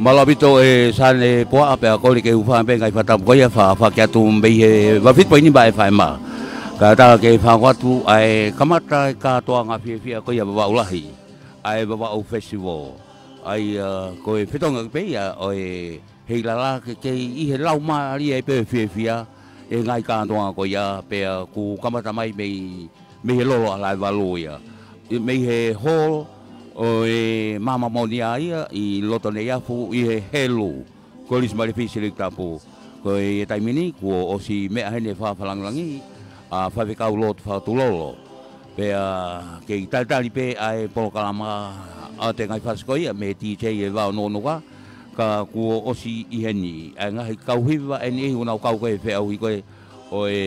malabito e sane poa pe a koli ke ufa pe ngai fatam koia fa fa kya tu mbe e va fit poini ba e fa ma ka ta ke fa watu ai kamata ka to nga fi fi ko ia ba ulahi ai ba o festival ai ko e fitong pe ia o e he la ke ke i he lau ma ri e pe fi fi a e ngai ka to ko ia pe ku kamata mai mei me lo ala va lo ia me he hol o e mama moni aia i loto nei afu i he helu ko lis mari fisi le tapu ko e tai mini ko o si me a hene fa falang langi a fa ve kau lot fa tu lolo pe a ke i tal tali pe a e polo lama a te ngai fas ko ia me ti che e va no no ka ka ko o si i heni a ngai kau hiva e ni una kau ko e fe au i ko e o e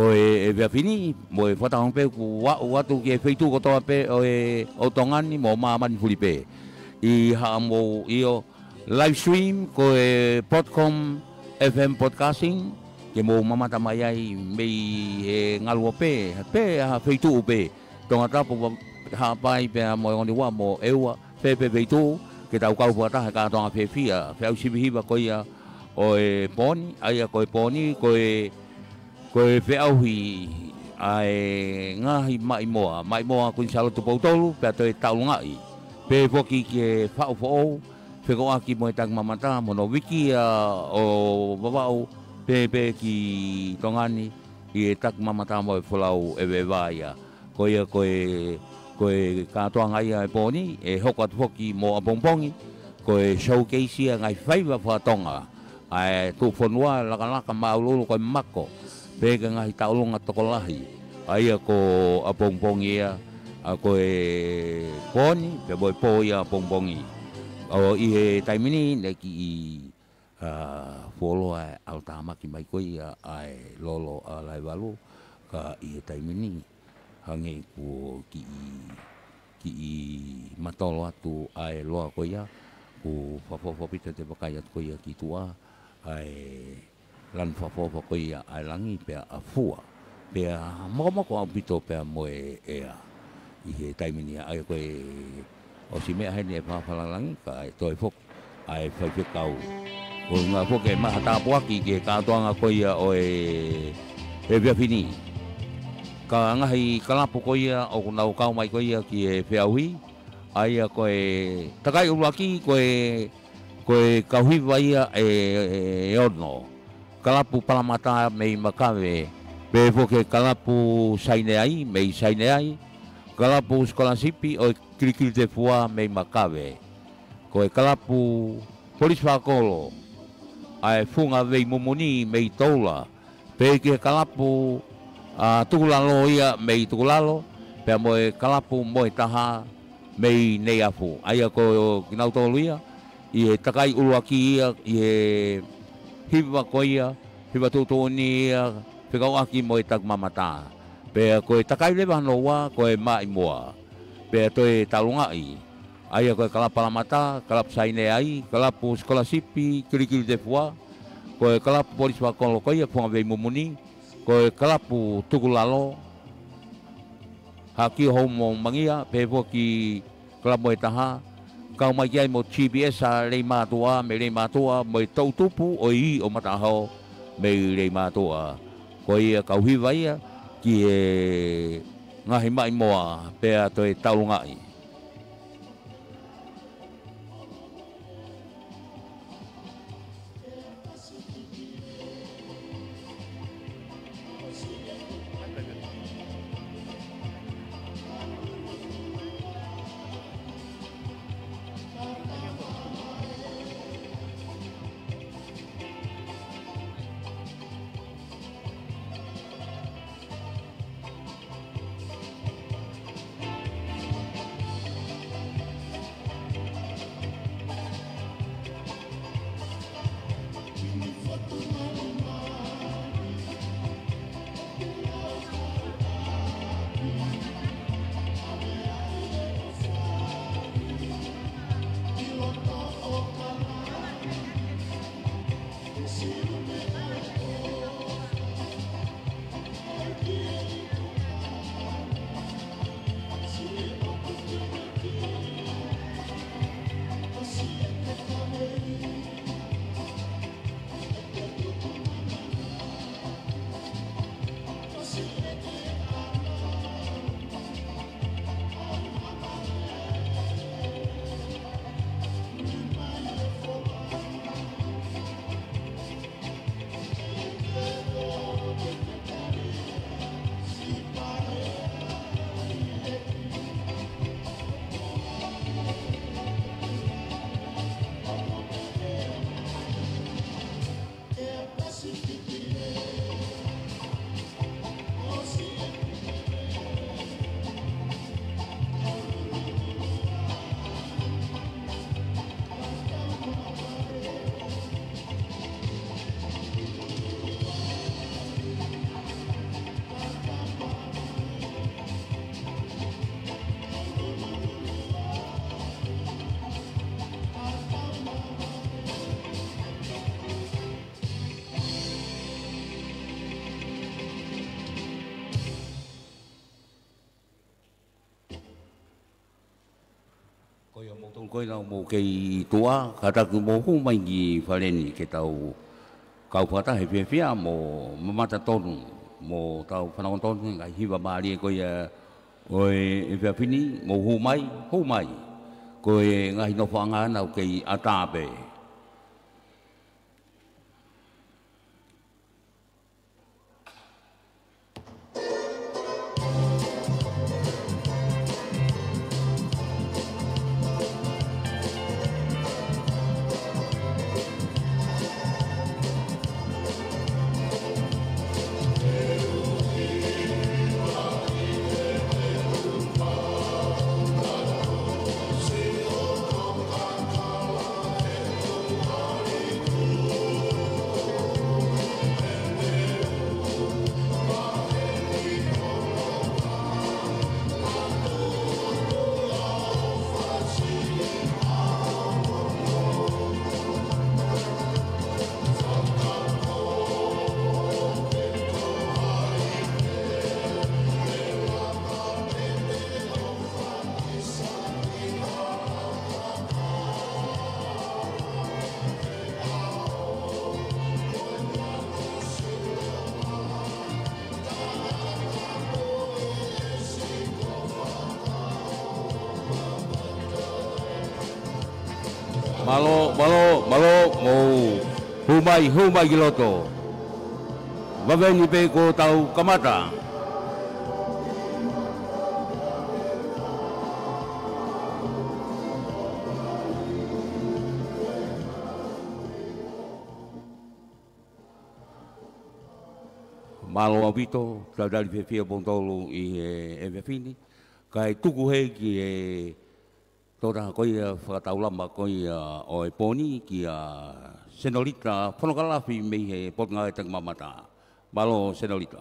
o e e ve fini mo e fata un pe ku wa wa tu ke feitu ko toa pe o e o tongan ni mo ma man fuli pe i ha mo io live stream ko e podcom fm podcasting ke mo mama ta mai ai me e ngalwo pe pe ha feitu pe tonga ta po ha pai pe mo ngoni wa mo e wa pe pe feitu ke ta ka ta ka tonga pe fia fe au sibi ba ko ia o e poni ai ko e poni ko e, poni, ko e ko e fe au hi ai nga hi mai moa mai mo ko insalo to pautolu pe to e tau i pe fo ki ke fa fo o fe ko aki mo tang mamata mo no wiki o baba o pe pe ki tongani i e mamata mo e folau e ve vaya a ko ia ko e ko e ka to nga i e poni e hokat at mo a bombongi ko e showcase ia ngai faiva fo tonga ai tu fo noa la kana ka maulu ko mako pega ngai taulonga tokolahi ai ko apongpong ia ko e koni pe boi e po ia apongpong i i he taimini ne i a folo e altama ki mai ko ia ai e lolo a lai valo ka i he taimini hange ko ki i ki matolo atu ae loa ko ku ko fa fa fa pita te pakaiat ko ki tua ai lan fa fo fo ko ia ai langi pe a fua pe a mo mo ko au pito pe mo e e a i he taimini a ai e o si me hei ni e fa fa lan langi ka e toi fok ai fai fi kau ko ngā fok e maha tāpua ki ke kātoanga e ko ia o e e vea fini ka ka la kalapu ko ia o kuna o mai ko ia ki e a wi ai a koe takai wa ki ko koe koe kauhiwa ia e, e, e ono e kalapu palamata mei makawe. Pe foke kalapu saine ai, mei saine ai. Kalapu skolasipi o kirikiri te fua mei makawe. Ko e kalapu polis whakolo. Ae funga vei mumuni mei taula. Pe ke kalapu a uh, tukulalo ia mei tukulalo. Pe moe kalapu moe taha mei nei afu. Aia ko kinautolo ia. Ie takai uruaki ia, ie hiwa koia, ni tōtōni te kau aki mo i tak mamata. Pea koe takai lewa noa, koe mai moa. Pea toe talunga i. Aia koe kalap mata kalap saine ai, kalapu skola sipi, kiri-kiri te fua. Koe kalap polis wakon loko ia punga vei mumuni. Koe kalapu tuku lalo. Haki homo mangia, pea ki kalap mo e taha. ka mai ai mo GPS a le ma toa me le ma toa mo tau tupu o i o mata ho me le ma toa ko i ka hui vai ki e ngahi mai mo a pe a to e tau ngai koe nao mō kei toa, ka taku mō hō mai ngi whareni ke tau kauwhata he whewhia mō mamata tonu, mō tau whanakon tonu, ngai hiwa maari e koe koe e whewhini, mō hō mai, hō mai, koe ngai no whanga nao kei atape. Koe mai hu mai giloto vaveni pe ko tau kamata malo avito tadali fefia bontolo i e eh, fini, kai tuku he ki e tō taha koia eh, whakatau lama koia o e poni ki a senorita fonografi me he pot ngai e tang mamata balo senorita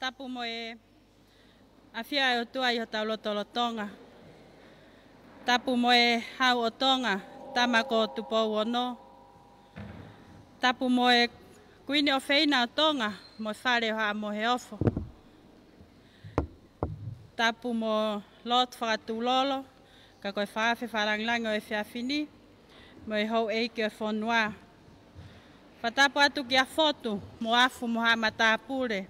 tapu mo e afia o tua i ta lo tolo tonga tapu mo e hau o tonga tama ko tu po no tapu mo e kuine o feina o tonga mo sare ha mo he ofo tapu mo lot fra tu lolo ka koe wha whae wharanglanga e whea whini, mo i e hau eike o whonua. Whatapu atu ki a whotu, mo afu mo ma tā pūre.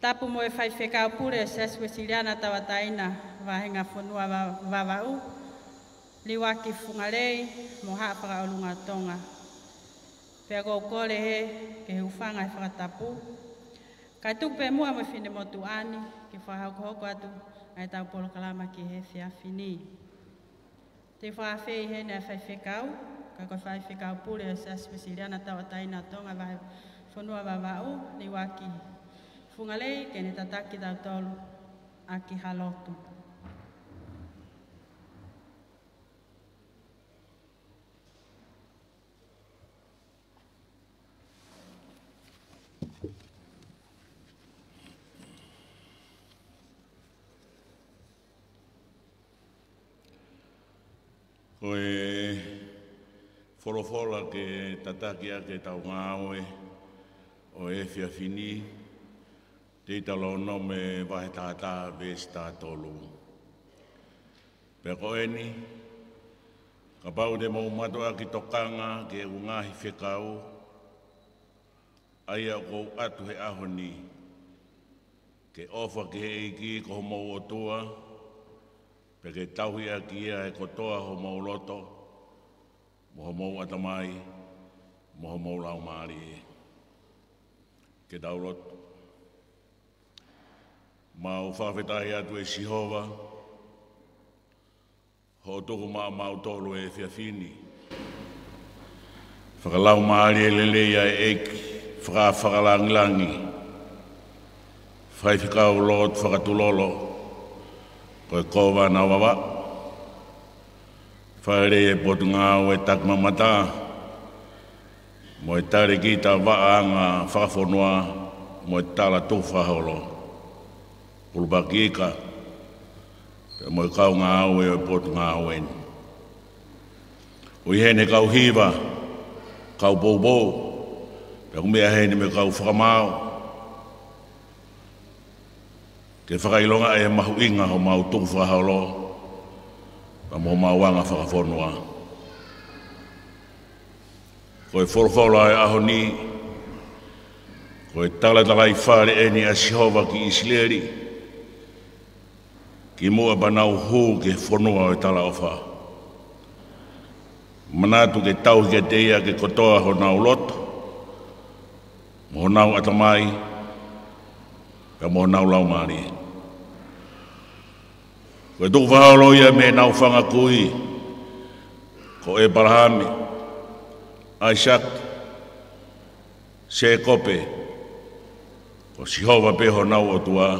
Tapu mo e whai whekā pūre, sēs we siriana tawa taina, wāhenga whonua wawau, liwa ki whungarei, mo apaka o lunga tonga. Pea kou kore he, ke hufanga e whakatapu. Kai tuk pē mua mo e whine motu ani, ki ki whahau kohoko atu, ai tau polo kalama ki he fia fini. Te whaafei he nea whai whekau, ka koi whai whekau pūre he sa spesi reana tau a taina tonga vai whanua wa vau ni waki. Whungalei kene tataki tataki tau tolu a ki halotu. Oe, wholofola ke tataki a ke tau ngā oe, o e fia fini, te italo no me vahe tātā vēs tātolu. Pea koeni, ka pau te maumato ki tokanga ke u ngāhi whekau, ai a kou atu he ahoni, ke ofa ke heiki ko mau o tua, peke tauhia ki ia e kotoa ho mauloto, moho mou atamai, moho mou lau maari e. Ke daulot. Ma o whawhetahi atu e sihova, ho toko maa mau tolu e fiafini. Whakalau maari e leleia e eki, whakalangilangi, whaifikau lot whakatulolo, whakatulolo, Koe kōwa na wawa. Whaere e potu ngā au e takma mata. Mo e tare ki tā waa ngā whakafonua, mo e tāla whaholo. Kulupa ki eka. Te mo kau ngā au e potu ngā au e Ui hene kau hiva, kau bōbō, te kumea hene me kau whakamāo, Te whakailonga e mahu inga ho mau tuku whakaholo, pa mō mau wanga whakafonua. Ko e whorofaula e aho ni, ko e talatala i whare eni a Sihova ki Isleri, ki mua banau hū ke whonua e tala ofa. Manatu ke tau ke teia ke kotoa ho nau lot, mō nau atamai, mō nau atamai, ka mo nau lau ko Koe tuku whaolo ia me nau fanga kui, ko e Barahami, Isaac, Sekope, ko Sihova ho nau o tua,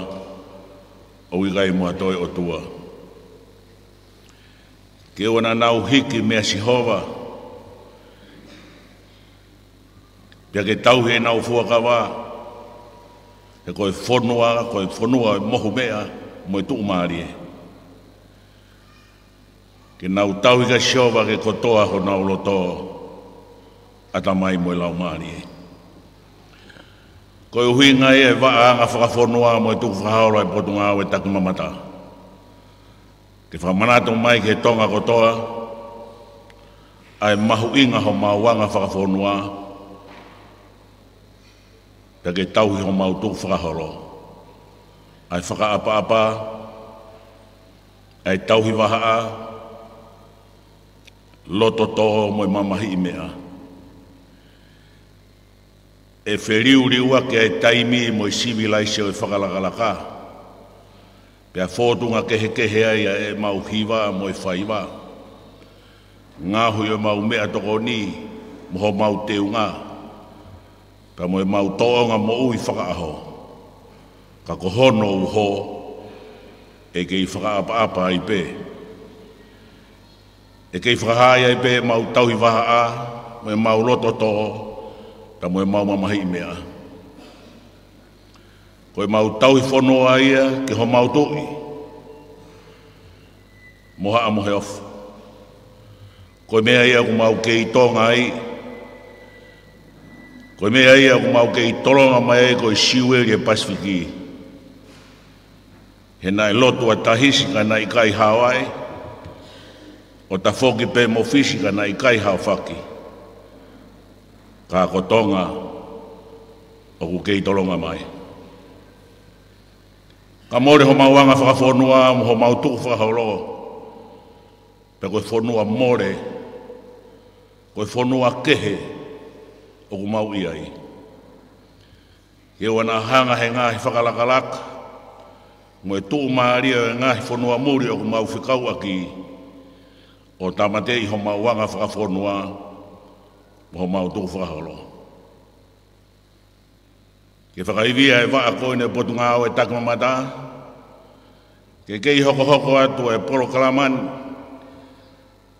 o i igai mua toi o tua. Ke wana nau hiki me Sihova, Pia ke tau he nau fuakawaa, e koe whonua, koe whonua e mohu mea, mo e tuu maarie. Ke nau tau i ka siowa ke kotoa ho nau loto, ata mai mo e lau maarie. Koe hui ngai e waa a whaka whonua mo e tuu whahaoro e potu ngau e taku mamata. Ke whamanatu mai ke tonga kotoa, ai mahu inga ho mawanga whaka whonua, mo Pake tau hi hong mau tuk whakaharo. Ai whaka apa apa. Ai tau hi waha a. Loto toho moi mamahi i mea. E whiriu riua ke ai taimi moi siwi laiseo e whakalakalaka. Pea fōtunga kehe kehe ai e mau hiwa moi whaiwa. Ngā hui o mau mea toko ni. Moho mau teunga ka moe mau toonga mo ui whakaaho, ka kohono uho, e kei whakaapa apa ai pē. E kei whakahai ai pē mau tauhi waha a, moe mau loto to, ka moe mau mamahi mea. Koe mau tauhi whanoa ia, ke ho mau tui. Moha amohe ofu. Koe mea ia ku mau kei tonga ai, Ko me ai a kumau ke i tolonga mai e koe i siwe ke pasifiki. He na i lotu a tahisi ka na kai Hawaii. O ta foki pe mo fisi ka na i kai Hawaii. Ka kotonga o ku ke i tolonga mai. Ka mori ho mauanga whakafonua mo ho mautuku whakaholoa. Pe koe whonua more, koe whonua koe whonua kehe, o ku mau ia i. Ke o ana hanga he ngahi whakalakalaka, mo e tū maharia e ngahi whonua muri o ku whikau aki i. O tamate i ho mauanga whakafonua, mo ho mau tū whakaholo. Ke whakaivia e waa koine potu ngā o e takma mata, ke kei hoko hoko atu e polo kalaman,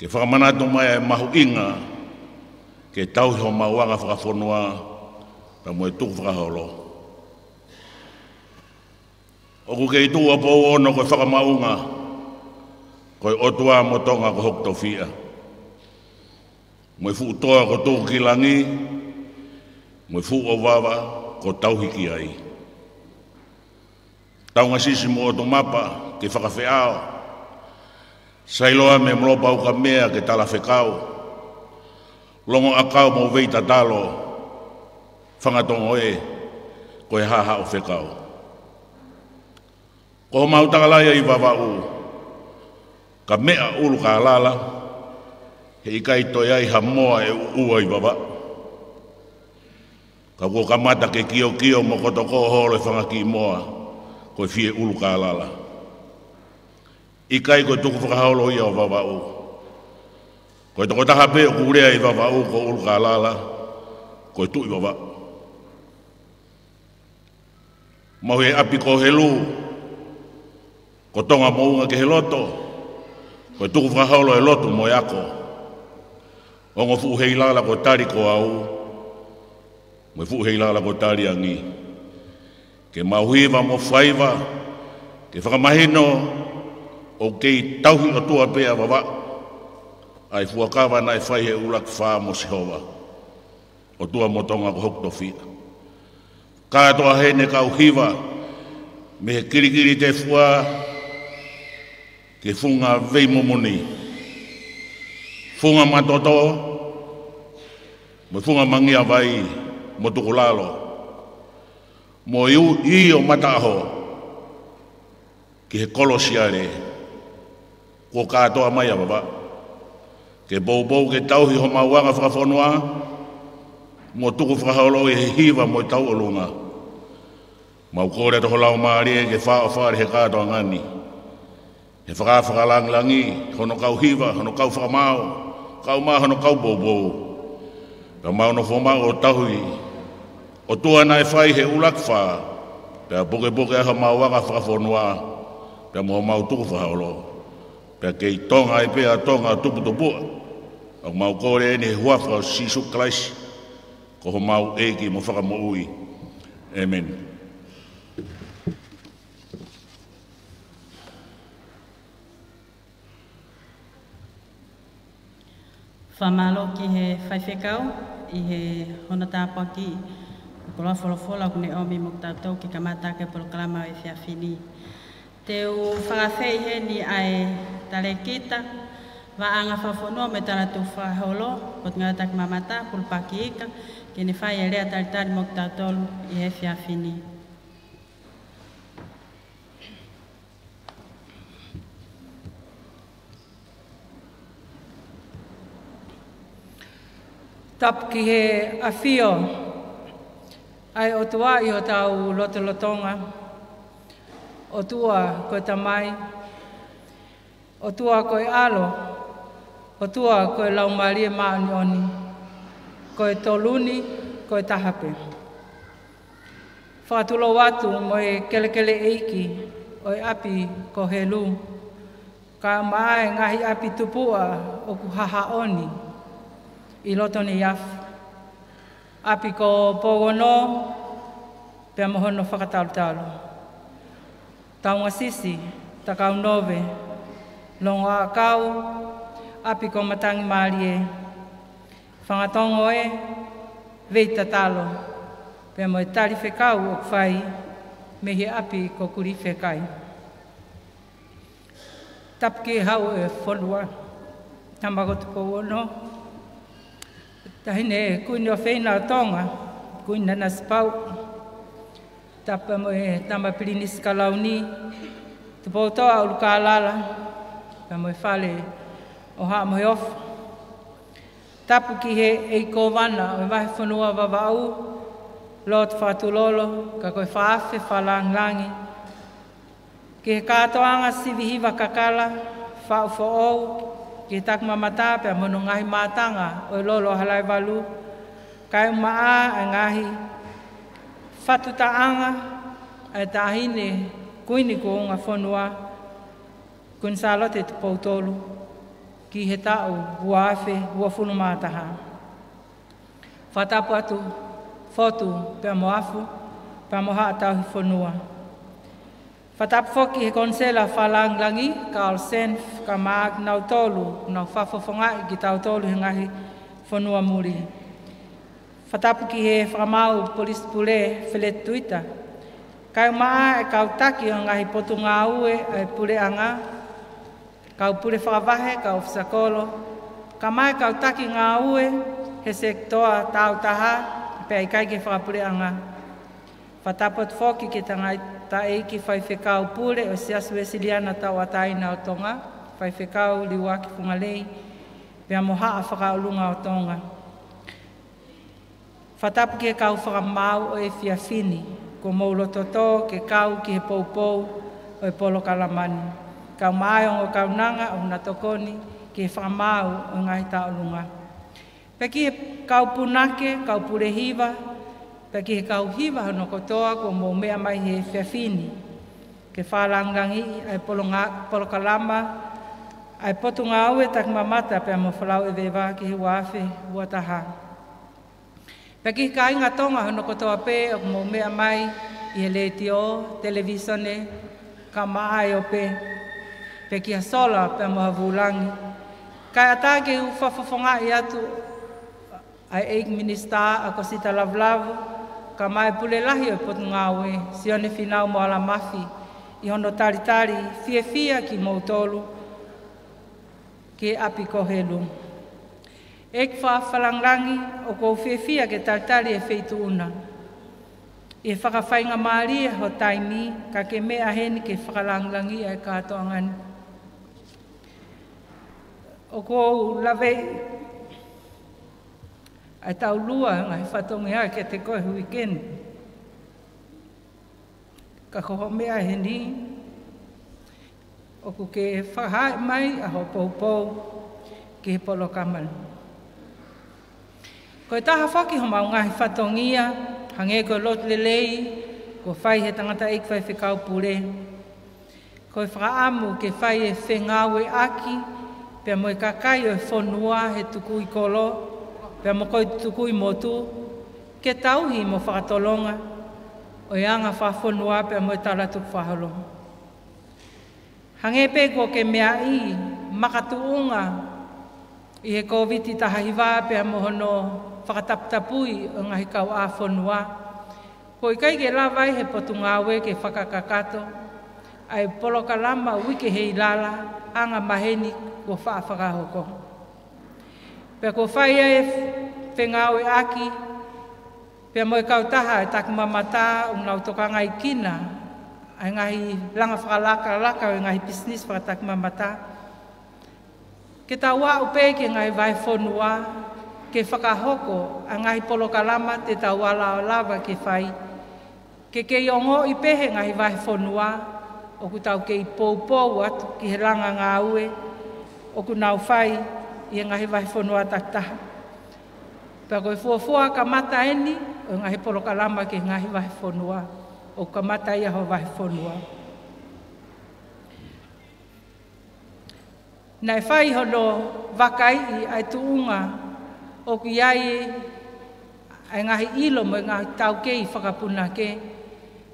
ke whakamanatu mai e mahu inga, ke tau ho mauanga fra fonoa pa mo tu fra holo o ku kei tu apo ono ko fra maunga ko o tua mo tonga ko hok tofia mo fu to ko tu ki langi mo fu o wawa ko tau hiki ai tau ngasi simo mo to mapa ke fra feao Sailoa me mlopa uka mea ke tala fekao. Sailoa me mlopa uka mea ke tala fekao longo akau mo veita dalo fanga tong oe ko ha ha o fekao ko mau tagala ia i vava u ka mea ulu ka lala he i kai to ia i ha moa e ua i vava ka ko ka mata ke kio kio mo koto ko holo fanga e ki moa ko fie ulu ka lala i kai ko tuku fanga holo ia o vava ko to ko tahape kure ai va o ko ul kalala ko tu i va mo he api ko helu ko to nga e mo nga ke heloto ko tu va heloto mo yako o ngo fu he ko tari ko au mo e fu he la ko tari angi ke ma hui va mo fai va ke fa mahino o ke tau hi o tu ape va va ai fua kawa nai fai he ulak faa mo si hova. O tua motonga ko hokto fia. Kātoa he ne kau hiva, me he kirikiri te fua, ke funga vei momoni. Funga matoto, mo funga mangia vai, mo tukulalo. Mo iu, iyo mataho, ke he kolosiare, ko kātoa mai a babaa ke bou bou ke tauhi ho mauanga whakafonua, mo tuku whakaholo i he hiva mo i tau olunga. Mau kore toho lau maari e ke whao whaari ka kātoa ngani. He whaka whakalang langi, hono kau hiva, hono kau whakamau, kau maa hono kau bou bou. Ka mauno whomau o tauhi, o tua nai whai he ulak whaa, pe a buke buke aha mauanga whakafonua, pe a mau tuku whakaholo. Pe a kei tonga i pe a tonga tuputupua. Pe au mau kore ne hua fa si su klais ko ho mau e ki mo fa mo ui amen fa ki he fai fekau i he hona ta pa ko la folo folo ko o mi mo ta ki kamata ke proklama e fia fini te u fa he ni ai tale kita Va anga fa fono me tana tu fa holo, pot nga tak mamata pul pakika, ke ne fa yere atal tal mok ta tol i efi a fini. Tap ki he a ai o tua i o tau lote lotonga, o tua koe tamai, o tua koe alo, Ko tua koe lau marie maani oni. Koe toluni, koe tahape. Whātulo watu moe kelekele eiki, oi api ko helu. Ka mai ngahi api tupua o ku haha oni. I loto ni yaf. Api ko pogono, pia mohono whakatalo talo. Taunga sisi, takau nove, longa kau, api ko matangi maari e. Whangatongo e, vei tatalo. Pea mo e tari whekau o kwhai, mehe api ko kuri whekai. Tapke hau e whonua, tambago tupo ono. Tahine e kuini o whena tonga, kuina nana spau. Tapa mo e tamba pirini skalauni, tupo toa uruka alala, pea mo e whale o ha mo yof tapu ki he e ko vana o vai fonua va va u lot fa tu lolo ka ko fa fe fa lang langi ke ka to anga si vi hi va ka kala fa fo o ke tak ma mata pe mo no ngai ma tanga o lolo halai valu kai ma a ngahi fa tu ta anga e ta hine kuini ko nga fonua kun salote pou tolu ki he tau hua awhi hua funu mātaha. Whatapu atu, whotu, pia mo afu, pia mo haa tau hi whanua. Whatapu whoki he konsela whalang langi, Carl Senf, ka maag nau tolu, nau whafofonga i ki tau tolu he ngahi whanua muri. Whatapu ki he whamau polis pule, Philip Twitter, Kai maa e kautaki o ngahi potu ngā ue e pule anga kau pure whakawahe, kau whisakolo, ka mai kau taki ngā ue, he se toa tau taha, pe ai kai ke whakapure anga. Whatapot whoki ke tangai ta eiki whai whekau pure o sias wesiliana tau ataina o tonga, whai whekau liwa ki whungalei, pe amoha a whakaulunga o tonga. Whatapu ke kau whakamau o e fiafini, ko mouloto tō ke kau ke he poupou o e polo kalamani kau mai o kau nanga o na tokoni ke fa mau o ngai ta lunga pe ki kau punake kau pure pe ki kau hiva no kotoa ko mo me mai he fefini ke fa langangi ai polonga polokalama ai potunga au e tak mamata pe mo falau e deva ki he wafe wataha pe ki kai nga tonga no kotoa pe mo me mai i ele tio televisione kamaa e o pe pe kia sola pe mo vulangi kai ata ke u fa fa fonga ai eik minista a kosita lavlav ka mai pule lahi o pot ngawe si one final mo ala mafi i ono tari tari fie fia ki mo ke api kohelu ek fa falangrangi o ko fie fia ke tari tari e feitu una i e whakawhainga Māori e ho taimi, ka ke mea hen ke whakalanglangi ai katoa ngani o ko lave ai tau lua nga fa tonga ke te ko weekend ka ko ho mea he ni o ko ke fa mai a ho pou po ke po lo kamal ko ta ha fa ki ho mau nga fa tonga hange ko lot le lei ko fai he tangata ik fai fe kau pure ko fa amu ke fai e fe ngawe aki pia mo kakai o e whonua he tuku i kolo, pia mo koi tuku i motu, ke tauhi mo whakatolonga, o i e anga whawhonua pia mo i tala tuku whaholonga. Hange pe ke mea i, makatuunga, i he COVID i tahahiwa pia mo hono whakataputapui o ngahi kau a whonua, Ko i kai ke lawai he potungawe ke whakakakato, ai polo kalama wiki hei lala anga maheni ko faa faka hoko. Pe ko fai e whenga e aki, pe moe kautaha e taku mamata o ngau toka ngai kina, ai ngahi langa faka laka laka o ngahi pisnis faka taku mamata. Ke ta wā upe ke ngai vai fonua, ke faka hoko, a ngahi polo kalama te ta wā lawa lawa ke fai, ke ke iongo i pehe ngahi vai fonua, ke o ku tau kei pōpōu atu ki he ranga ngā ue, o ku nau whai i e ngahi wahi whanua taktaha. Pea koe fuafua ka mata eni, o ngahi poro ka lama ki ngahi wahi whanua, o ka mata ia ho wahi whanua. Nai whai hono wakai i ai tuunga o ku iai ai ngahi ilo mo ngahi tau kei whakapuna kei,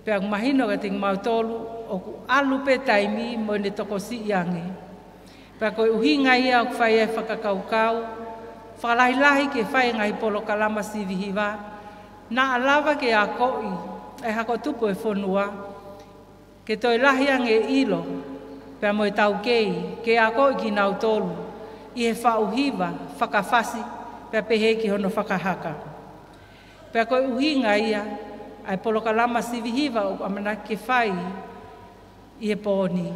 pe ang mahino ga ting mau tolu o ku alu pe taimi mo ne toko si yangi pe ko uhi ngai ya ok fai fa ka kau ke fai e ngai polo kalama si vihiva na alava ke a koi e hako tupu e fonua ke toi lahi ange ilo pe mo e tau kei ke a koi ki nau tolu i he fa uhiva fa ka fasi pe pehe ki hono fa ka haka ko uhi ngai ya ai polo ka sivi hiva o amana ke fai i e pōni.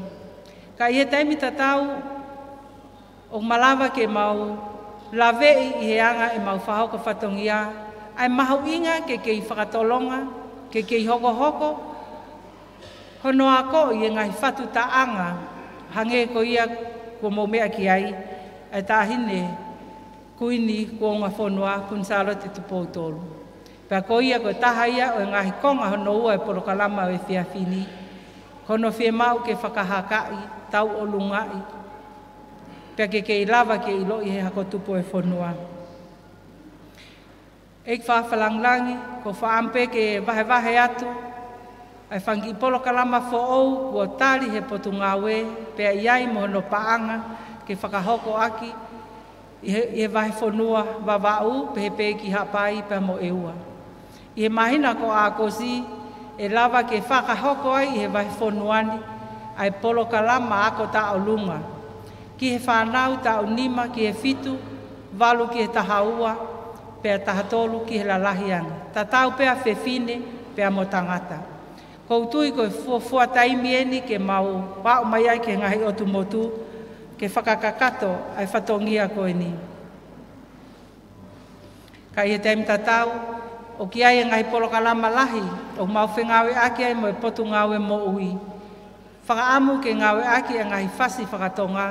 Ka i he taimi tatau o malawa ke mau, lawe i he anga e mau whaho ka whatongia, ai mahu inga ke kei whakatolonga, ke kei hoko hoko, hono a ko i e ngai whatu ta anga, hange ko ia kua mou mea ki ai, ai tāhine kuini kua ngafonua kunsalo te tupoutolu. Kuini kua Ka koia koe taha ia o ngahi konga hono ua e porokalama o e fiafini. Kono fie mau ke whakahakai, tau o lungai. Pea ke ke ilawa ke ilo i he hako tupo e whonua. Eik whaafalanglangi, ko whaampe ke vahe vahe atu, ai whangi i porokalama fo ou, kua tali he potu ngāwe, pea iai mo no paanga, ke whakahoko aki, i he, i he vahe whonua, vavau, pehe pe ki hapai, pe mo e ua. I he mahina ko a kosi, e lava ke hoko ai i he vai fonuani, ai polo kalama ako ta o lunga. Ki he whanau ta o nima, ki he fitu, walu ki he taha ua, pea taha tolu ki he lalahi ana. Ta tau pea whewhine, pea mo tangata. Koutui ko e eni ke mau, wau mai ai ke ngahi otu motu, ke whakakakato ai whatongia ko eni. Ka i he taimi ta tau, o ki ai e ngai polo kala malahi o mau fenga aki ai mo e potu nga mo ui faka amu ke ngawe aki e ngai fasi faka tonga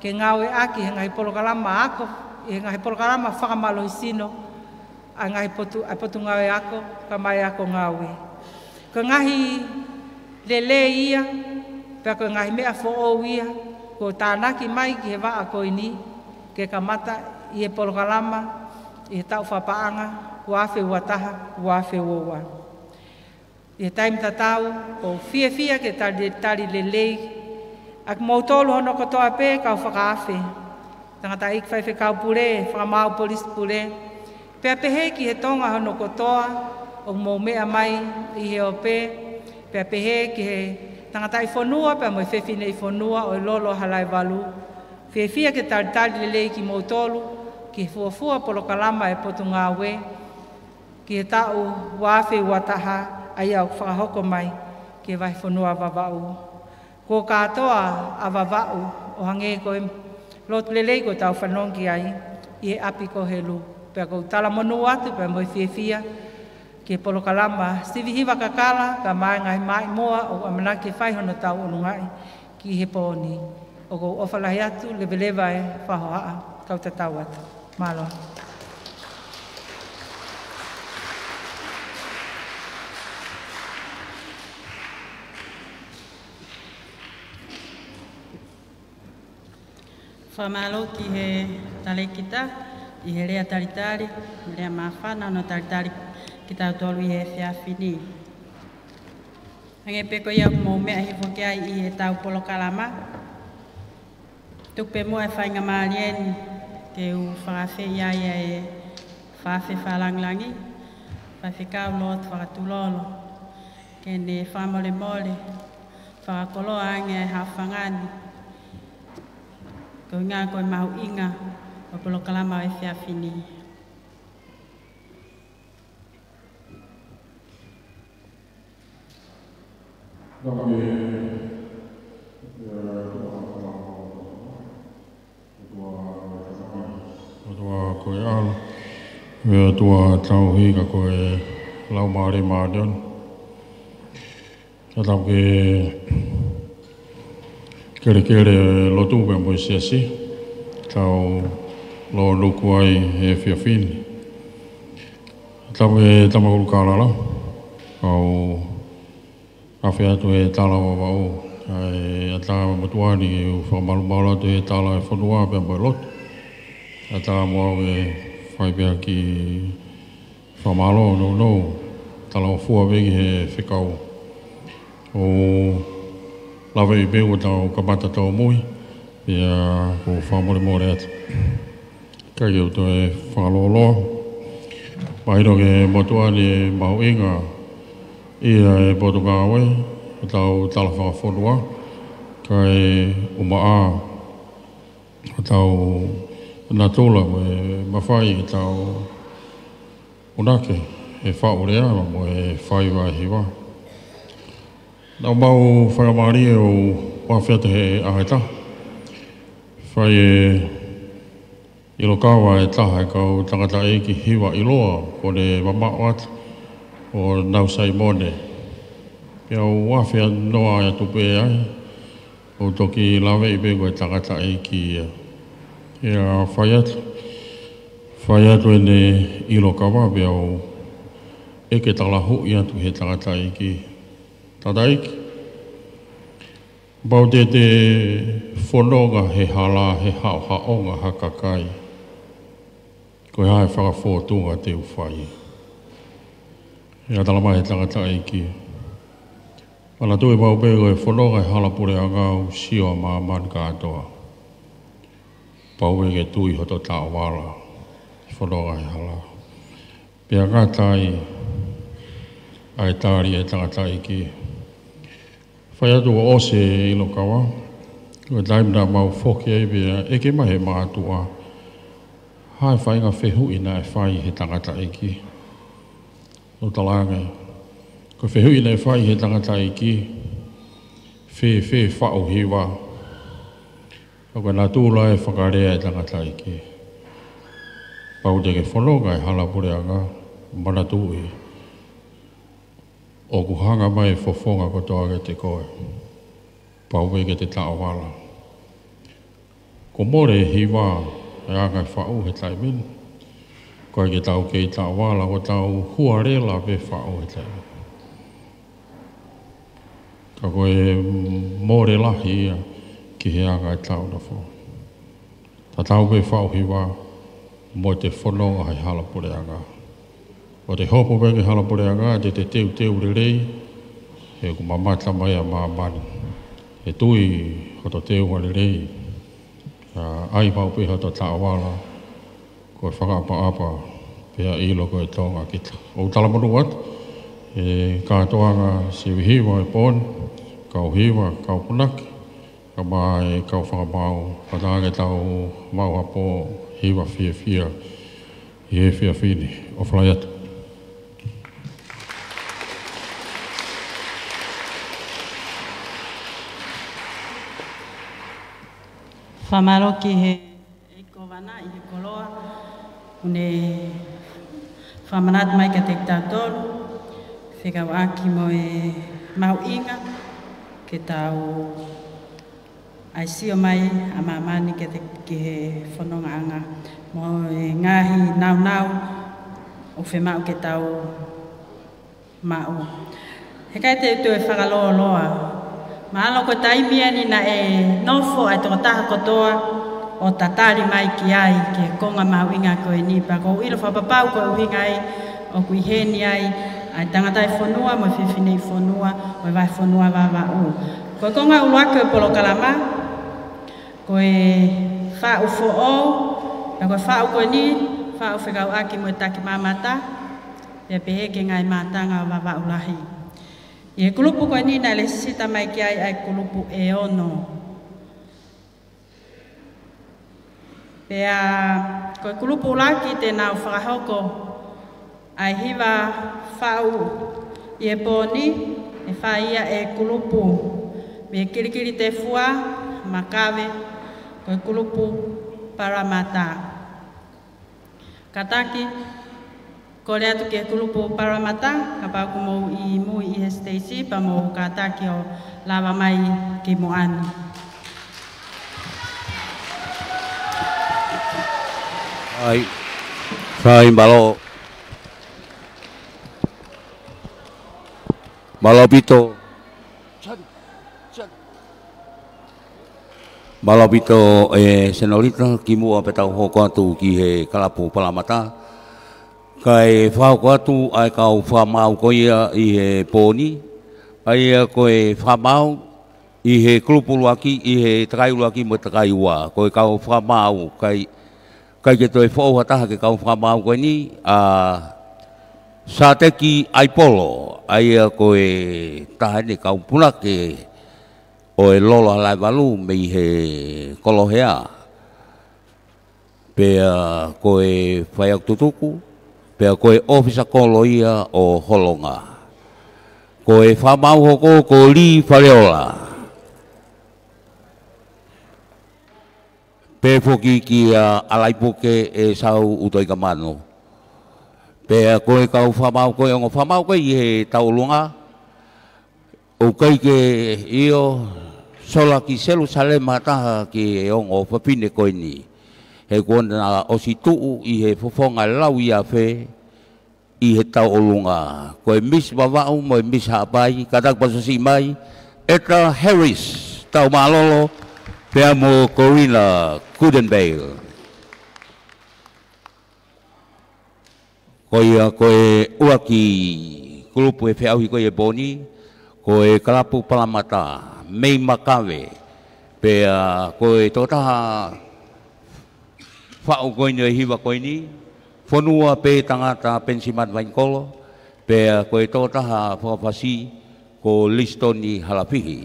ke ngawe aki ngai polo kala ma ako e ngai polo kala ma faka malo sino ngai potu a potu nga ako ka mai ako nga we ka ngai le ia pe ka ngai me a fo o ia ko tana ki mai ki he ako ini ke kamata mata i e polo kala ma e tau fa paanga ua afe ua taha, ua afe ua ua. Ia taim tatau, o fia fia ke tari, tari le lei, ak mautolo hono katoa pe kau whaka afe, tangata ik fai whekau pure, whakamau polis pure, pea pehe ki he tonga hono kotoa, o mou mea mai i he o pe, pea pehe ki he tangata i whanua, pea moi whewhine i whanua, o i lolo halai walu, fia fia ke tari, tari le lei ki mautolo, ki fuafua polo kalama e potunga awe, ki fuafua polo kalama e potunga awe, ki e tau wāwhi wataha ai au whakahoko mai ki e waifonua wawau. Ko katoa a wawau o hange koe, lot lelei ko tau whanongi ai i e api ko helu. Pea kou tala monu atu, pea moi fie fia, ki e polo kalama, stivi hiwa ka kala, ka mai ngai mai moa o amana ki whaihono tau unungai ki he pōni. O kou ofalahi atu, lebelewa e whahoa a kau tatau atu. Maloha. whamalo ki he talekita, i he rea taritari, rea mawhana no taritari ki tau tolu i he whiawhini. Hange peko ia mō mea he whokea i he tau polo kalama. Tukpe mua e whainga maalien ke u whaase ia ia e whaase whalanglangi. Whaase kau lot whakatulolo. Ke ne whamole mole, whakakoloa ange e hawhangani. tau inga koe mau inga o polo kalama e sia fini. tua koe alo. Wea tua tau hika koe lau maare maa deon. Tatau ke Kere kere lotu ka mo se se tau lo lo kuai e fi fi ta me ta mo ka la la au a fi atu e ta la wa o ai a ta mo tu ani u fo mal mal atu e ta la fo no a pe mo lot a ta mo a we fai pe ki fo mal o no no ta la fo a ve ki e fi ka o lawa i beu o tau kamata tau mui i a ko whamore mōre atu. Kai au tō e whālolo. Pahiro ke motua ni mau inga i a e potu kāwe o tau talawha whonua kai umaa o tau natula o e mawhai i tau unake e whaurea mo e whaiwa hiwa. Nau mau whakamāri e o wāwhiata he ahaita. Whai e ilokawa e taha e kau tangata e ki hiwa iloa loa ko ne mamawat o nausai mone. Pia o wāwhia noa e tupu e ai o toki lawe i bengo e tangata e ki ia. Ia whaiat, whaiat o ene ilokawa pia o eke tala hu i atu he tangata e ki ia tadaiki. Bau te te he hala he hao haonga hakakai. Ko he hae whakafotunga te uwhai. He atala mai he tangata eiki. Mana tu e mau pego e whanonga he hala pure anga u sio a maman katoa. Pau e tui hoto ta awala. He whanonga he hala. Pia ngatai, ai tari e tangata ki. Pia ngatai, Whai atu o ose i lo kawa. Koe taim na mau whoki ai bea e ke mahe maa atua. Hai whai ngā whehu i nā e he tangata i ki. No talanga. Koe whehu i nā fai he tangata i ki. Whe whe whao hiwa. wā. Koe nā tūla e whakarea e tangata i ki. Pau te ke whanonga e hala pure anga. Mana tūi. Mana e. tūi o ku hanga mai fofonga ko toa ke te koe, pa ue ke te tau wala. Ko more e hi wā, e anga e whau he tai minu, ko ke tau ke i tau wala, ko tau huarela pe whau he tai minu. Ka koe mm, more lahi ia, ki he anga i e tau na whau. Ta tau pe whau hi wā, mo te whanonga hai halapure anga. Ta O te hopo wengi hala a anga, te te teu teu re rei, he ku mamata mai a maa mani. He tui o to teu wale rei, ai pau piha to tawala, ko e whakapa apa, pia ilo ko e tonga kita. O talamanu wat, e kātoanga siwi hiwa e pon, kau hiwa, kau punak, ka mai kau whakamau, patake tau mau hapo, hiwa fia fia, hiwa fia fini, o flyatu. whamaro ki he eko wana i he koloa, une whamanat mai ka te tā tōru, whekau aki mo e mau inga, ke tau ai sio mai a mamani ke te ki he whanonga anga mo e ngahi nau nau o whi mau ke tau mau. He kai te utu e whakaloa loa, Mahalo ko taimi ani na e nofo ai tō taha kotoa o tatari mai ki ai ke konga mawinga ko e nipa. koe uilo whapapau ko uhinga ai o kui heni ai ai tangata e whonua mo e whiwhine i whonua o e whonua wawa o. Ko e konga uluaka e polo kalama ko e wha ufo o na ko e wha uko ni wha ufe kau aki mo e taki mamata e pehe ke ngai mātanga o wawa ulahi. ekulupu kwanina ale sisitamaki ayi a ekulupu eono pea ko ekulupu laki tena ofakahoko ahiva fau yeponi efaia ekulupu miekilikili tefua makave ko ekulupu paramata kataki Korea tu ke kulupu paramata, ka aku mau i mu i hesteisi, pa mau kata o lawa mai ki moana. Hai, hai malo. Malo pito. pito, eh, senolito, kimu apa tahu atu ki he kalapu palamata. kai fao ko tu ai ka u fa mau ko ia i he poni ai a ko e fa mau i he klupu luaki i he trai luaki mo te kai wa ko e ka u fa mau kai kai ke to e fao hata ke ka u fa mau ko ni a sa te ki ai polo ai a ko e ta ni ka u puna ke o e lolo ala valu me i he kolohea pe a ko e fai ak tutuku Pea koe ofisa koloia o holonga. Koe whamau hoko ko li whareola. Pe foki ki a alaipuke e sau utoi kamano. Pea koe kau whamau koe ongo whamau koe i he taulunga. O kai ke io sola ki selu sale mataha ki e ongo papine koe ni. he kona o si tuu i he fofonga lau i a fe i he tau o lunga. Ko mis wawau, mo e mis hapai, katak pasu si mai, Eka Harris, tau malolo, pia mo Corina Kudenbale. Koe ia ko uaki kulupu e whiauhi ko e boni, ko kalapu palamata, mei makawe, pia koe e fa'u koine hiwa koini fonua pe tangata pensimat kolo pe koi to taha fafasi ko listoni halafihi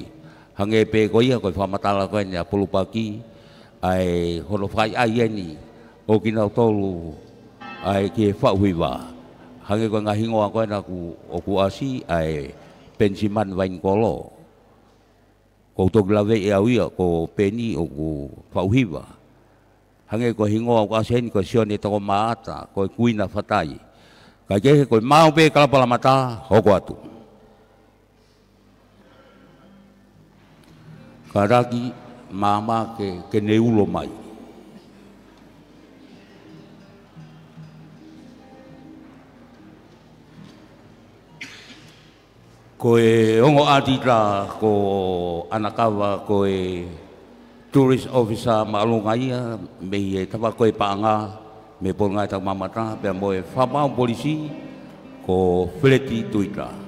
hange pe koia koe famatala koenia pulupaki ai holofai aieni o kinau tolu ai ke fa'uiwa hange koe ngahingoa koena e ku oku asi ai pensiman kolo Kau to glave e wia, ko peni o fauhiba. hange ko hingo ko asen ko sione to que ko kuina fatai ka ke ko mau kala pala mata ho ko atu karaki mama ke ke neulo mai anakawa tourist officer malunga ia me ia e tawa koe paanga me pōnga i tau mamata pia moe whamau polisi ko fleti tuitaa.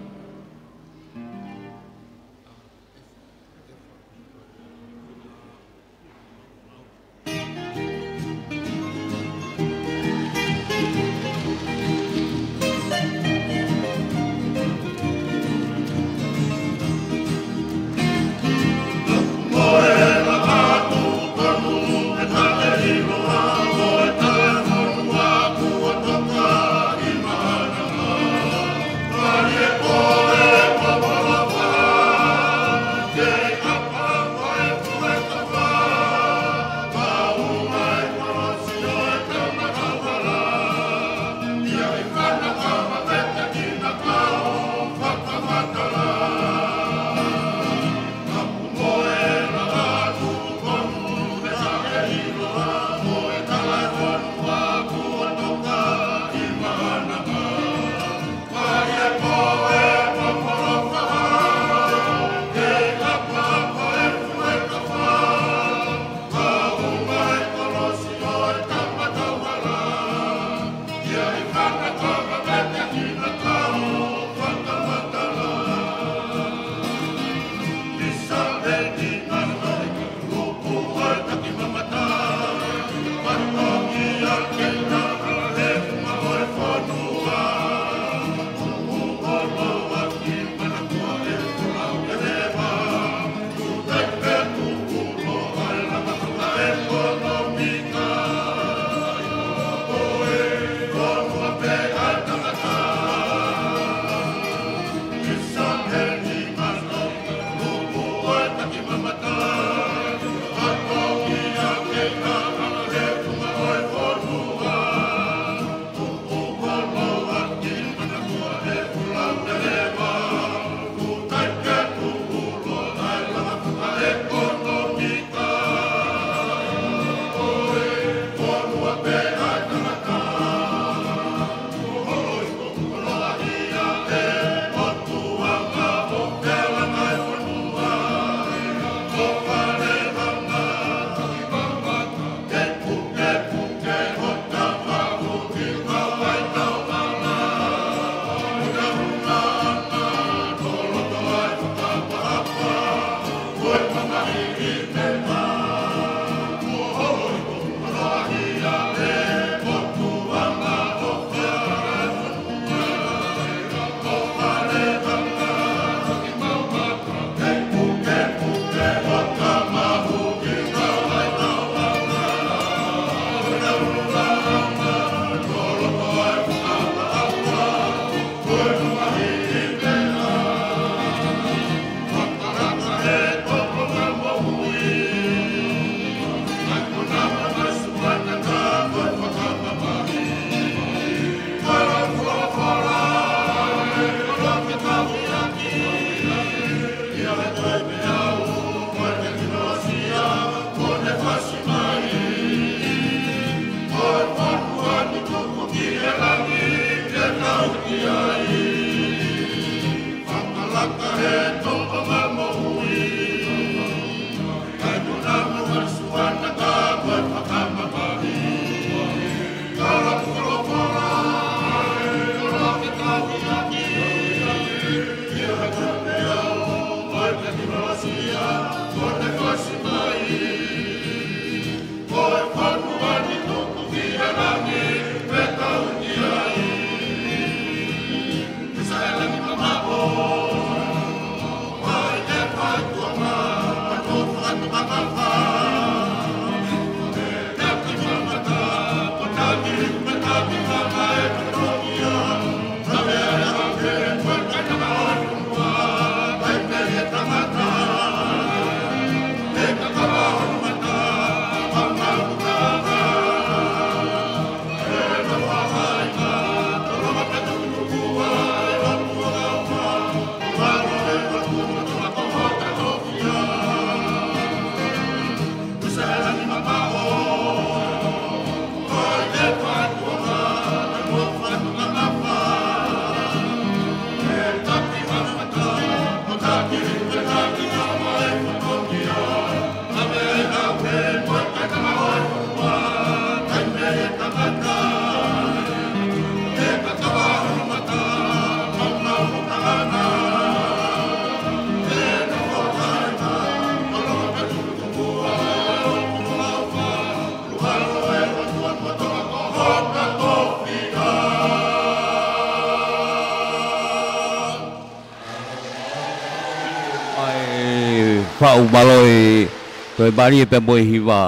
malo i toi bari e pemoe hiwa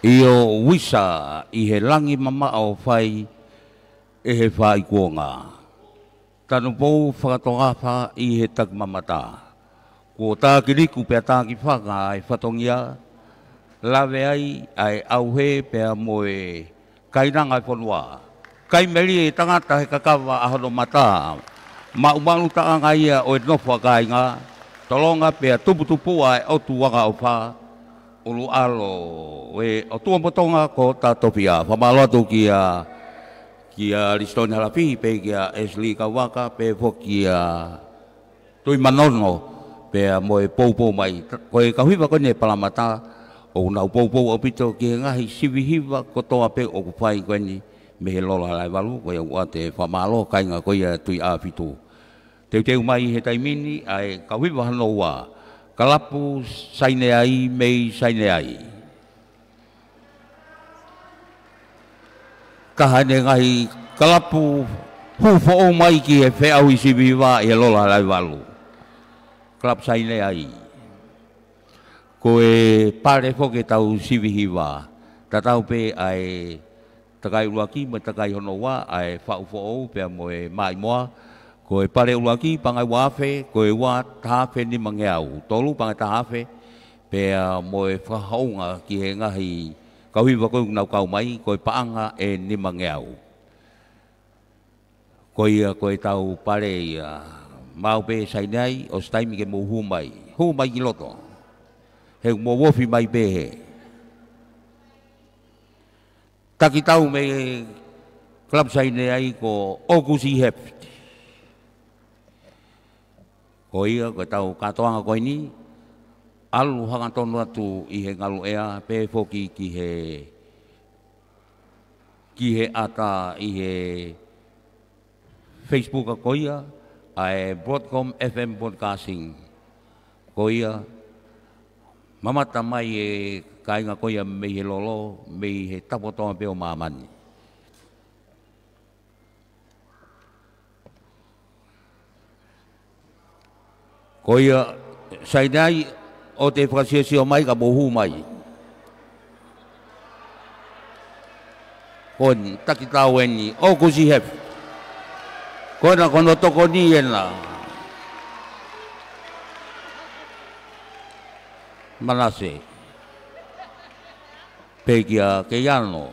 i o wisa i he langi mama o fai e he fai kuonga. Tanu pou whakatonga wha i he tak mamata. Ko tā ki riku pia tā ki whanga ai whatongia, lawe ai ai auhe pia moe kainanga i e whanua. Kai meri e tangata he kakawa ahono mata, ma umanu ta ia o e nofua kainga, tolonga pe tupu tupu ai o tu waka o pa ulu alo we o tu motonga ko ta topia fa malo tu kia kia listoni hala fi pe kia esli ka waka pe fo kia tu manono pe mo e pou pou mai ko e ka hiva ko ne palamata o na pou pou o pito ki nga hi sibi wa ko to ape o ku fai ko ni me lola lai valu ko ya wate fa malo ka nga ko ya tu a fitu teu teu mai he tai mini ai ka wiwa hano wa kalapu saine ai mei saine ai kahane ngai kalapu hufo o mai ki e fe au isi biwa e lola lai walu kalapu saine ai ko e pare ko ke tau sibi hiwa ta tau pe ai takai ruaki me takai hono wa ai fa ufo o pe mo e mai mo Koe pare ulaki pangai wafe, koe wa tahafe ni mangeau. Tolu pangai tahafe, pe moe whahaunga ki he ngahi kauhiwa koe nau kau mai, koe paanga e ni mangeau. Koe koe tau pare mau pe sai nei, o staimi ke mo hu mai. Hu mai ki loto. He mo wofi mai pe he. Taki tau me klap sai nei ko okusi heft. ko ia ko tau katoa ko ini alu hanga tonu atu i he ngalu ea pe foki ki he ki he ata i he Facebook a ko ia a e Broadcom FM Broadcasting ko ia mamata mai e kainga ko ia mei he lolo mei he tapotonga peo mamani. ko ia eh, sainai o te whakasiasio mai ka bohu mai. Koni, taki eni, o kusi hef. Kona kono toko ni ena. Manase. Pekia ke yano.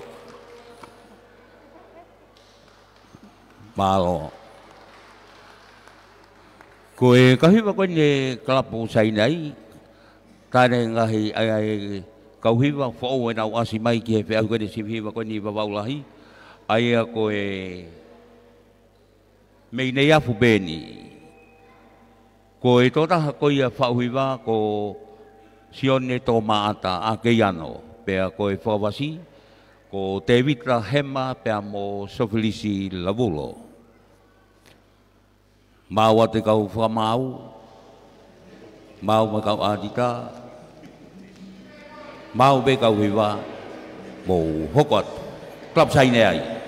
palo. Ko e kahi wako ne kalapu sai nei, tāne ngahi ai ai kauhiwa whao e nau asi mai ki he whiau kone si whiwa kone i wawaulahi, ai a ko e mei nei afu bēni. Ko e tōtaha ko ia whauhiwa ko sione tō maata a keiano, pēa ko e whawasi, cu David Rahema pe amo sofilisi lavulo. Mau atu kau famau, mau makau adika, mau be kau hiva, mau hokot, klap sai nei.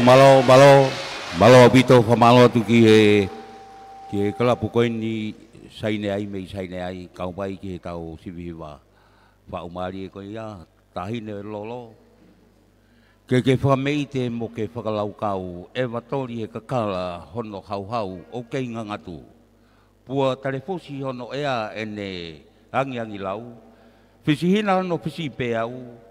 malo, malo, malo abito fa malo tu ki e ki e kala pukoi ni saine ai mei saine ai kau pai ki e tau sibi wa fa umari e koi ya tahi ne lolo ke ke fa mei te mo ke fa kala u kau e wa tori e kakala hono hau hau o ke inga ngatu pua telefosi hono ea e ne angi angi lau fisihina hono fisipe au e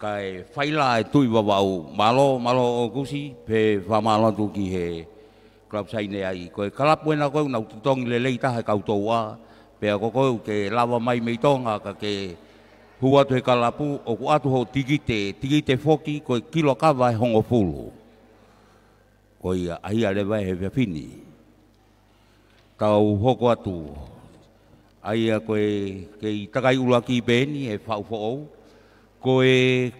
kai faila e tui wawau malo, malo o kusi, pe wha malo tu ki he klap saine ai. Koe kalapuena koe, nau tutongi le leita he kautou pe a koko eu ke lava mai mei tonga, ka ke hua tu he kalapu, o ku atu ho tigite, tigite foki, koe kilo kawa e hongo fulu. Koe ahia le e he fini. Tau hoko atu, aia koe ke i tagai ulaki i beni, e fau fo'ou, ko e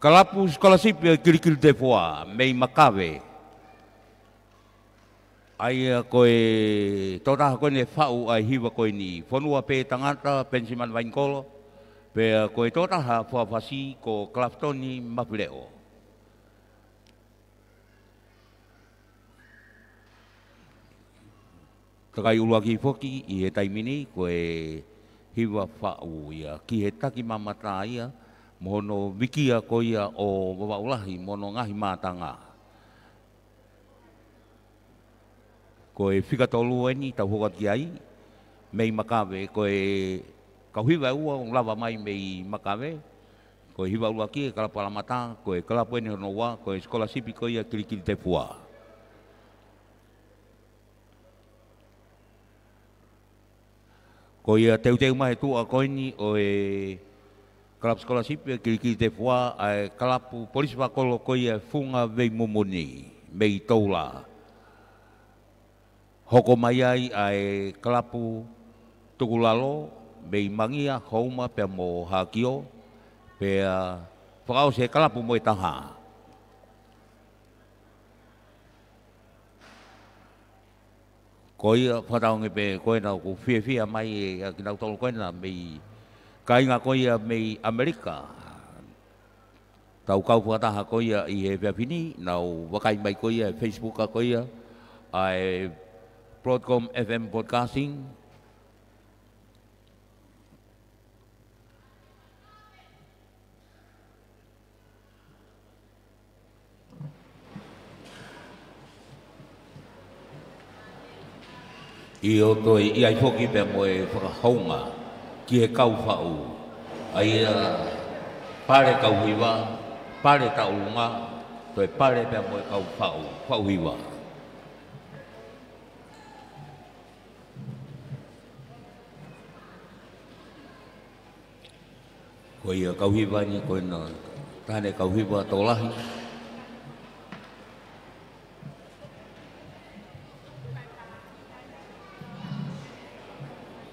kalapu skolasipi e kirikiri te fua, mei makawe. Ai a ko e tōtaha koe ne whau ai hiwa koe ni whanua pē tangata, pensiman vainkolo, pē a ko e tōtaha fua whasi ko klaftoni mapureo. Takai uluaki foki i he taimini, ko e hiwa whau ia, ki he taki mamata ia, mono wikia ko ia o wawaulahi, mono ngahi mātanga. Ko e whikatolu eni, ta hoka ki ai, mei makabe ko e kauhiwa ua un lava mai mei makabe ko e hiwa ua ki e kalapalamata, ko e kalapu eni hono ua, ko e skola sipi ko ia kilikili te pua. Ko ia teuteu mahe tua ko eni o e... Klap scholarship que ki te a ai polis va kolo koia funga vei momoni mei toula. Hoko mai ai ai eh, kalapu tukulalo mei mangia houma pe mo hakio pe whakao se kalapu mo e taha. Koia whataongi pe koina ku whia whia mai e eh, kinau tolu koina mei kai nga koi ờ, me Amerika tau kau pata ha koi i ờ, he pini nau wakai mai koi ờ, Facebook ka koi ai Broadcom FM podcasting Iyo toi i ai foki pe moe whakahaunga chia câu phậu ấy ba ờ, đề cầu hủy vợ ba đề tàu mà tôi ba đề bè mồi cầu phậu phậu hủy vợ Koi kau hiba ni koi na tane kau hiba tolahi.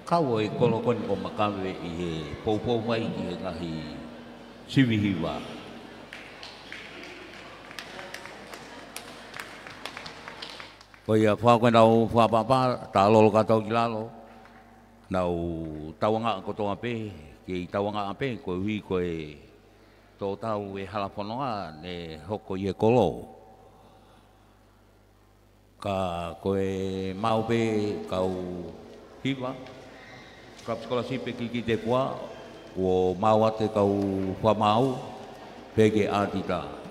kawa e kono koni ko makawe i he poupou mai i ngahi siwihi wā. Koi a whakoe nau papa, tā lolo katao ki lalo, nau tawanga ko tō ape, ke i tawanga ape, koe hui ko e tō tau e halaponoa, ne hoko i e kolo. Ka koe e maupe, kau hiwa, kap scholarship kiki te kua o mawate kau mau, PGA tika.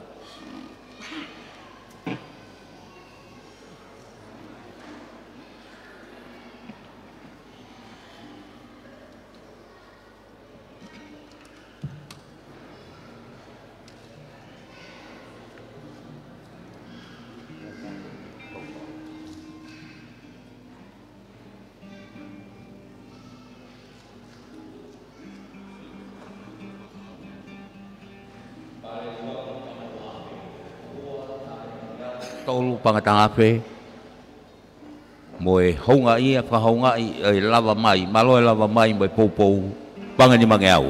pangatagape moe honga ia whahonga i e lava mai, maloi lava mai moe poupou, panga ni mangeau.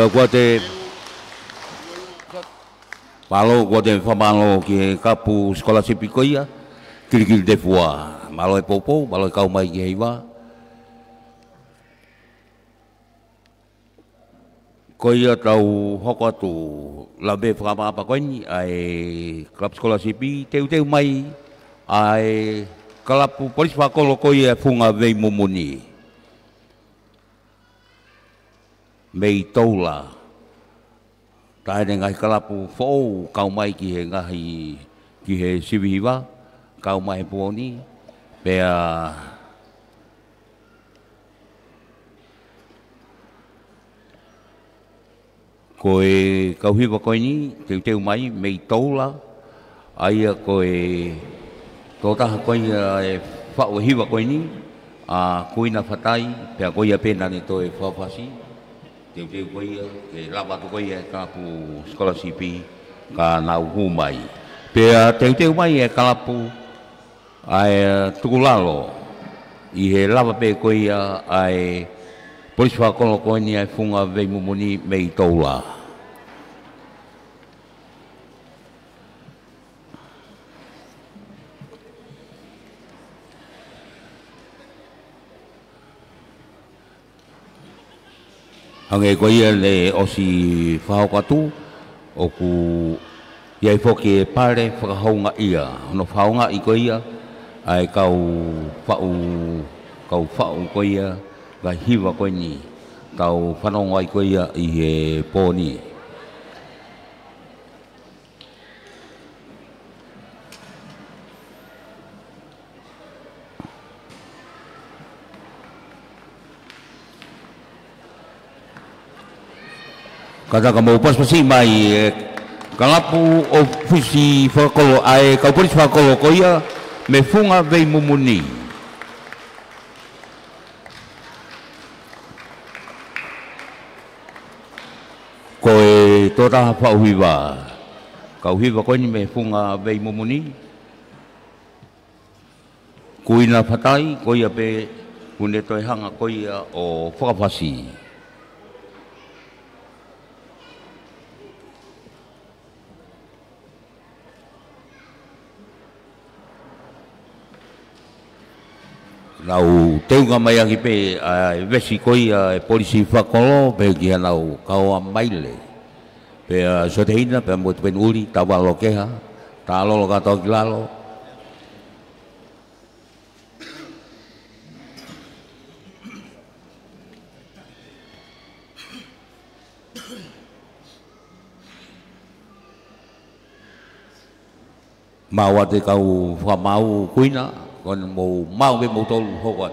ya kuate palo kuate famalo ki kapu sekolah sipiko ia kirikiri de fua malo e popo malo e mai geiva heiwa tau ia tau hoko atu apa whakapapa ai klub sekolah sipi teu teu mai ai kalapu polis whakolo ko ia funga vei mumuni. mei tola. Tai ne ngai kalapu fo kau mai ki he ngahi ki he siviwa kau mai poni pea koe kau hiwa koe ni te teu mai mei tola aia koe tōtaha koe e whao hiwa koe ni a koina whatai pea koe a pēnane tō e whawhasi ke te koia, ke lawa te koia e kapu scholarship ka na uhu mai. Pe a te te mai e kapu ai tukulalo i he lawa pe koia ai polisi wha kono koini ai funga vei mumuni mei tau laa. hange ko ia le o si fao o ku ia fo ke pare fa ia no fao i ko ia ai kau fau kau fau ko ia ga hiva ko ni tau fa no ai ia i e poni ni Kata kamu pas pasti mai kalapu ofisi fakolo ai kau polis fakolo koia me funga vei mumuni. Koe tota fau hiva. Kau hiva koe ni me funga vei mumuni. Kuina fatai koia pe hunde toi hanga koia o whakapasi. kau teu nga mai ki pe vesi koi polisi fa kolo pe ki kau ambaile pe soteina pe mot pen uli tawalo keha talo lo kato kilalo mawate kau fa mau kuina còn mù mau với mù tôn hô quật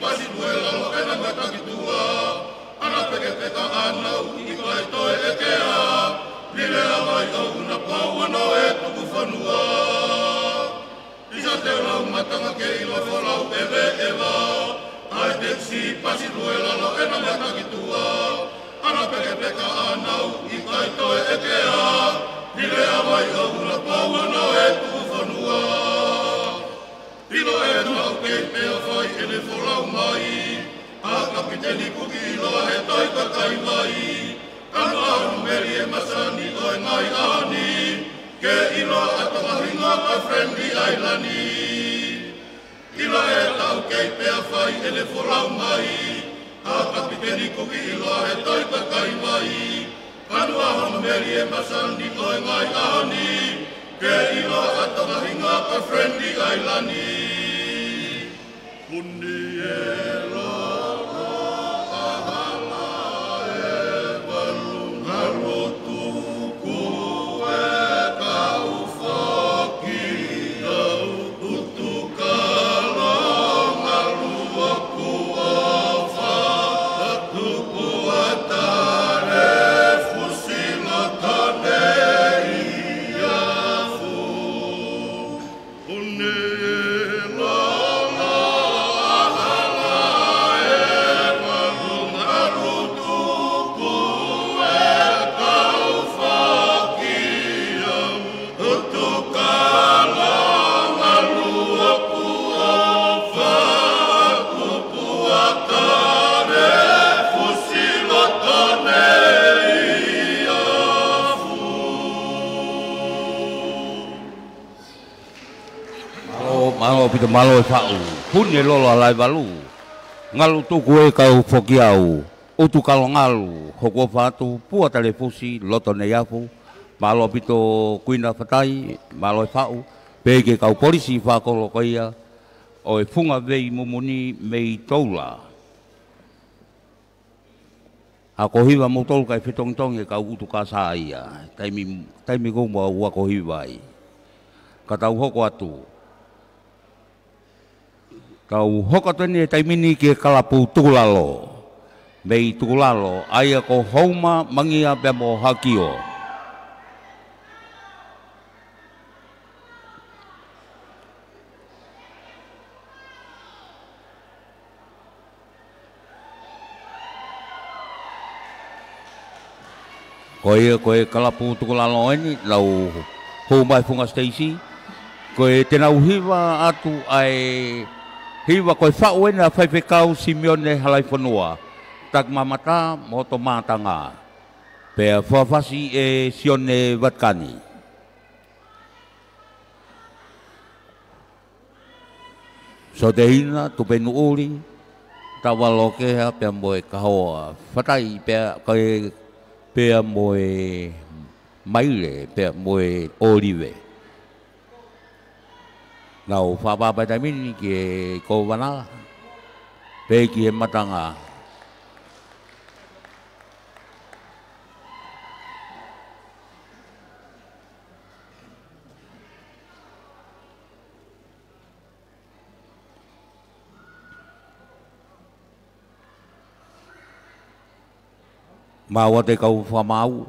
pasi muela lo ena mata kitua. Ana peke peka ana uki kai toe ekea. Lile awai au na pau ana e tuku fanua. Isa te lau matanga ke ilo fo lau ewe ewa. Ai te tsi pasi muela lo ena mata kitua. Ana peke peka ana uki kai toe ekea. Lile awai au na pau ana e tuku fanua. Lile awai au na pau ana e tuku fanua. Pilo e nua o kei pea whai e le wholau mai A kapiteni kuki loa he tai katai mai Ka maru meri e masani doi mai ani Ke ilo a tamahi ngā ka friendly ailani Pilo e nua o kei pea whai e le wholau mai A kapiteni kuki loa he tai katai mai Ka nua meri e masani doi mai ani Kerila at mga hinga pa friendly island kundi Kundi o pito malo e fa'u, puni e lolo alai balu. Ngalu tuku e kau foki au, utu kalo ngalu, hoku o fatu, pua tale fusi, loto nei afu, malo pito kuina fatai, malo e fa'u, pege kau polisi fa kolo kaya, o e funga vei mumuni mei toula. A kohiwa mo tolu kai fitongtong e kau utu kasa ia, taimi, taimi gomba ua kohiwa ai. Katau hoko atu, Kau u hoka tani e taimini ke e kalapu tukulalo. Mei tukulalo, aia ko hauma mangia pia mo hakio. Ko ia ko e kalapu tukulalo eni, lau hou mai funga stasi. Ko e tena uhiwa atu ai... E hi wa koe whao ena whai whekau Simeone halai whanua. Tak mamata mo to mātanga. Pea whawhasi e Sione Watkani. So te hina, tu pe nuuri, ta walo kea pea moe kahoa. Whatai pea koe pea moe maile, pea moe olive. Pea moe olive. nấu pha ba vitamin kì cô và nó về kì mặt trăng à mà qua tới câu pha máu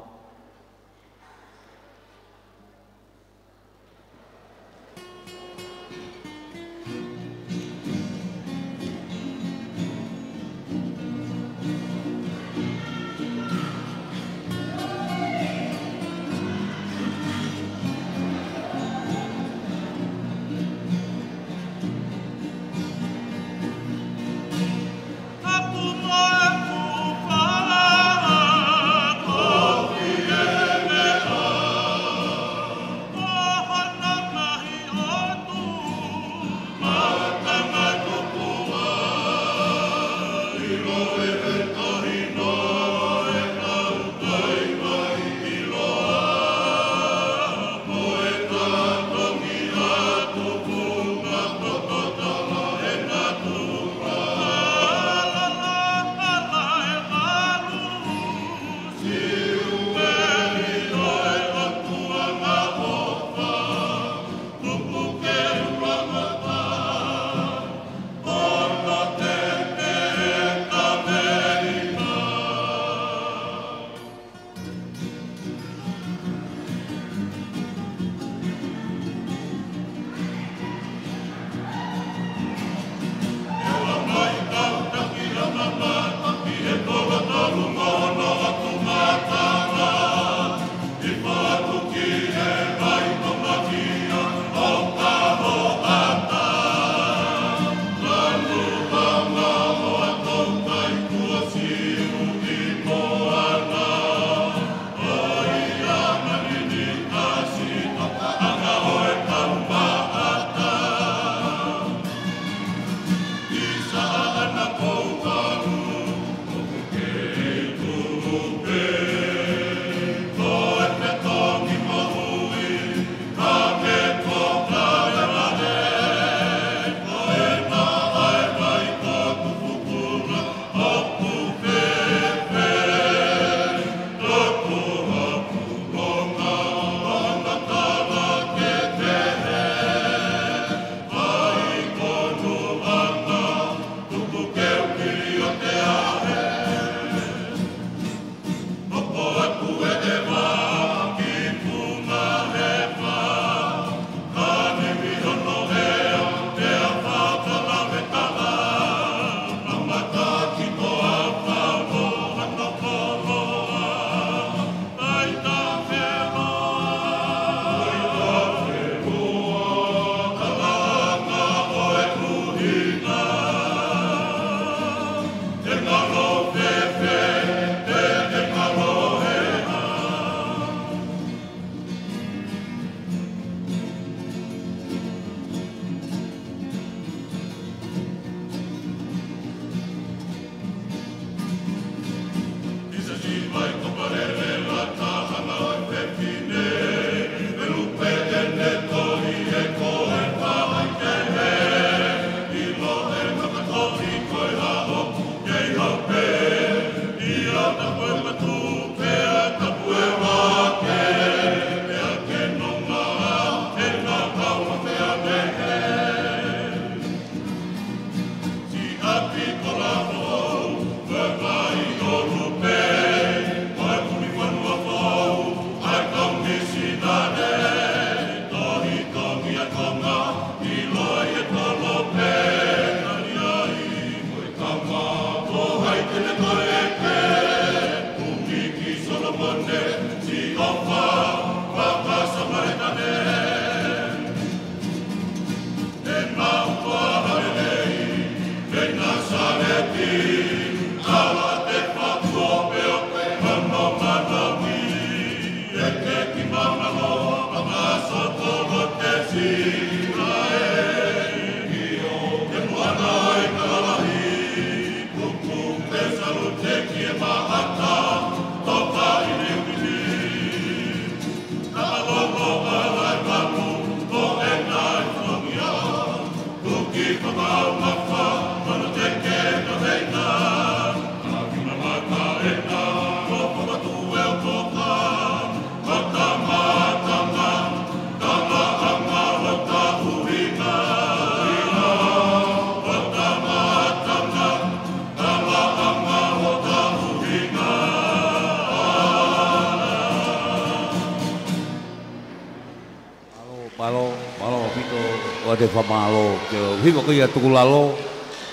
ke hui ko ia tuku lalo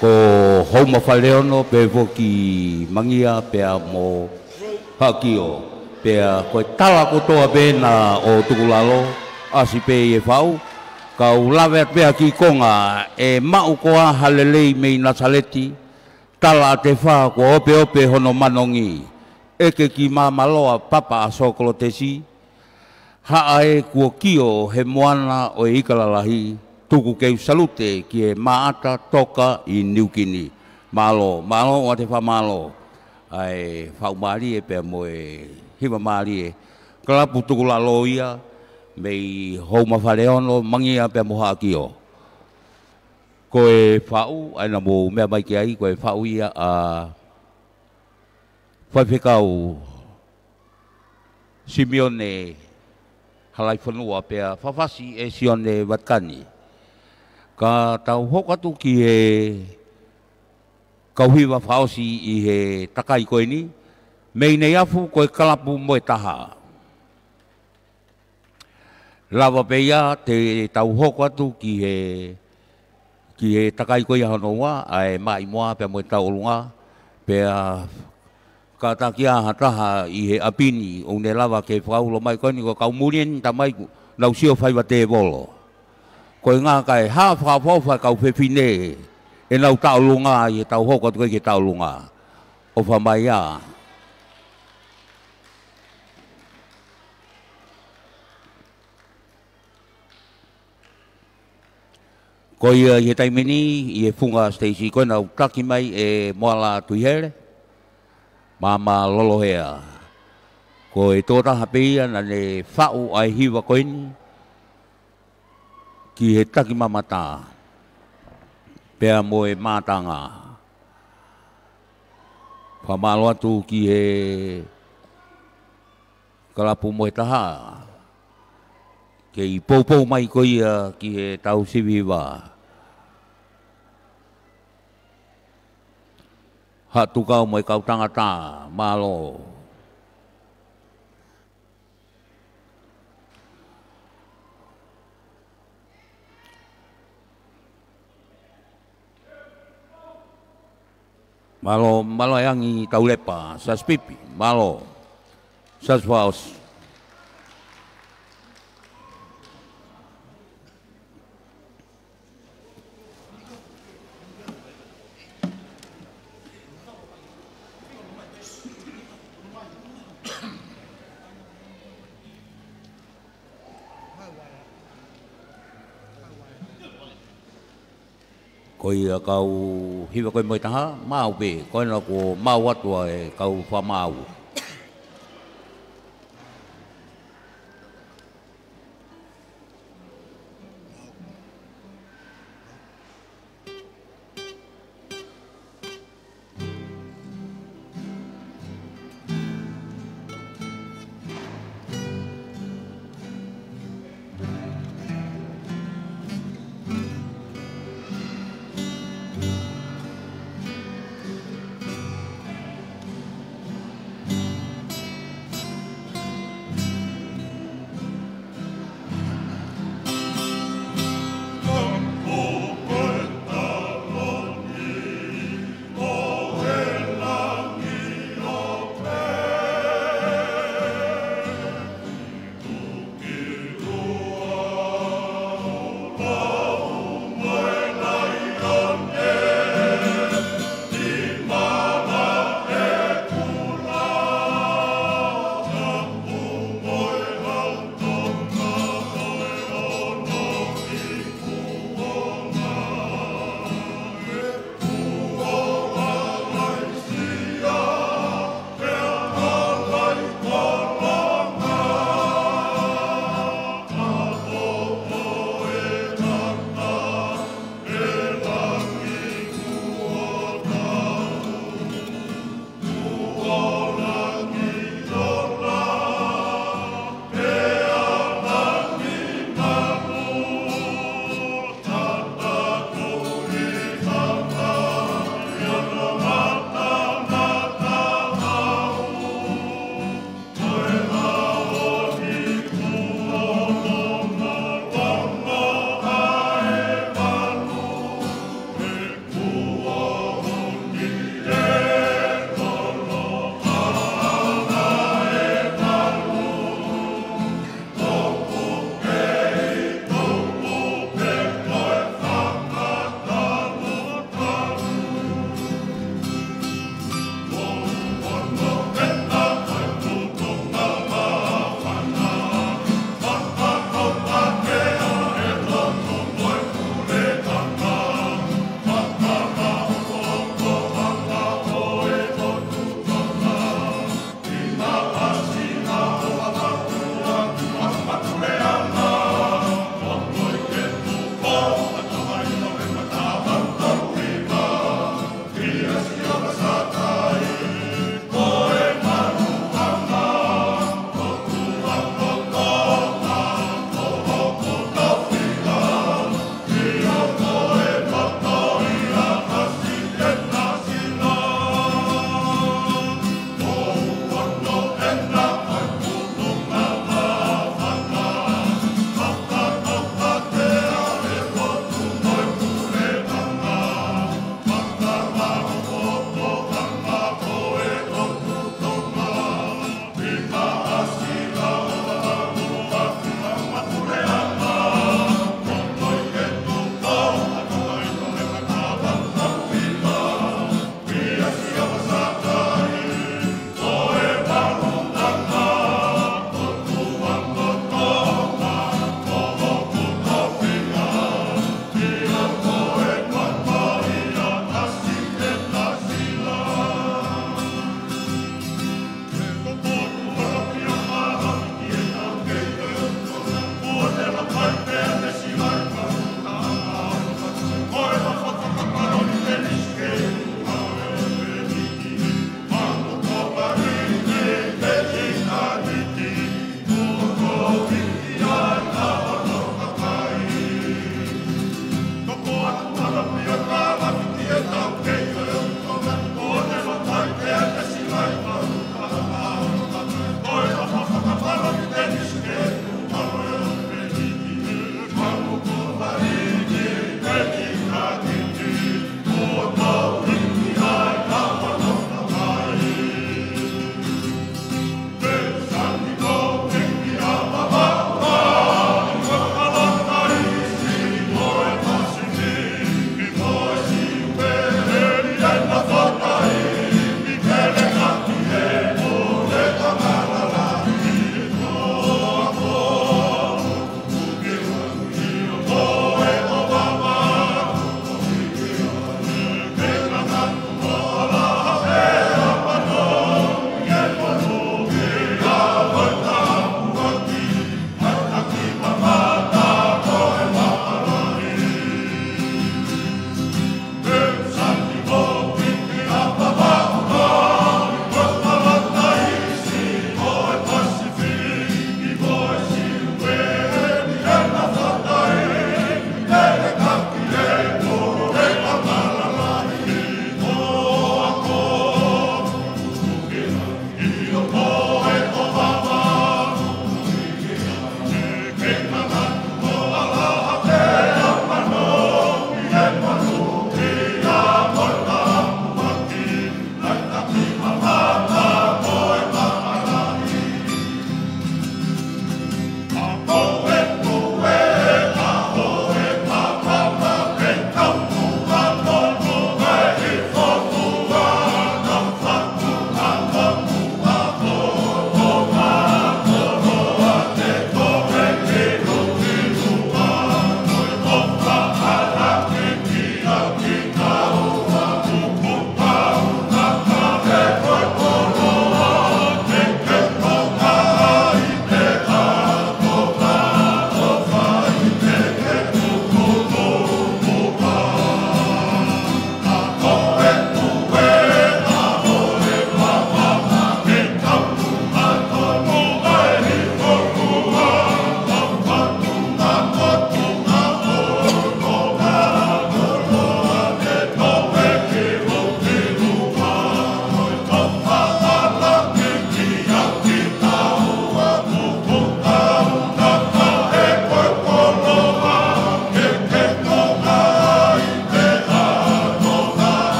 ko homa fa leono pe voki mangia pe mo hakio pe ko tala ko toa o tuku lalo asi pe e fau ka u lave pe aki konga e ma u ko a halelei mei na saleti tala te fa ko ope ope hono manongi e ke ki mamaloa papa a sokolotesi, haa e kuo kio he moana o e ikalalahi, tuku keu salute ki e maata toka i Niukini. Malo, malo o te whamalo. Ai, whau maarie pe mo e hiwa maarie. Kalapu tuku la loia me i hou mawhareono mangia pe mo hakio. Ko e whau, aina mo mea mai ki ai, ko e whau ia a whaifekau Simeone halai whanua pe a whawhasi e Sione Watkani. Simeone ka tau hoka tu ki he kauhiwa whaosi i he takai koe ni, mei nei afu koe kalapu moe taha. Lava peia te tau hoka tu ki he, ki he takai koe ahano wa, ae mai moa pe moe tau olunga, pe a kataki aha taha i he apini, o ne lava ke whaulo mai koe ni ko kaumurien ta mai ku, pe moe tau nausio faiwa te bolo. ko nga kai ha fa fa fa ka fe fine e lau tau lunga i tau hoko tu ki tau lunga o fa mai a ko ia i tai mini i e funga stacy ko na taki mai e moala tu mama lolo hea ko e tō taha pia na ne whao ai hiwa koini ki he taki mamata pea mo e mātanga. Whamalo atu ki he kalapu mo e taha. Ke i poupou mai koia ki he tau siviwa. Hatu kau mo e kau tangata, malo. Malo. malo malo yang kaulepa sas pipi malo sas faus koi a kau hiwa koi moitaha, mau be, koi na ko mau e kau wha mau.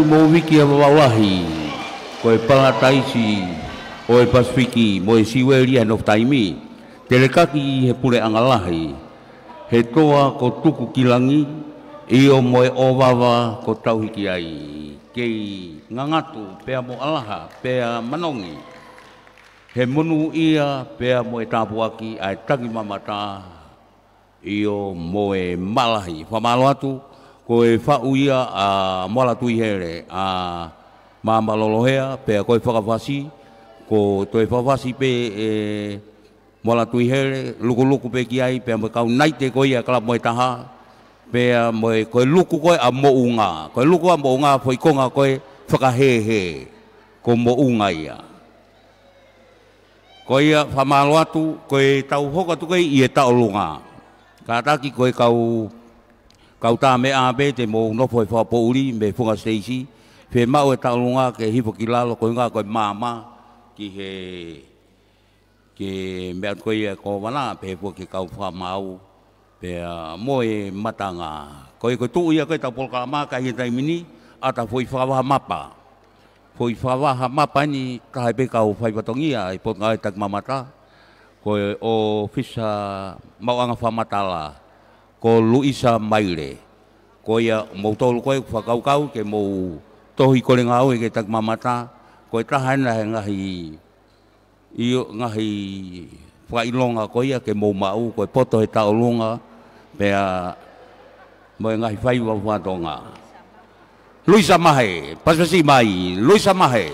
tonu mō wiki a wawahi, ko e panga taisi o e pasifiki siwe ria no taimi, te i he pule angalahi, he toa ko tuku kilangi, i o mō e o ko tauhiki ai, kei ngangatu pea mo alaha, pea manongi, he munu ia pea mō e tāpuaki ai takimamata, i o mō e malahi, whamalo atu, ko e whau ia a mola tui here a mamalolohea pe a koe whakawhasi ko to e vasi pe e mwala tui here luku luku pe ki ai pe a mwai kau nai te koe ia kala mwai taha pe mo mwai koe luku koe a mo unga koe luku a mo unga foi konga koe whakahehe ko mo unga ia ko ia whamalo atu koe tau hoka tukai i e tau lunga ka ataki koe kau kau kauta me a be te mo no foi e fa pouri me funga seisi fe o e ta talunga ke hipo kilalo ko nga ko mama ki he ke me ko ia e ko wana pe fu ki kau fa mau pe mo e matanga ko ko tu ia ko ta pol ka ma ka hita mini ata foi fa wa mapa foi fa wa mapa ni ka be ka u fai batongi ai po nga tak mamata ko o fisa mau anga fa matala ko Luisa Maire. Ko ia mou tolu koe whakaukau ke mou tohi kore ngā ke tak mamata. Ko e traha ena he ngahi, iyo, ngahi whailonga ko ia ke mou mau ko e poto he taolunga. Pea mo e ngahi whaiwa tonga. Luisa Mahe, pasmasi mai, Luisa Mahe.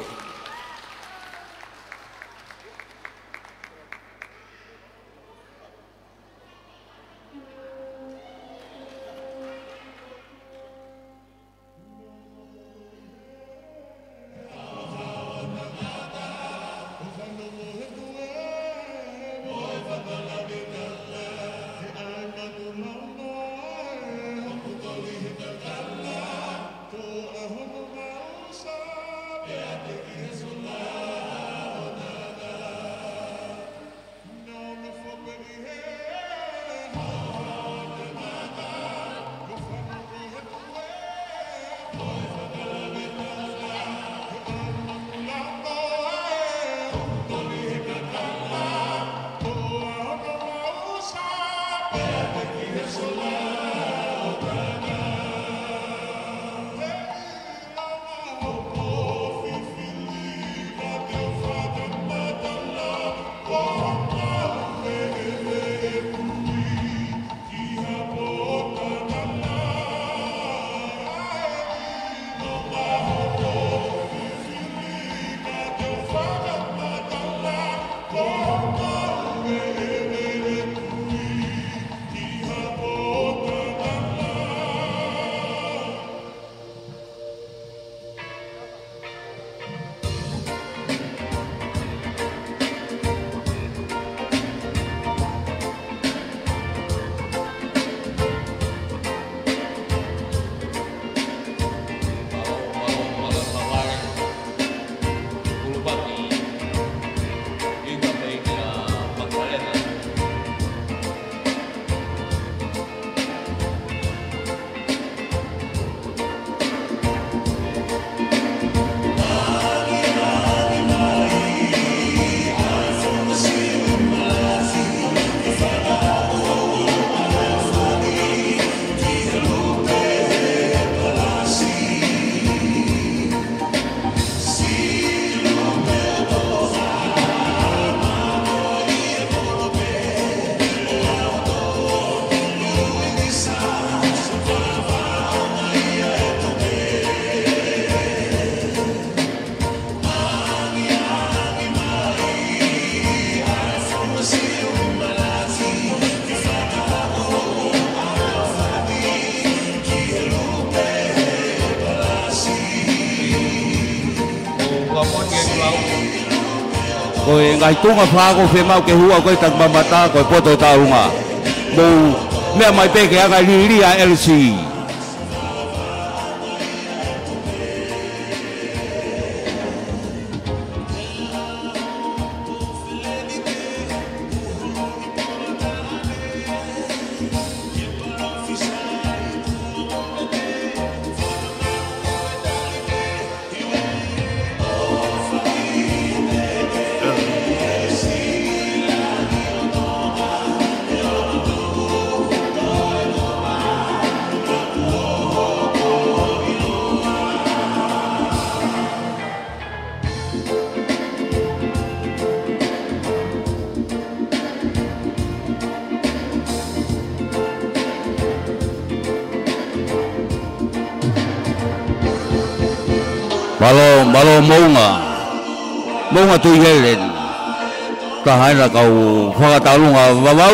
ngai tonga phago phe mau ke hua ko tak ba mata ko poto ta hunga mo me mai pe ke ngai ri ri a lc tôi ye lên, ta hai ra cầu pha tao luôn à vào vào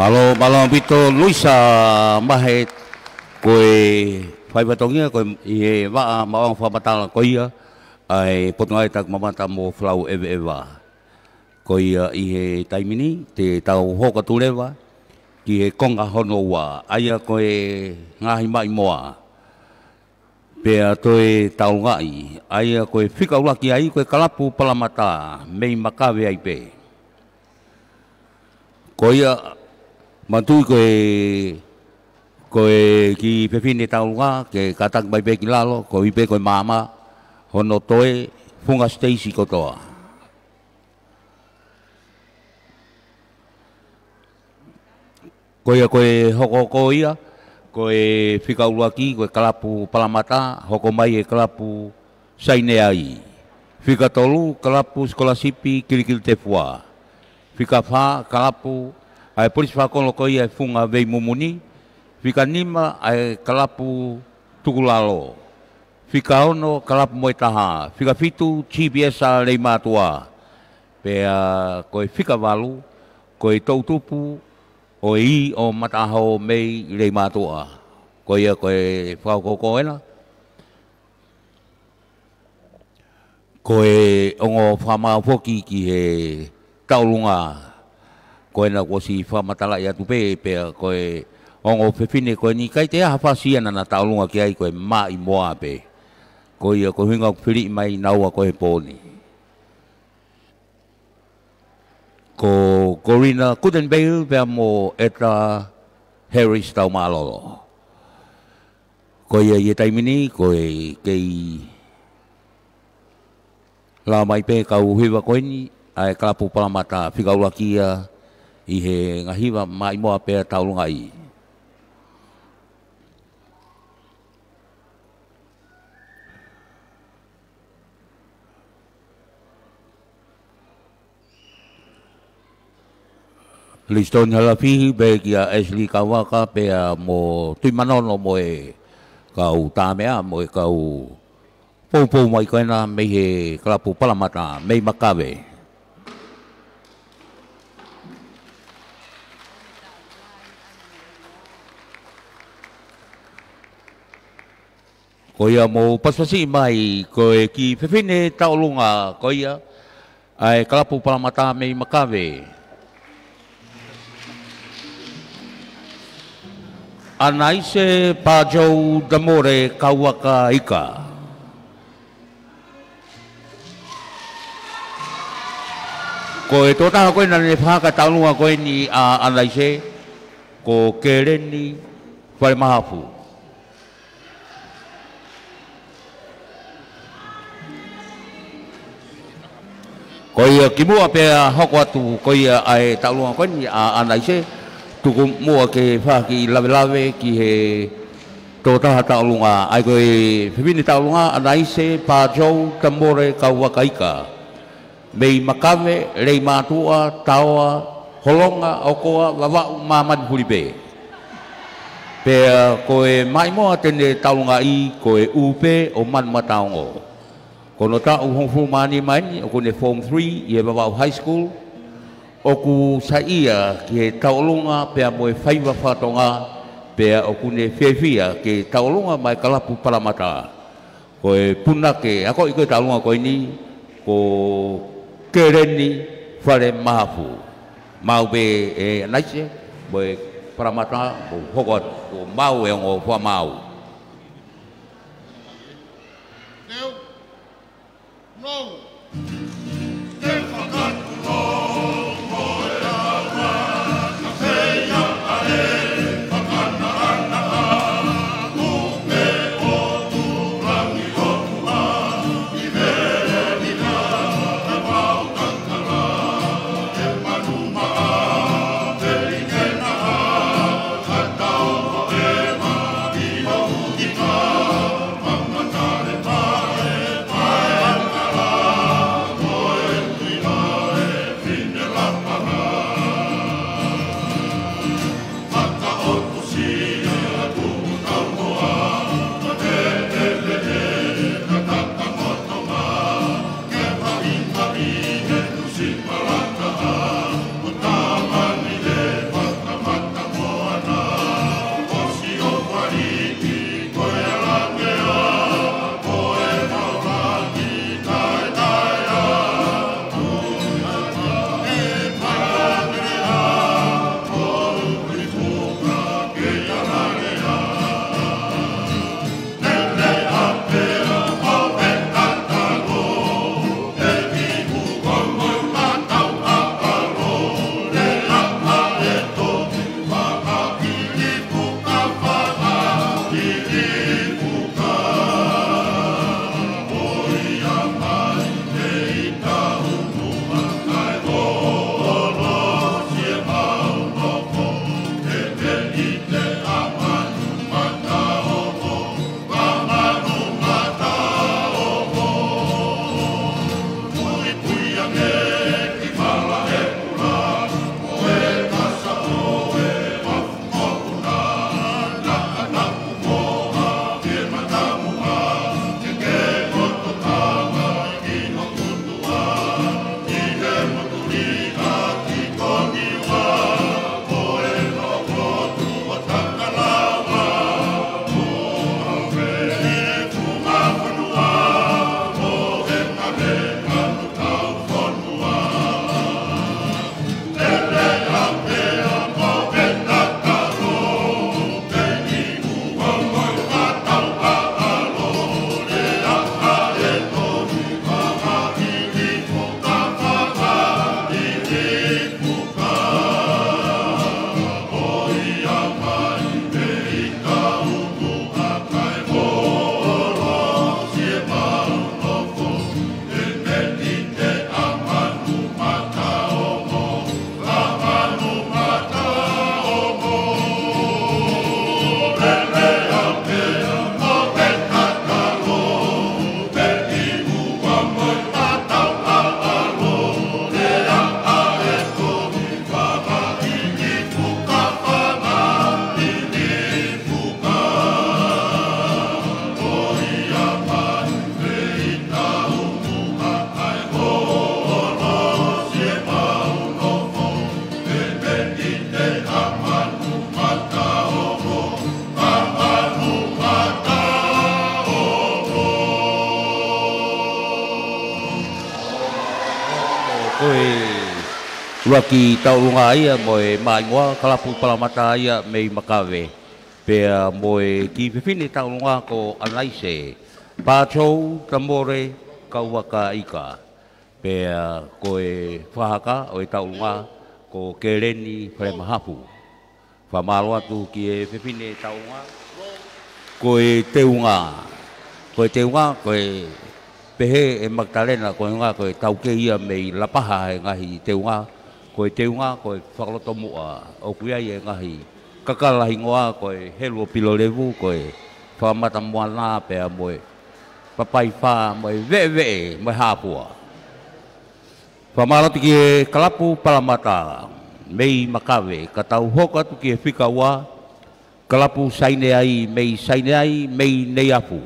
Palo palo pito Luisa mahe koe fai batongia koe i e waa maong fa batala koia ai potongai tak mamata mo flau eva koe koia i he taimini te tau hoka tulewa ki he konga hono wa aia koe ngahi mai moa pe pea toe tau ngai aia koe fika ulaki ai koe kalapu palamata mei makawe ai pe koia koia mantui koe koe ki khi phê phim này tao quá kể cả tặng bài mama kia lo cười bê cười Koe mà hoko koe á koe fika uluaki koe kalapu palamata hoko mai kalapu saineai Fika tolu kalapu sekolah sipi kiri-kiri tefua. Fika fa kalapu ai polisi fa kono ko ia funga e vei mumuni fika nima ai kalapu tukulalo fika ono kalapu moe taha fika fitu GPS a lei matua pe a ko e fika valu ko e tautupu o e i o mataho mei lei matua ko ia ko e fa koko ena ko e ongo fa ma foki ki he taulunga ko na ko si fa matala ya tu pe pe ko e ongo pe fine ni kai te ha fa si ana na taulunga ki ai ko ma i moa pe ko ia ko hinga ko pili mai naua wa ko e poni ko Corina couldn't be be mo eta Harry Stau Malolo. Ko ia i e taimini, ko kei la mai pe ka uhiwa ko ini, ai kalapu palamata kia i he ngahi wa mai moa pēr taurunga i. Listoni Halafihi pe ki a Ashley Kawaka pe a mo tui manono mo e kau tāmea mo e kau pōpō mai koena me he kalapu palamata me makawe. makawe. ko ia mo pasasi mai ko e ki fefine taulunga ko ia ai kalapu palamata mei makave anaise pajou damore kauaka ika ko e tota ko ina ne faka taulunga ko ni a anaise ko kereni Whare maha pū. koi ki mua pe a hoko atu koi ai taulunga koi ni a anai se tuku mua ke wha ki lawe lawe ki he tō taha taulunga ai koi pepini taulunga anai se pā jau tamore ka wakaika mei makawe rei mātua taua holonga okoa wawau mamani hulipe pe koe mai moa tene taulunga i koe upe o manu mataongo. Koe upe o manu mataongo ko no ta un hofu mani mani o ne form 3 ye ba high school o ku sa ia ke taolunga pe mo e faiva fatonga pe o ku ne fefia ke taolunga mai kalapu pala mata ko e puna ke a ko iko taolunga ko ini ko kereni fare mahafu mau be e naise mo e pala mata ko hoko ko mau e ngo fa mau Wrong. ruaki taurunga ia mo e maingoa kalapu palamata ia me i makawe. Pea mo ki pepine taurunga ko anaise, pātou tamore kauaka ika. Pea ko e whahaka o e taurunga ko kereni whare hapu Whamalo atu ki e pepine taurunga ko e teunga. Ko e teunga ko e pehe e Magdalena ko ngā ko tauke ia me lapaha e ngahi teunga ko te unga ko whakaloto a o kuia i e ngahi kakalahi ngoa ko e helu o pilo levu ko e whamata mua nā pea mo e papai whā mo e vee vee mo e hāpua whamarati ki e kalapu palamata mei makawe ka tau hoka tuki e whika ua kalapu saine ai mei saine ai mei nei afu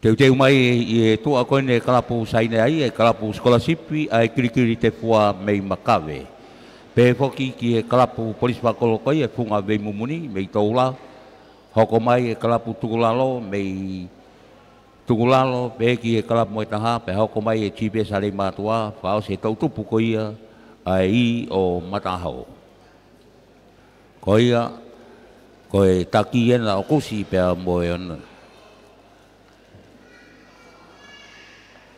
Te teu mai i e toa koe ne kalapu saine ai, e kalapu skolasipi, a e kirikiri te fua mei makawe. Pe foki ki e kalapu polispa kolokoi e funga vei mumuni, mei taula, hoko mai e kalapu tukulalo, mei tukulalo, pe ki e kalapu mai taha, pe hoko mai e chibe sarei mātua, whaos e tautupu koia, a e i o matahau. Koia, koe taki e na okusi pe a moe ona.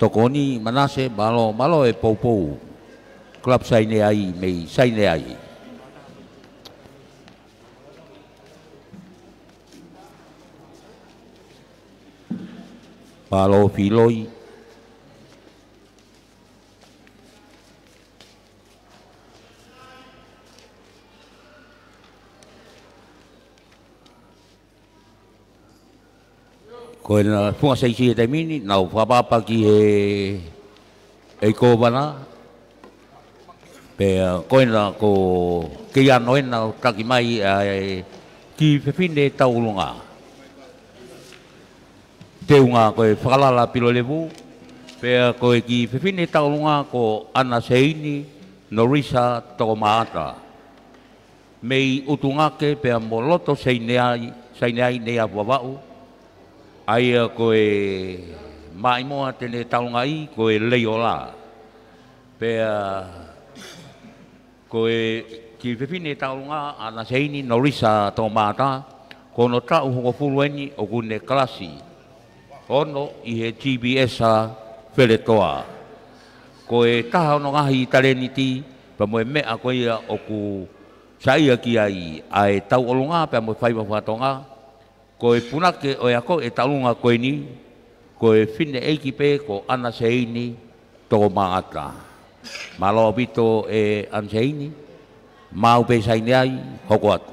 tokoni manase malo malo e eh poupou klub saine ai mei saine ai palo filoi ko e na tunga sa e te mini, na o papa ki e, e kōwana. Pe ko e na ko ke ano e na taki mai a, e, ki whewhine taurunga. Te unga ko e la pilo lebu, pea ko e ki whewhine taurunga ko ana seini, Norisa tō maata. Mei utungake pea mo loto seinei, seinei nei a wawau, aia ko e mai moa tene taonga i ko e leio la. Pea ko e ki whiwhine taonga a naseini norisa tō mātā, ko no tau hongo fulueni o kune klasi. Ono i he TBS a whiletoa. Ko e taha ono ngahi i tareniti, pa moe mea ko ia o ku saia ki ai a e tau olunga pa moe whaiwa whatonga, ko Ko e puna ke o ako e taunga koe ni, ko e whine eiki pē ko ana seini tō maata. Malo pito e anseini, mau pē saine ai, hoko atu.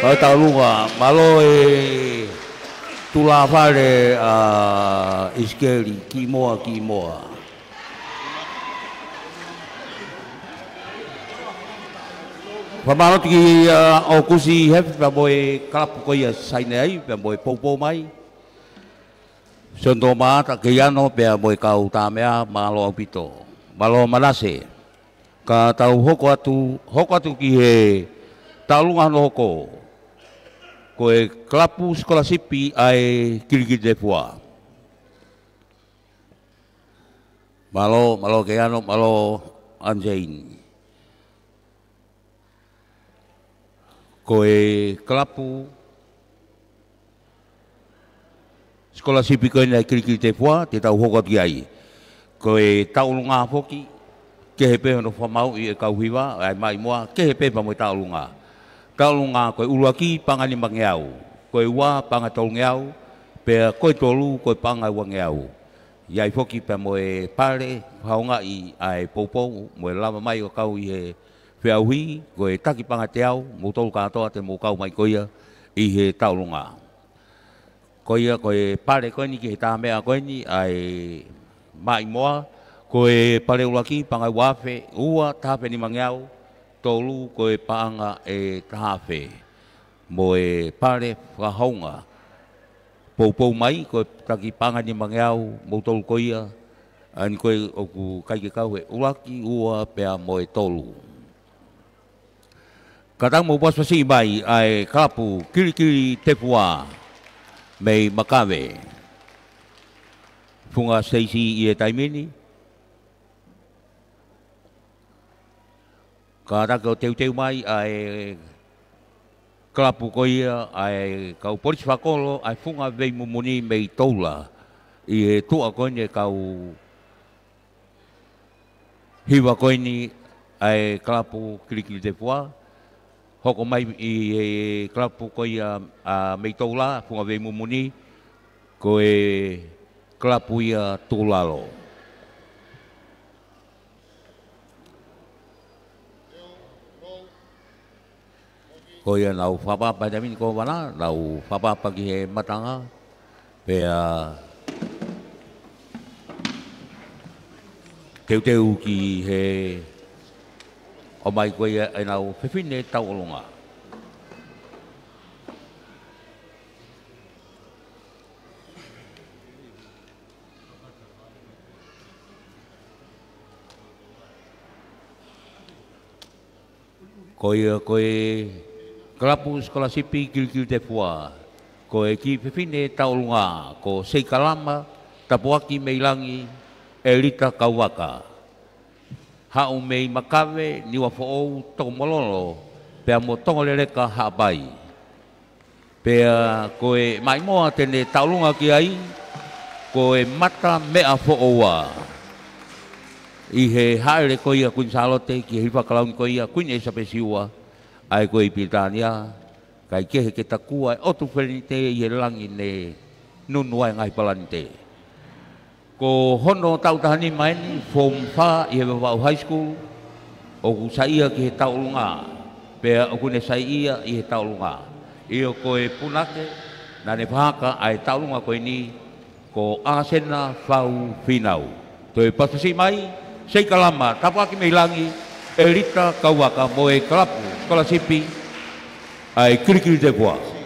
eta luga, malo e tula a iskeri, kimoa, kimoa. Whamano tiki uh, o kusi hef, pa moe kalapu koia saine ai, pa poupou mai. Sondo maa ta keiano, pa moe kau tāmea, malo au pito. Malo manase, ka tau hoko atu, hoko atu ki he talunga no hoko. koje kelapu sekolah ai kirgi defua. Malo malo keano malo anjain. Koe kelapu sekolah sipi koe na kirgi defua te tau hokot giai. Koe tau lunga hoki kehepe hono famau i e kauhiwa ai mai moa kehepe pamoi tau lunga. talo ngā koe uruaki panga ni mangi au. Koe wā panga tolu ngi au, pe koe tolu koe panga ua ngi au. Iai foki pe moe pare, haonga i ae poupou, moe lama mai o kau i he whiauhi, koe taki panga te au, mō tolu kātoa te mō kau mai koia i he talo ngā. Koia koe pare koe ni ki he tāmea koe ni ae mai moa, koe pare uruaki panga uafe ua tāpe ni mangi au, tolu koe paanga e kahawe. Mo e pare whahaunga. Poupou mai koe e paanga ni mange au, mo tolu ko ia. Ani ko e oku kaike kau e uaki ua pea mo e tolu. Katang mo paspasi mai ai kapu kirikiri tepua mei makawe. Funga seisi i e taimini. Funga seisi i e taimini. ka raka o teu teu mai a e klapu koia a e kau polis whakolo a funga vei mumuni mei taula i e tua koine kau hiwa koini a e klapu kilikili te fua hoko mai i e klapu koia a mei taula funga vei mumuni ko e klapu ia tulalo. Eh, ko ia nau whapapa tamin ko wana, nau whapapa ki he matanga, pe a eh, teu teu ki he o mai koe ia e eh, nau whiwhine tau olonga. koe koe Kelapu Sekolah Sipi Kilkil Te Fua. Ko e ki pepine ko Seikalama, Tapuaki Meilangi, Elita Kauaka. Hau mei makawe, niwa fo'ou, toko malolo, pea mo tongo leleka haabai. Pea ko e maimoa tene taurunga ki ai, ko e mata mea fo'oua. I he haere ko ia kuin salote, ki he hifakalaun ko ia kuin esapesiua, e ai koi pitania kai kehe ke takua o tu whenite i langi ne nunua ngai palante ko hono tau tahani main form 5 ye ba High School o ku saia ki he taulunga pe o ku ne saia ia he taulunga i o koe punake na ne phaka ai ulunga koi ni ko asena fau finau toe pasasi mai sei kalama tapaki langi Elita Kawaka Moe Kelapu scholarship in uh, curriculum de bois.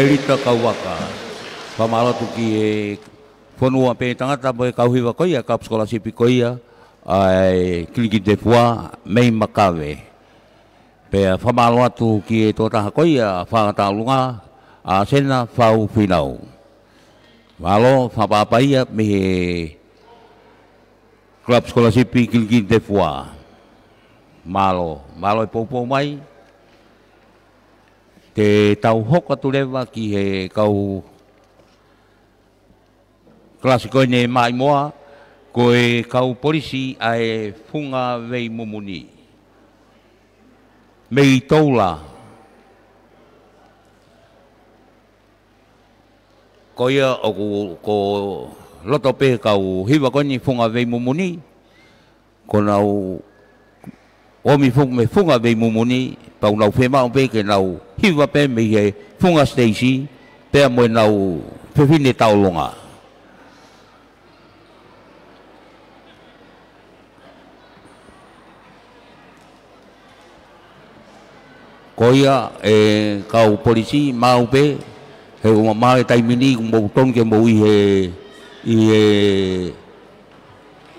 erita kauaka. Pamala tu ki e fonua pe tangata boe kauhiwa koia, kap skola sipi koia, ai kliki te pua, mei makawe. Pe pamala tu ki e tōtaha koia, whangata lunga, a sena whau whinau. Walo, whapapaia, mehe Club Scholarship Kilkin de Foix. Malo, malo e popo mai te tau hoka tu lewa ki he kau klasiko ne mai moa koe kau polisi a e funga vei mumuni mei toula ko ia o ko, ko loto kau hiwa ko ni funga vei mumuni ko nau o mi fung me funga be mumuni pa un lau fema un pe ke lau hiwa pe me ke funga stacy pe mo lau pe fine tau longa koia e kau polisi mau pe he uma mai taimini mo ton ke mo i he i he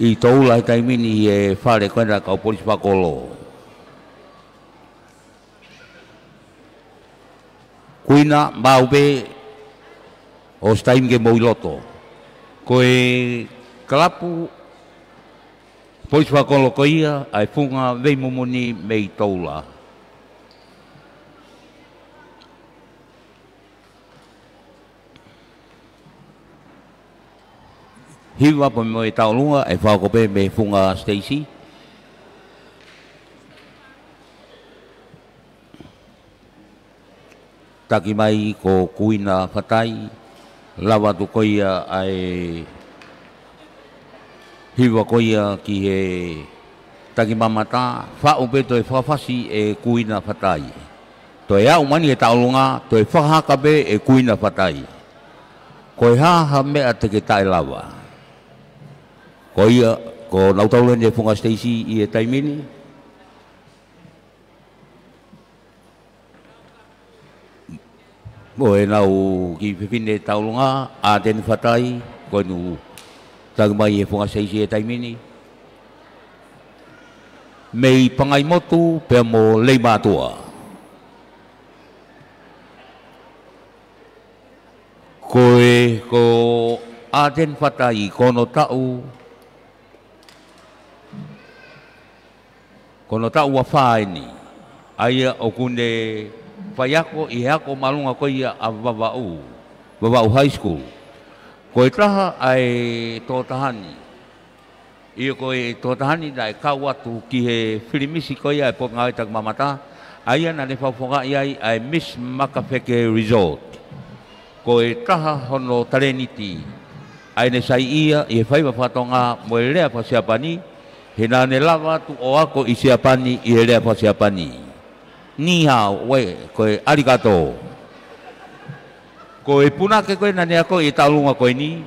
i taulah taimini e fare quella ca polis pakolo kuina baube o staim ge moiloto koe kalapu polis pakolo koia ai funga veimomoni mei taulah hiu apa mo e tau lunga e fa ko pe me funga stacy taki mai ko kuina fatai lava tu koia ai hiwa koia ki he taki mamata fa upe to e fa e kuina fatai to e au mani e taulunga to e fa e kuina fatai ko e ha ha me ate ke tai lava lava ko iya ko nautaulan dia punga Stacy iya e time ini mo e nau ki pepine taulunga den fatai ko nu tagmai e punga Stacy iya time ini mei pangai motu pe mo leima tua koe ko aden fatai kono tau kono ta ua faini ai o kune faiako i hako malunga ko ia a vavau vavau high school ko e ai tō tahani i ko e tō tahani da e kau atu ki he filimisi ko ia e po ngai tak mamata ai na ne fafonga i ai Miss Makapeke Resort ko e taha hono tareniti ai ne sai ia i e faiwa fatonga moelea pa siapani Hinane lava tu o ako isiapani pa siapani. Ni hao we koe arigato. Koe puna ke koe nane ako i talunga koe ni.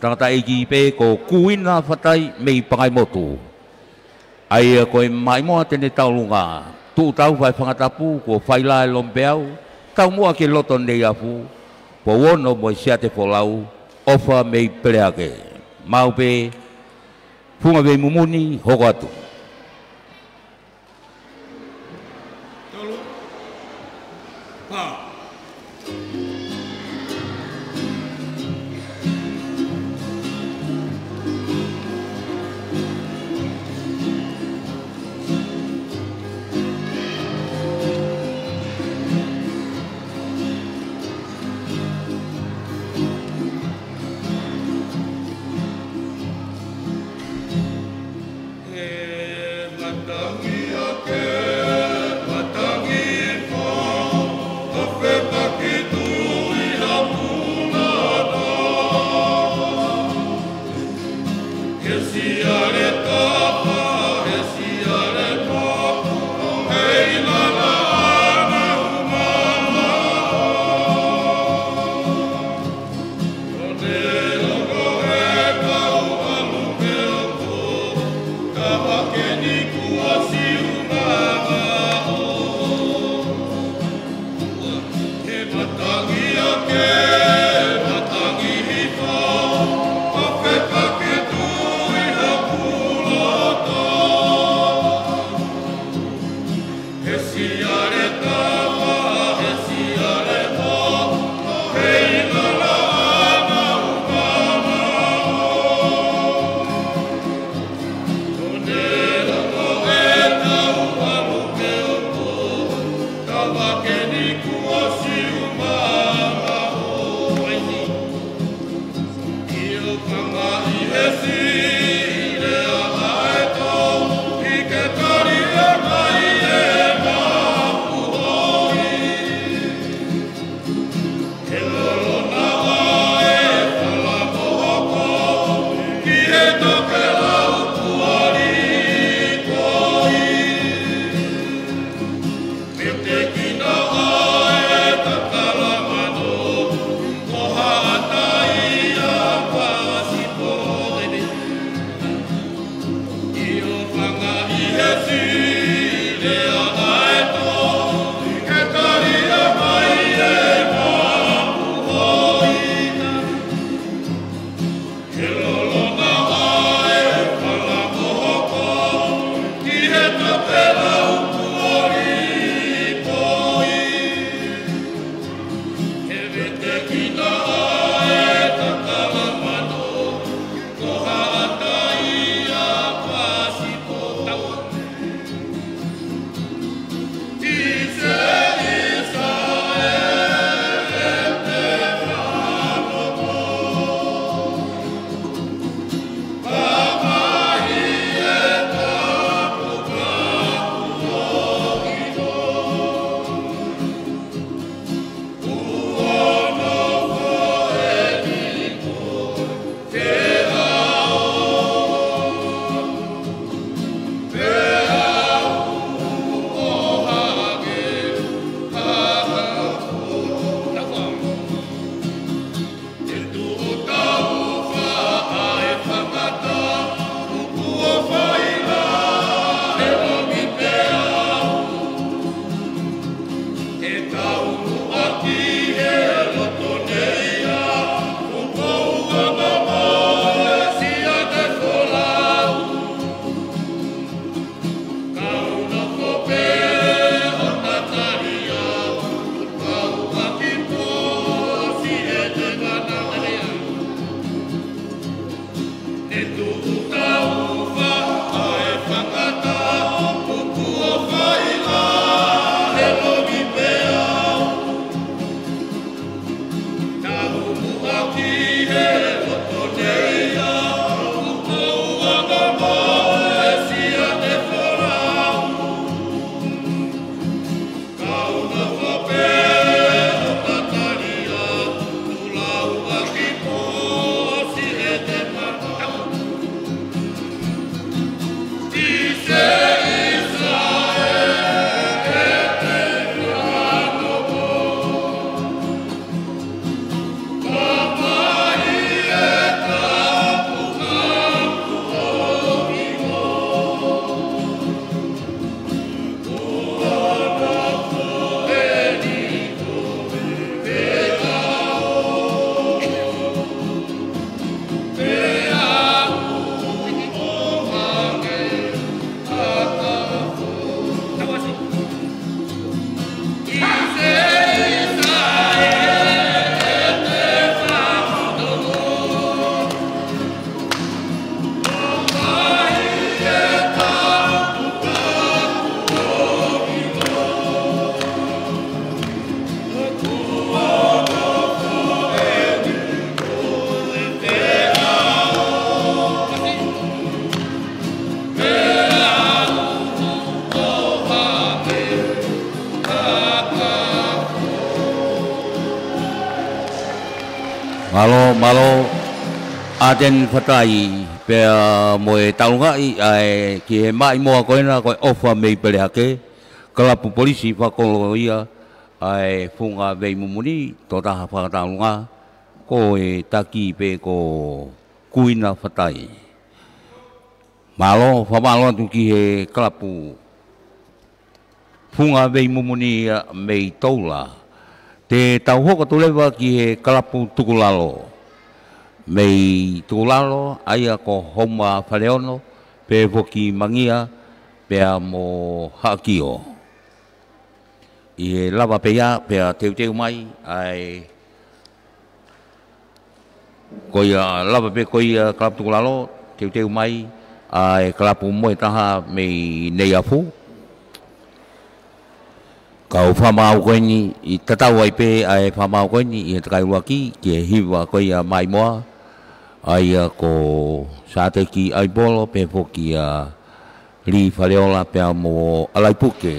Tangata e pe ko kuina fatai mei pangai motu. Ai koe mai moa tene talunga. Tu tau fai whangatapu ko fai lae lombeau. Tau mua ke loto nei afu. Po wono mo siate folau. Ofa mei peleake. Mau pe punga be mumuni hogo atu den whatai pe a moe taunga i ai ki he mai mo moa koena koe ofa mei pele hake kalapu polisi whakolo ia ai funga vei mumuni tō taha whakataunga ko e taki pe ko kuina whatai Malo, whamalo atu ki he kalapu funga vei mumuni mei taula te tau hoka leva ki he kalapu tukulalo mei tūlalo aia ko homa whareono pe voki mangia pea mo hakio. I e lava pea, pea teu teu mai ai koia à, lava pe koia klap à, tūlalo teu teu mai ai klapu moe taha mei nei apu. Kau whamau koini i tatau ai pe ai whamau koini i takai ruaki ke hiwa koia à, mai moa ai ko sa te ki ai bolo pe poki li faleola pe mo alai puke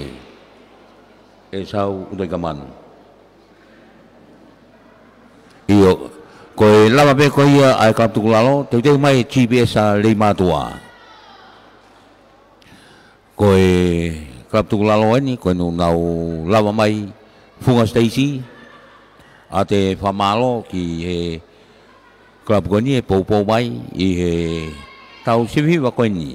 e sau de gaman io ko e lava pe ko ia ai ka te te mai chi pe sa ko e ni ko e no nau lava mai funga stacy a te famalo ki e klapgoni e poupo mai i he tau siwi wa koe ni.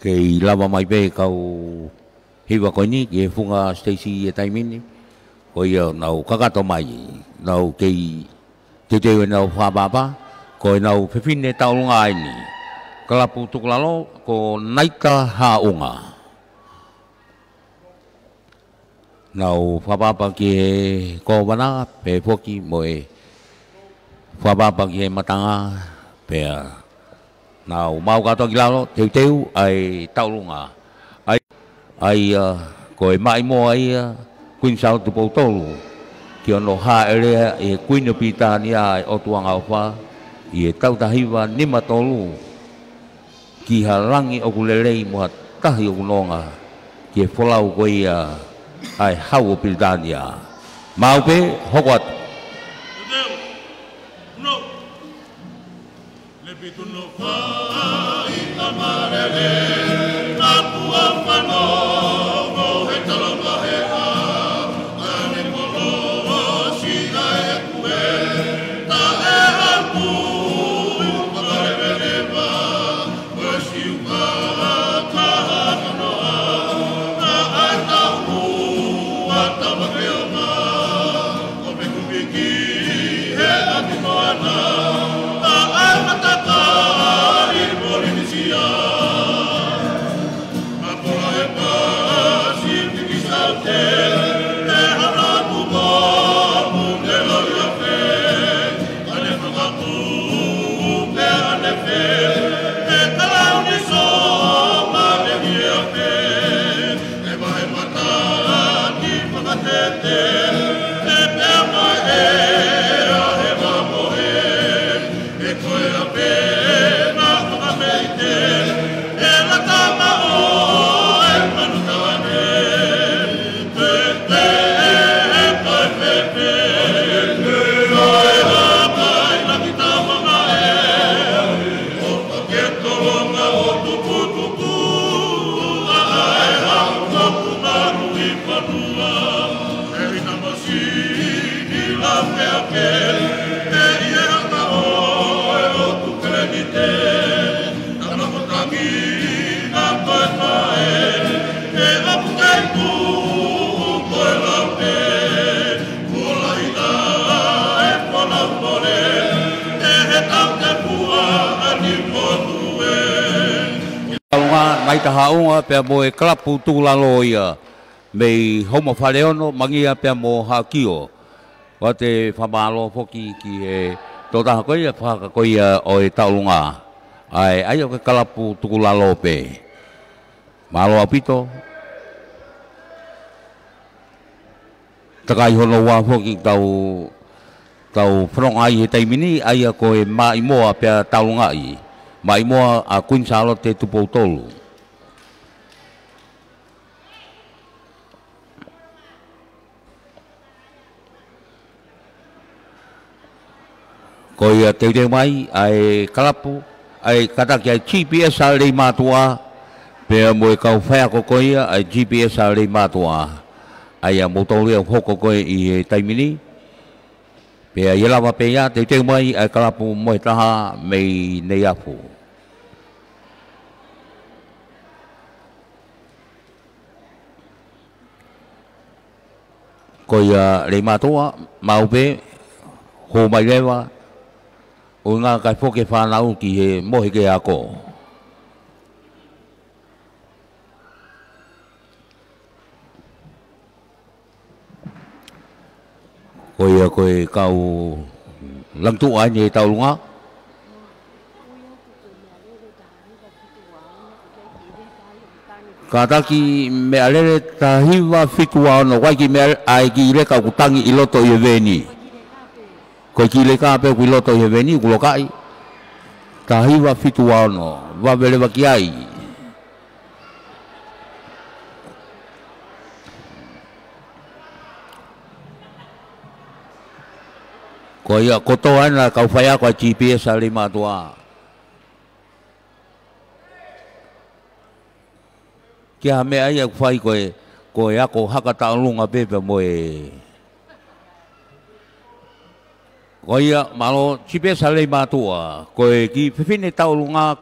Kei lawa mai pe kau hiwa koe ni ki he funga Stacy e taimini. Koe iau nau kakato mai, nau kei te te nau wha baba ko nau pepine taulunga ai ni kalapu lalo ko naika haunga nau whapapa ki e kōwana pe poki mo e whapapa ki e matanga pe nau mau katoa ki lalo teu teu ai taulunga ai ai uh, ko e mai mo ai uh, kuin sao tu poutolu ki ono ha ere e kuin o pitania e otuanga o Iya tahu tahiwa ni matolu ki halangi okulelei muhat tahi okunonga ki folau koia ai hau pildania mau pe hokwat haunga pe mo e klapu tu la loia me homo faleono mangia pe mo kio wa te famalo foki ki e tota ko ia fa ko ia o e taunga ai ai o klapu tu la lope malo apito takai holo wa foki tau tau frong ai he taimini ai a ko e mai mo pe taunga i mai moa a kuinsalo te tupoutolu. Koia te te mai ai kalapu ai kataki à. à, ai GPS a le matua pe à. mo ka fa ko koia ai GPS a le matua ai a mo tole ho ko koi i taimini pe ai lava pe ya te te mai ai kalapu mo taha mei nei apu koia le matua mau pe ho mai lewa o ngā kai poke whanau ki he mohe ke ako. Koe a koe kau lang tu ai ni tau lunga. Kata ki me alere tahiwa fitua no wai ki me ai ki re kau kutangi iloto i veni. Ko chile ka pe kui loto he veni ku lokai. Ta hiwa fitu ano, wa vele wa kiai. Ko ia kotoan la kau faya ko GPS lima tua. Kia me ai fai ko e ko ia ko hakata lunga pepe moe. Kaya malo, si Pesale Matua, kaya ki, pipinitaw lunga.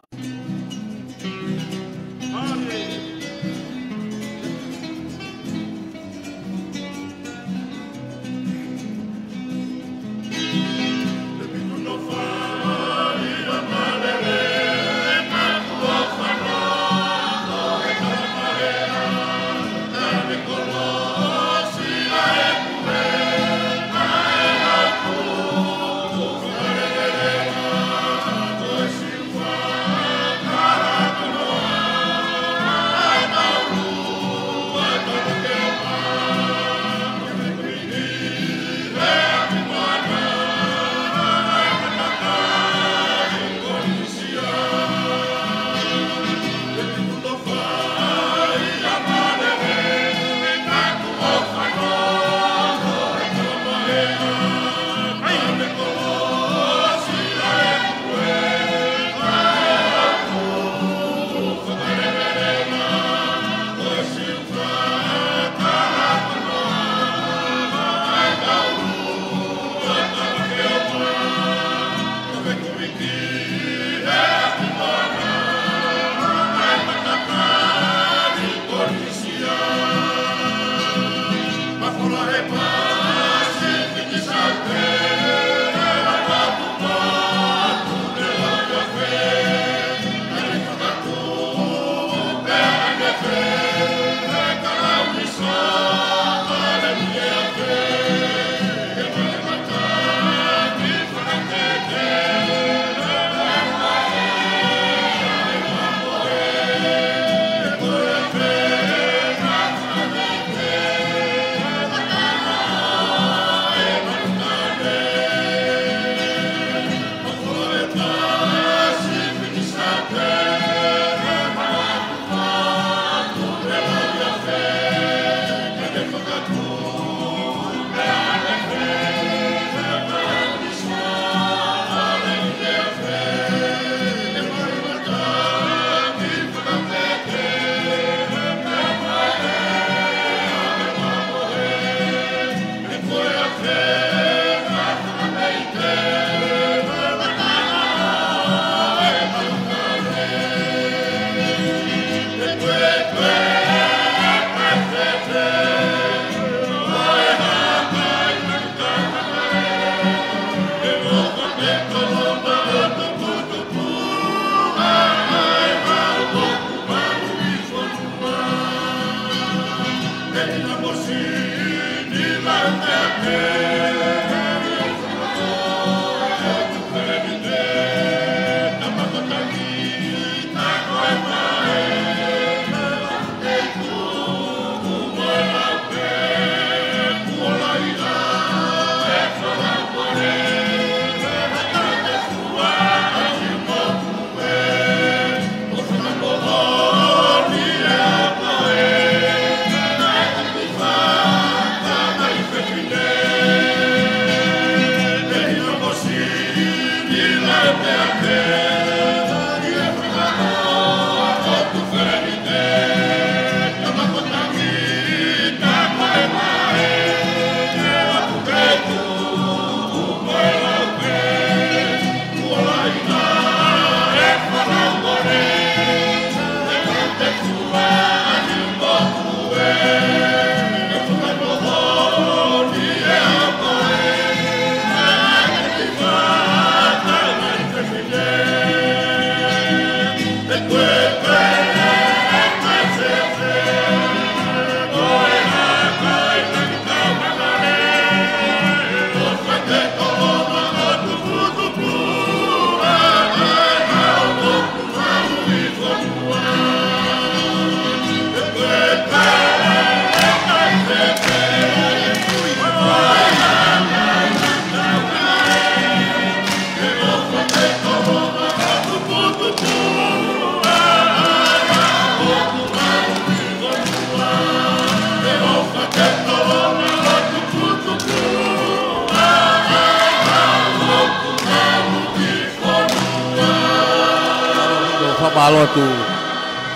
alo tu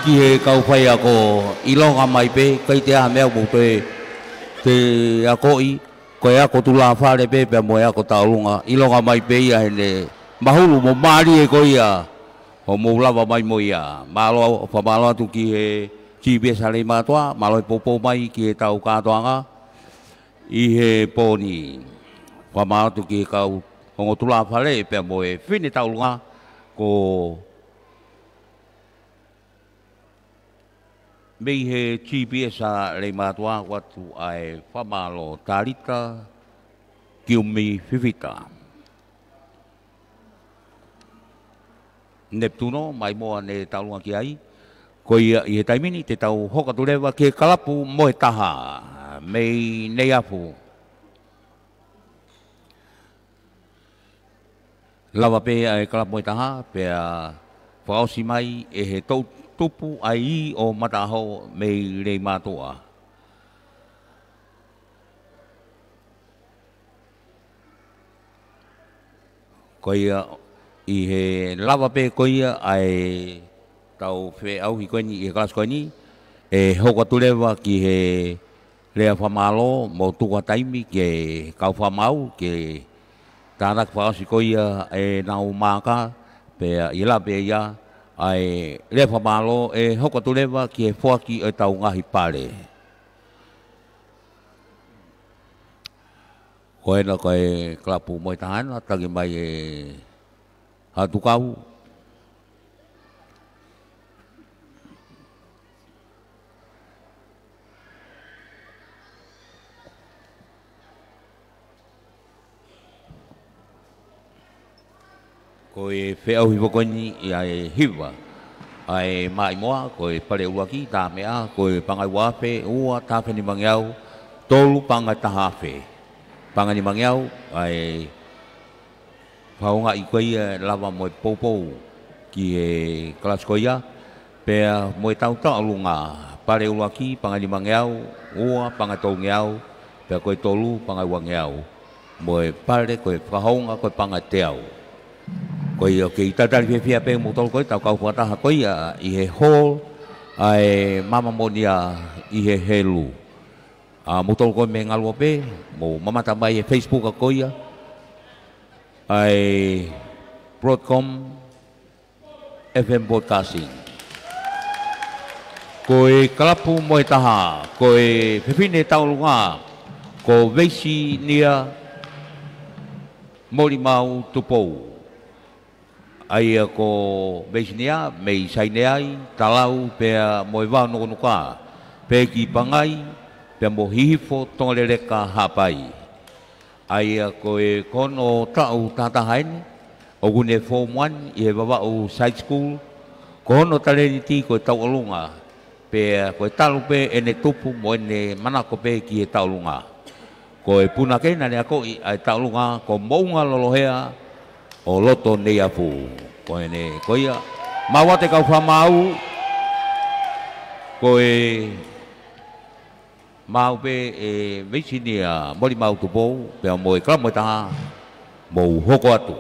ki he kau whai ako ilonga mai pe, kai te aha mea mou te, te ako i, ko e ako tu la whare pe, pe mo e ako taurunga, ilonga mai pe ia hene, mahulu mo mari e ko ia, o mou lava mai mo ia, malo, pa malo tu ki he GBS hale matoa, malo e popo mai ki he tau katoanga, i he poni, pa malo tu ki he kau, Ongo tula whare, pia mo e whine taulunga, ko mei he GPS a le mātua watu ai whamalo tārita ki umi whiwhita. Neptuno, mai moa ne taluan ki ai, ko i, he taimini te tau hokatu lewa ke kalapu moe taha mei nei apu. Lava pe ai e kalapu moe taha, pe a whaosi mai e he tau tupu ai o mataho me le matua. Koia i he lawa pe koia ai tau fe au hi koini i kas koini e hoka tulewa ki he lea whamalo mo tuka taimi ke kau whamau ke tānak whaasi koia e nau māka pe ila pe ia ai lefa malo e hoko tu lewa ki e fuaki e tau ngahi pare. Koe na koe klapu moi tahana, tagi mai e hatu kau, ko e feo hi bokoni i e hiwa ai mai moa ko e pare ua ki ta mea a ko e pangai wa ua ta pe ni mangiau tolu panga ta panga ni mangiau ai faunga i ko i lava mo popo ki e klas ko ia pe mo ta ta lunga pare ua ki panga ni mangiau ua panga tou ngiau pe ko e tolu panga ua ngiau mo e pare ko e faunga ko e panga teau koi o ki tata ni fia pe mo tol koi tau kau fuata ha koi i he hol ai e mama monia i he helu a mo tol koi me ngalo pe mo mama ta mai e facebook a koi ai e, broadcom fm podcasting ko e kalapu mo e taha ko e fefine tau lunga ko veisi nia Morimau Tupou. Morimau Tupou ai ko beisnia me sainei talau pe moiva no nuka pe ki pangai pe mo hifo tolele ka hapai ai ko e kono tau tatahain o gune form 1 e baba u side school kono taleniti ko tau alunga pe ko talu pe ene tupu mo ene mana ko pe ki e tau ko e puna kei nane ako i tau ko mounga lolohea lohea o loto nei apu koe ne koia maua te kau whamau koe mau pe e veisinia mori mau tu pou pe mo e kala mo ta mo hoko atu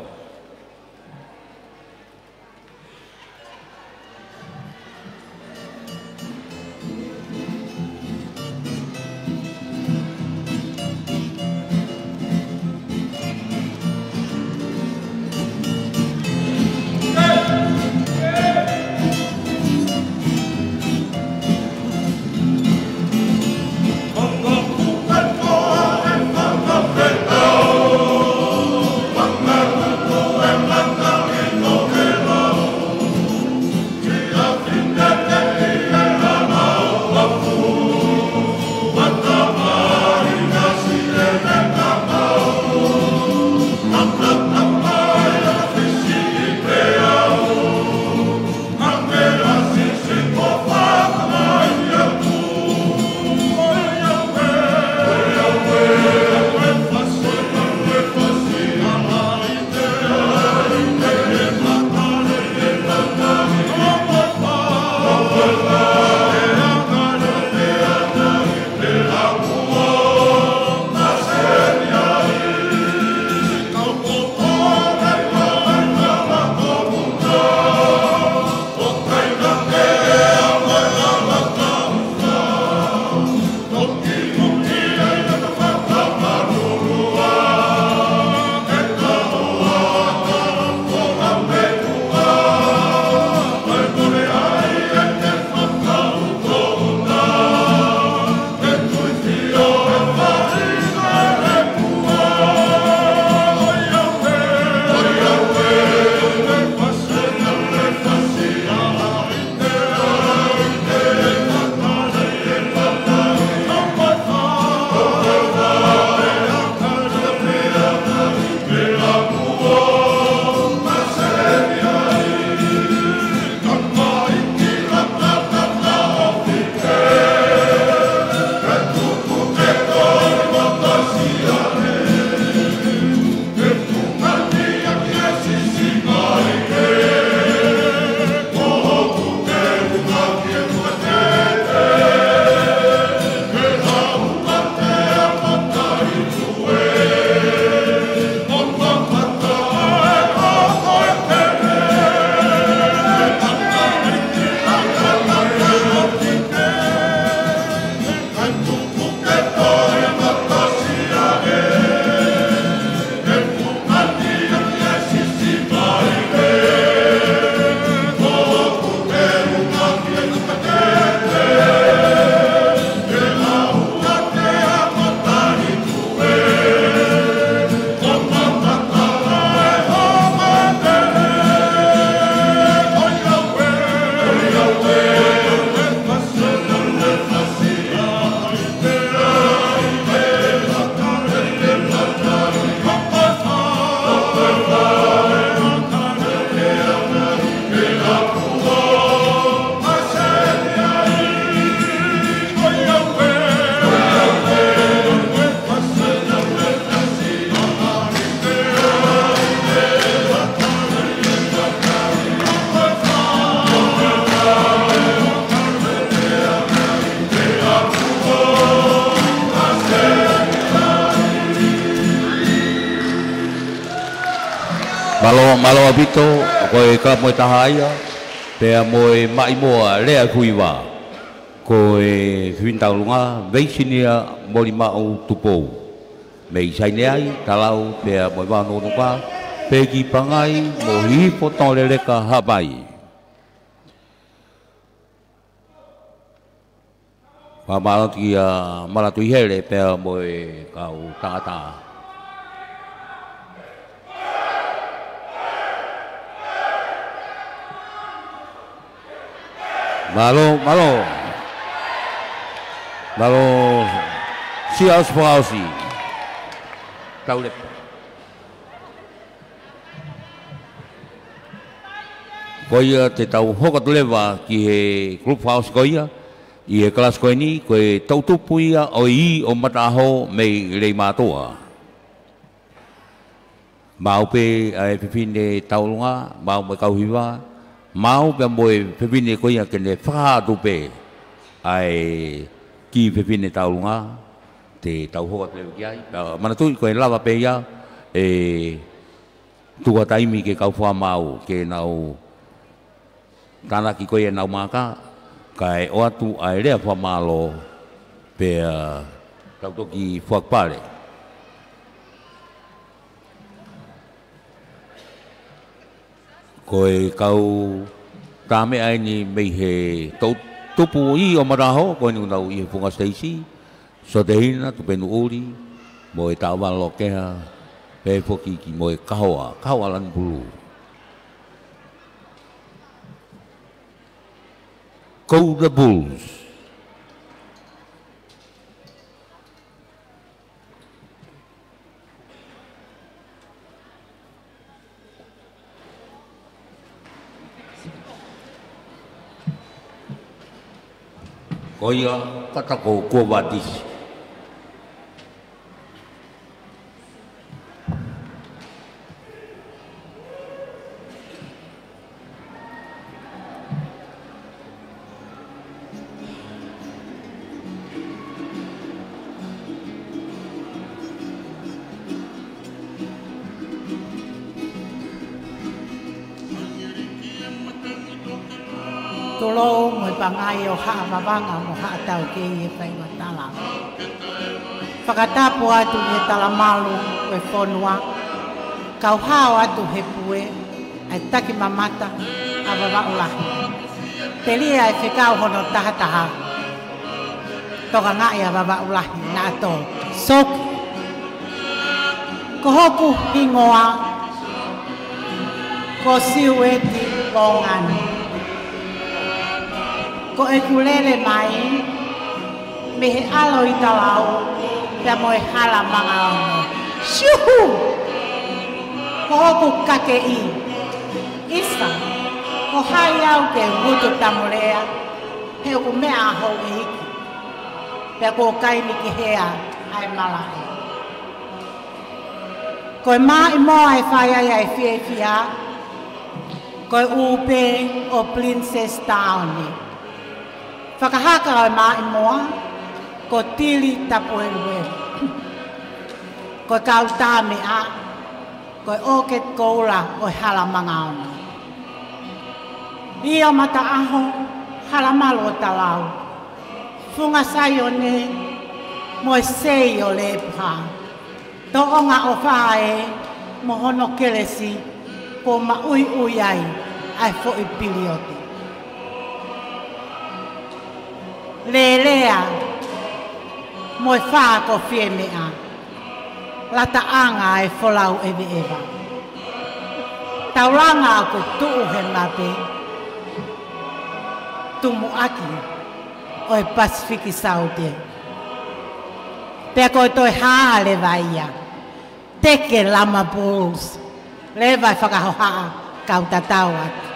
pito, ko e ka mo ta haia, pe a mo e mai mo a le a kui wa. Ko e hwin tau runga, veisinia mo li ma o tupo. Me i sai ne ai, talau pe a mo e wa no nuka, pe ki pangai mo hi po tō le le ka habai. Pa maratu ki a maratu i hele pe a mo e ka o tangataa. Malo, malo. Malo. Si aus po ausi. Taule. Koia te tau hoka te ki he group house koia. I he klas Koeni ni, koe tautupu ia o i o mataho mei rei mātoa. Maupe a e pipine taulunga, maupe kauhiwa, maupe mau ka moe pepine koia ke ne whakaatu pe ai ki pepine taurunga te tau hoa pe ki ai uh, ah, mana tui koe lava pe ia e tua taimi ke kau whaa mau ke nau tana ki koia e nau maka ka e oatu ai rea whaa malo pe uh, ki toki whakpare pare koi kau rame ai ni mei he tau tupu i o maraho ko ni nau i punga staisi so te hina tu penu uri mo e tawa lokea pe foki ki mo e kahoa kahoa lan bulu Go the Bulls. Koyo kata ko kuwadi. Tolong, may pangay o ha, mabang ang tau ke i e pai wa tala. Whakatapu atu i e tala malu koe whonua. Kau hao atu he pue, ai taki mamata, a wawa ula. Te lia e whekau hono tahataha. Toka ngai a e wawa ula, nā tō. Sok. Ko hoku hingoa. Ko siu e ti pongani. Ko e kulele mai. Ko e kulele mai. mihin aloitellaan ja moi hala on. Shuhu! Kohoku kakei. Isa, kohai auke hutu tamurea. Heuku mea hou hiki. Ja ko kainiki hea ai malahi. Koe maa i moa e whaia ia e fia fia. Koe upe o Princess Towni. Whakahaka o maa i moa. ko tili tapo e wele. Ko kau tāme a, ko oket koula koura hala halamanga ona. Ia mata aho, hala o talau. Funga sai ne, mo sei o le pā. Tō onga o whae, mo hono kelesi, ko ma ui ui ai, ai fo i pili lelea, mo e fato fieme a la ta anga e folau e de eva ta ulanga ko tu he mate tu aki o e pasifiki saute te ko to e hale vai teke lama bulls le vai faka kauta tau atu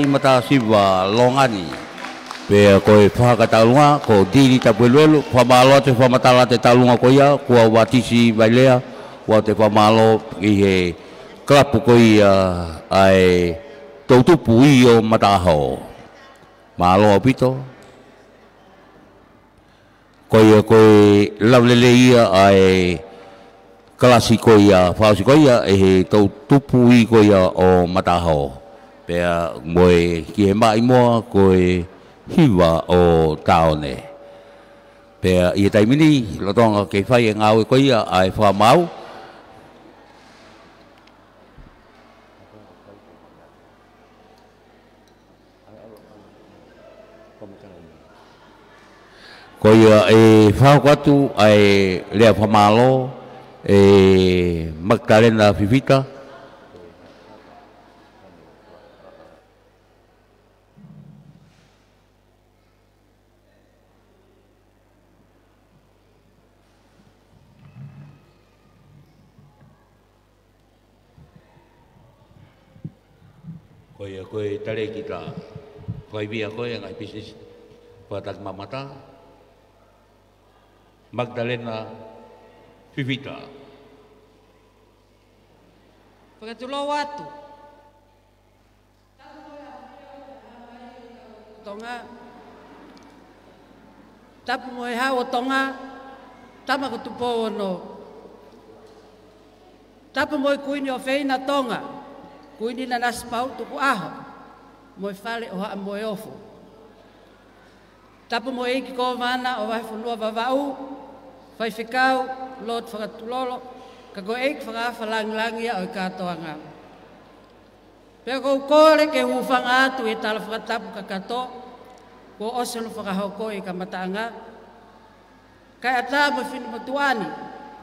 i mata siwa longani pe ko e pa ka talunga ko diri ta puelelo pa malo te pa mata la te talunga ko ia ko watisi bailea wa te pa malo i he klapu ko ia ai tautu pui o mata ho malo pito ko ia ko e lavlele ai klasiko ia fasiko ia e he tautu pui ko ia o mataho bé ngồi kia mãi mua coi hi vợ ô tàu này bé y tay mini là tông cái phai ngao coi ờ, ai pha máu coi ai pha quá tu ai lẹ pha mặc mà là ai Magdalena Vivita Baby ako yang ay buat batag mamata. Magdalena Vivita. Pagkatulawat. Tonga. Tap mo ha o tonga. Tama ko tupo no. Tap mo kuini o feina tonga. Kuini na naspau tuku aho moe oha o haa moe ofo. Tapu moe iki kō mana o wae whanua vavau, fai whikau, lot whakatulolo, ka koe eik whakaafa langlangia o i ngā. Pea kou kōre ke hūwhanga atu e tala whakatapu ka kato, ko osolo whakahoko ka Kai atā mo whinu matuani,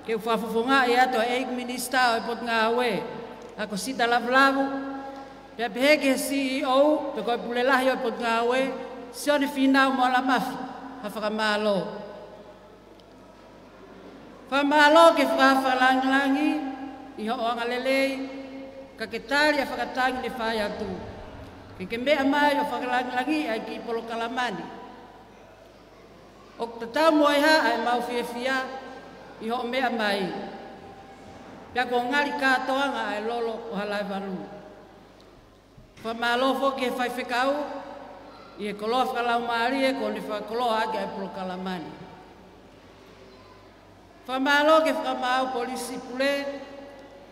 ke uwhafofonga e ato eik minista o i pot ngā hawe, ako sita pe e pe ke CEO te ko pule la yo po tawe se on fina mo la maf ha fa malo fa malo ke fa fa langlangi, langi i ho nga lele ka ke tari fa ka tang ni fa ya tu ke ke me ama yo fa langlangi langi ai ki polo kalamani ok ta mo ha ai mau fi fia i ho me ama ai ya ko ngari ka to ai lolo o halai baru Fa malofo ke fai fikau, i e koloa whakalau maari e koni whakoloa ke ai pro kalamani. Fa malo ke whakamau polisi pule,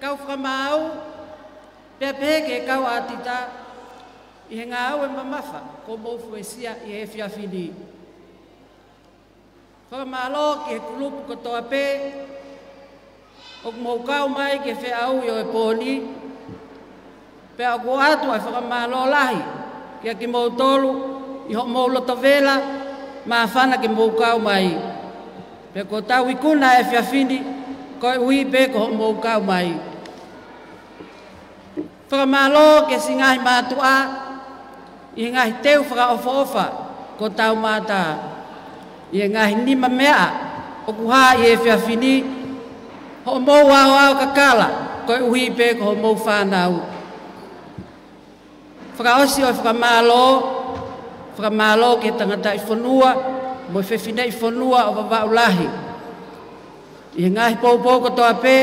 kau whakamau, pe pehe ke kau atita, i he ngā au e mamafa, ko mōfu e sia i e fiafini. Whakamalo ke he kulupu katoa pe, o kumoukau mai ke whea au i o e pōni, e pōni, pe ago atu e whaka mā lō lahi, kia ki mō tōlu, i ho mō lota vela, mā fana ki mō kau mai. Pe ko tau i kuna e whia whini, ko e ui pe ko ho mō kau mai. Whaka mā lo ke si ngahi mā tu a, i ngahi teu whaka ofa ofa, ko tau mā tā. I ngahi nima mea, o kuhā i e whia whini, ho mō wāo au ka ko e ui pe ko ho mō whānau. Ho whakaosi o whakamalo, whakamalo ke tangata i whanua, mo i whewhine i whanua o wawau lahi. I he ngahi pōpō katoa pē,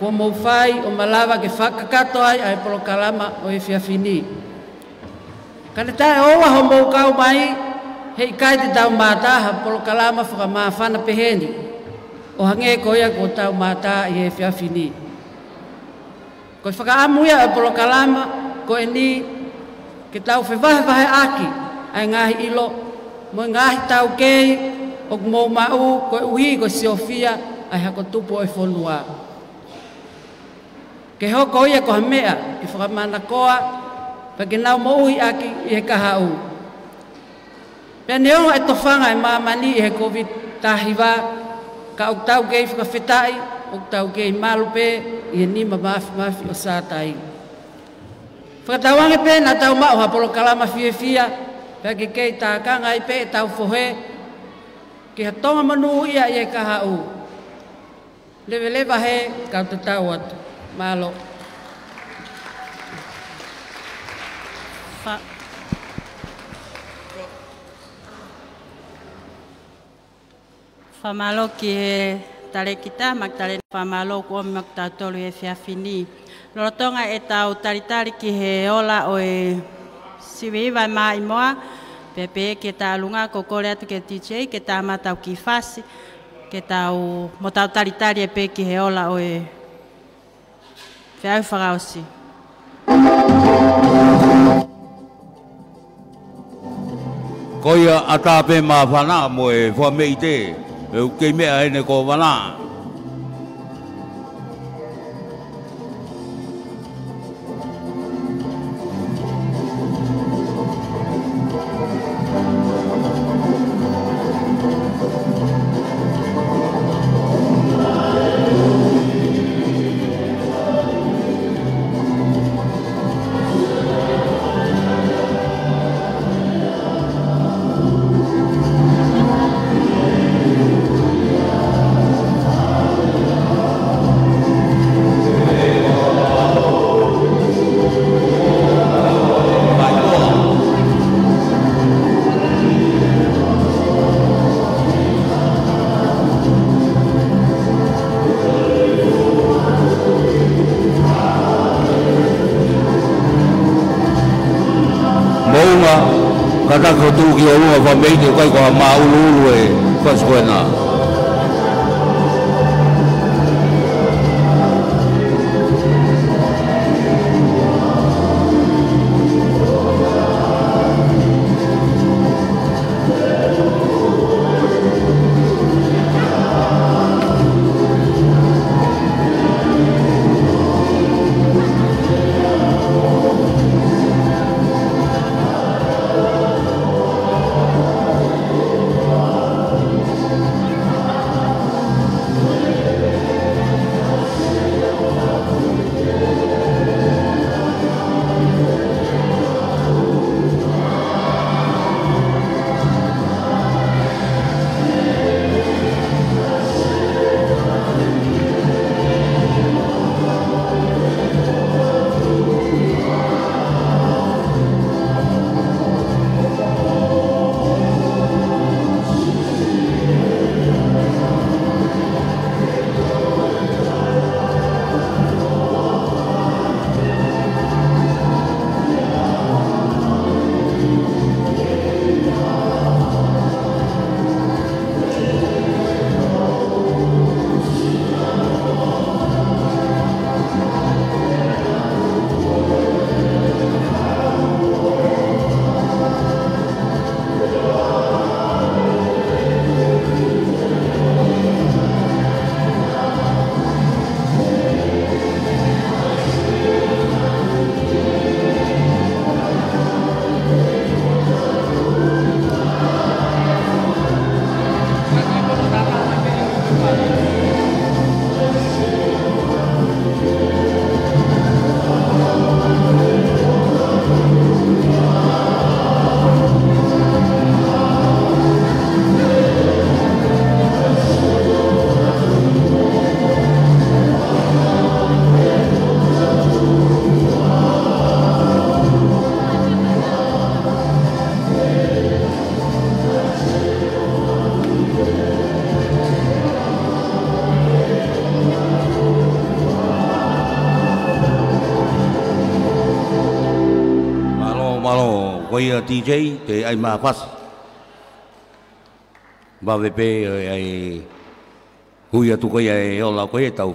ko mou whai o malawa ke whakakato ai ai polo kalama o i whiawhini. Kane tae oa ho mou kau mai, hei kai te tau mātaha polo kalama whakamāwhana peheni. O hange koia ko tau mātaha i he whiawhini. Ko i whakaamuia o polo kalama, ko e ni ke tau fe vahe vahe aki ai ngahi ilo mo ngahi tau kei ok mo mau ko e uhi ko e siofia ai hako tupo e fonua ke hoko ia ko hamea i whakamana koa pa ke nau mo uhi aki i he kaha u pia neo e tofanga e mamani i he covid tahiva ka ok tau kei whakafetai ok tau kei malupe i he ni mamafi mafi o sātai i he Whakatawange na tau mau hapolo kalama fia fia ya. ke kei tākanga i pē tau whohe, ki ha tonga manu ia u. he, kau te tau atu. Malo Wha... ki he tare kita, mak tare whamalo ko mak tatolu e whiawhini. Rorotonga e tau taritari ki he ola o e siwi vai maa i moa. Pepe ke tā lunga ko kore atu ke DJ, ke tā matau ki fasi, ke tau motau taritari e pe ki he ola o e whiau whakaosi. Koia atape mā whanā mo e whamei te, e ukei mea ene ko whanā. မိတ်တွေကြိုက်ကွာမာဦးလို့လွယ်ခွတ်ခွဲနာ hồi DJ thì ai mà phát ay về pe rồi ai hui tu coi ai là coi tàu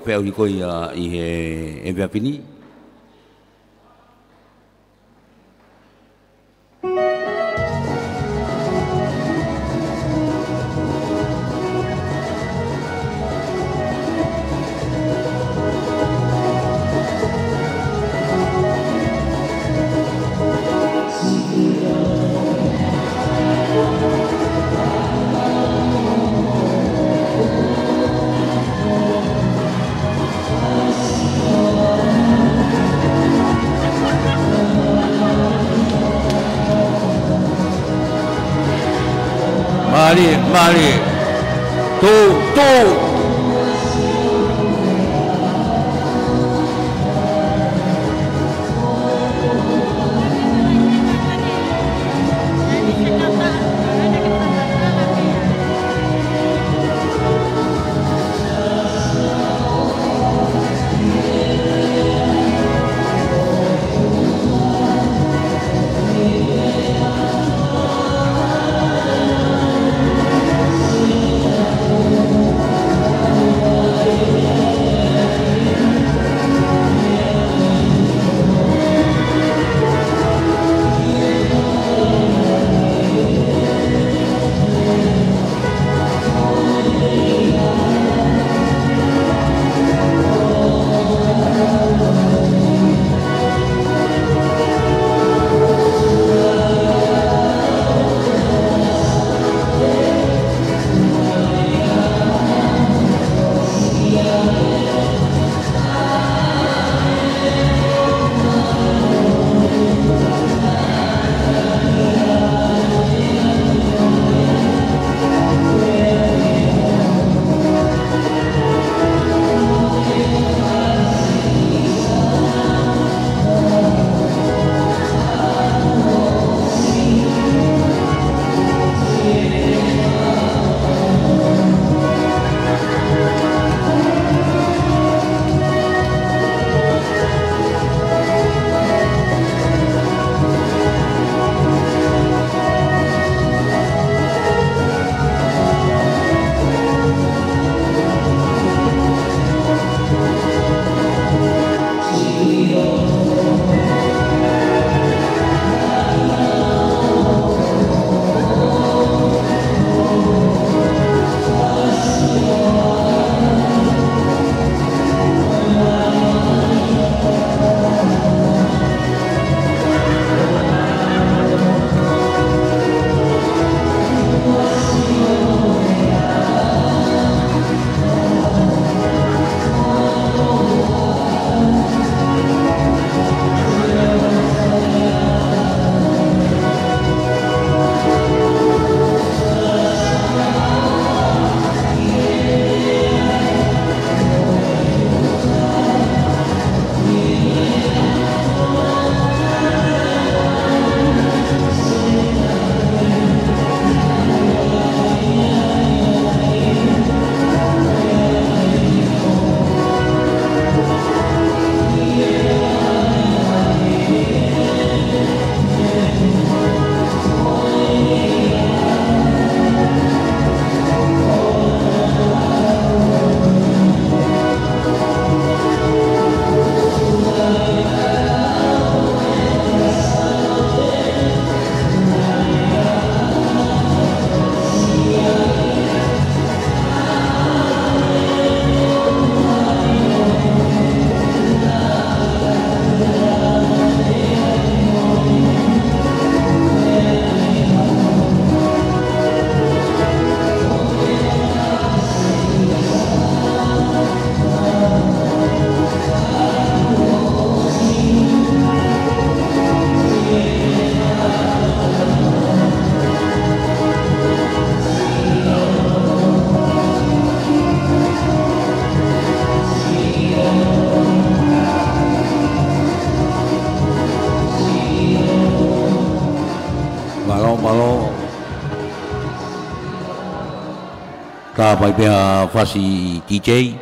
ka pai pe fasi DJ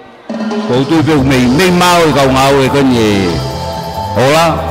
ko tu pe mei mei mau ka ngau e ko ni hola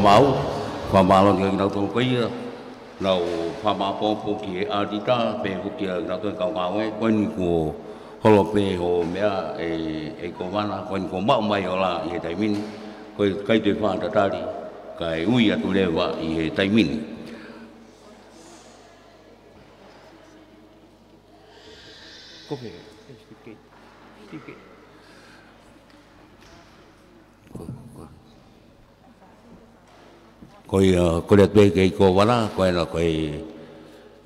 whamau, whamau lagi ngā tō kai a. Nā o whamau pōpō ki e ārita, pē hoki a ngā tō e kau ngāwe, koe ni ko holo pē ho mea e, e ko wana, koe ni ko mau mai o la i he taimini, koe kai te whātatari, kai ui atu lewa i he taimini. kore atu eke i kōwana, ko ena ko e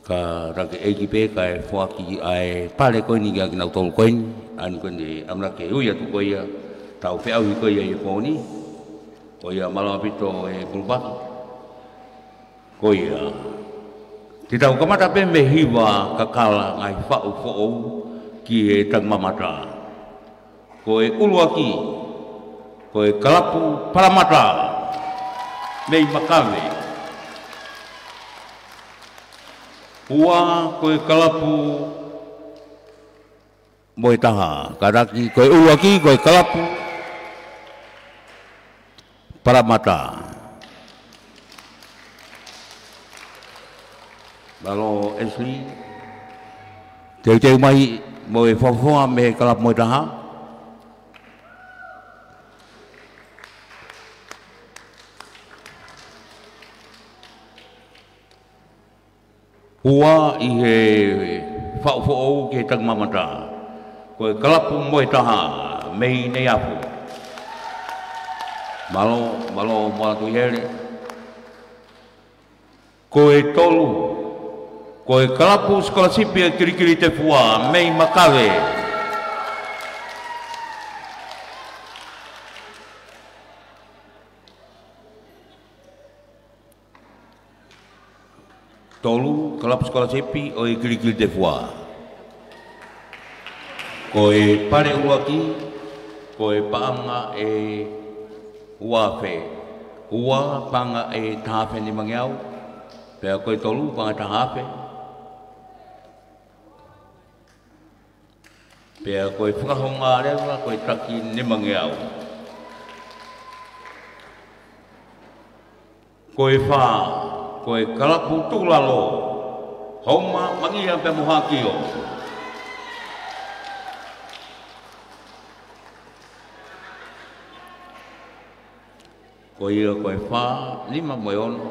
ka rake eki pē, ka e whuaki a e pāre koe ni ki nau tōru koe ni, ani koe ni amra ke e ui atu koe ia, tau pe au i koe ia i pōni, ko ia malama pito e kulpa, ko ia. Te tau kamata pē me hiwa ka kala ngai whau whau ki e tang mamata. Ko e uluaki, ko e kalapu paramata, mei makawe. Mei makawe. uwa koi kalapu, moe taha karaki kowe uwa ki kowe para mata balo esli teu teu mai moe fofoa me kalap moe taha hua i he whao whao o ke tang mamata. Ko e kalapu moe taha, mei nei apu. Malo, malo, mwana tu hele. Ko e tolu, ko e kalapu skolasipia kirikiri te fua, mei makawe. Mei makawe. tolu kalap sekolah sepi o e gili gili de fua ko e pare ua ki ko e paanga e ua fe ua paanga e tahafe ni mangi au pea ko e tolu paanga tahafe pea ko e whakahonga rewa ko e traki ni mangi au ko e whaa koe kalapu tūlalo. Hauma mangia pe moha kio. Koe ia koe whā lima moe ono.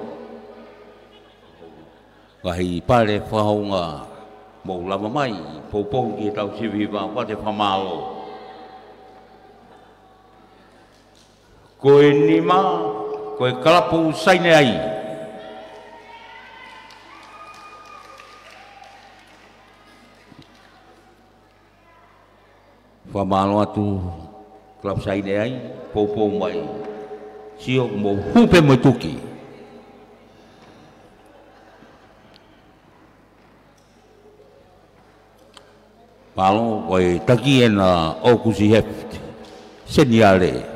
Kahi pare whahaunga mō lama mai, pōpōng ki tau siwi wā kwa te whamālo. Koe ni mā, koe kalapu saine ai. Koe ni mā, koe kalapu saine ai. famalo atu klub saya ini popo mai siok mau hupe mo tuki palo koi takien aku okusi hep seniale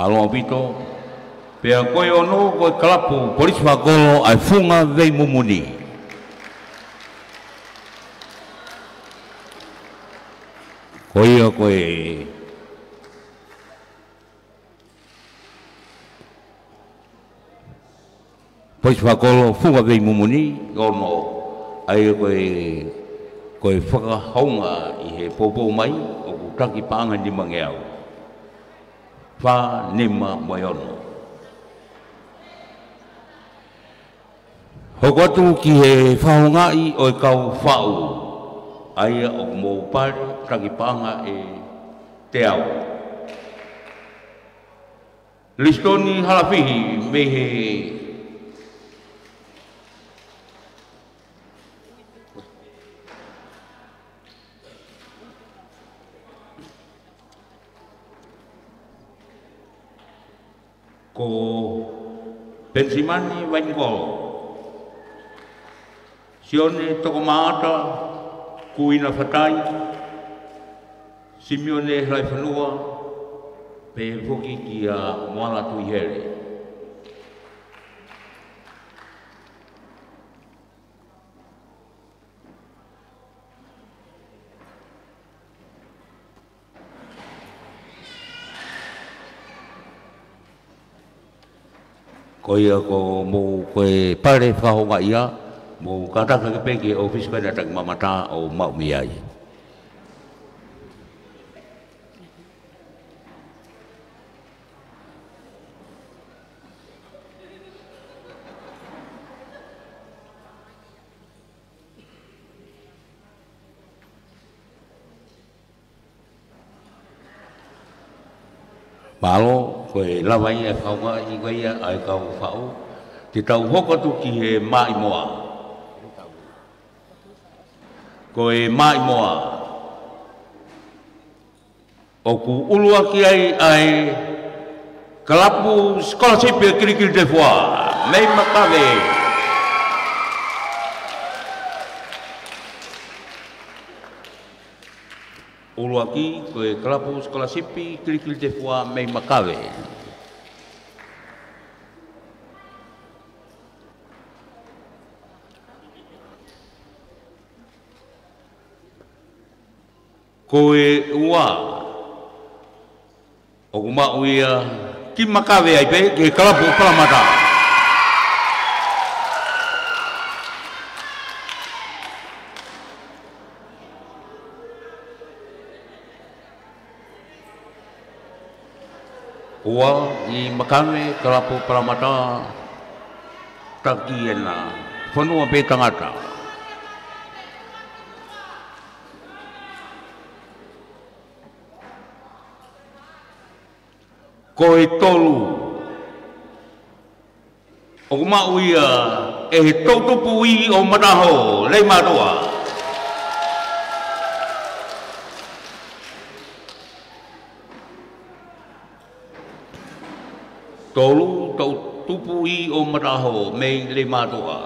apa itu? Pea koe ono koe kalapu polisma golo ai funga vei mumuni. Koe koe polisma golo funga vei mumuni ono ai koe koe whakahaunga i he popo mai o kutaki pānga ni mangeau. Whā nema mai ono. Hokotu ki e he whahungai o kau whau. Aia o mōpare takipanga e teau. Listoni halapihi mehe ko pensimani wengkol Sione toko maata kuina whatai, Simeone rai whanua, pe hoki ki a moana tui here. Koia ko mō koe pare whahonga ia, mu katak na pegi office ko na tagmamata o maumiyay bảo quỷ lao anh không có ý quay ở cầu phẫu thì tàu hốt có tu kỳ hề mại ko e mai moa. O ku ulua ki ai ai kalapu skola sipi a e kirikiri te fua. Mei makawe. Ulua ki ko e kalapu skola sipi kirikiri te fua. Mei makawe. koe ua o kuma uia ki makave ai pe ke kalapu o pramata ua i makawe kalapu palamata takiena whanua pe tangata ko e tolu. O kuma uia e he tautupu i o manaho lei maroa. Tolu tautupu i o manaho mei lei maroa. Tolu tautupu i o manaho mei lei maroa.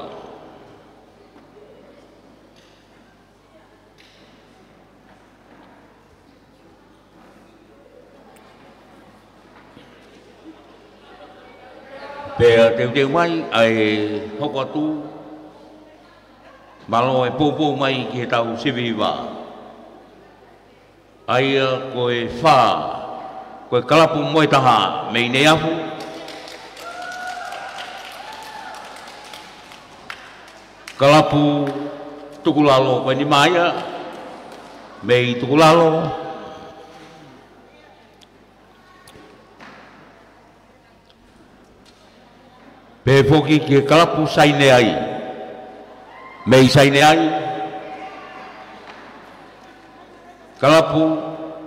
về triều tiên mấy ai không có tu mà lôi bố bố mấy kia tàu sẽ bị vợ ai coi pha coi kalapu môi ta hạ mình nấy apu kalapu tukulalo coi ni maya mei tukulalo pe foki ke kalapu saine ai mei saine ai kalapu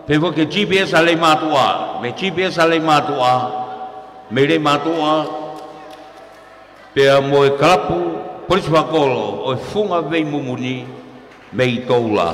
pe foki GPS ale matua me GPS ale matua me matua pe mo kalapu polis bakolo o funga vei mumuni mei toula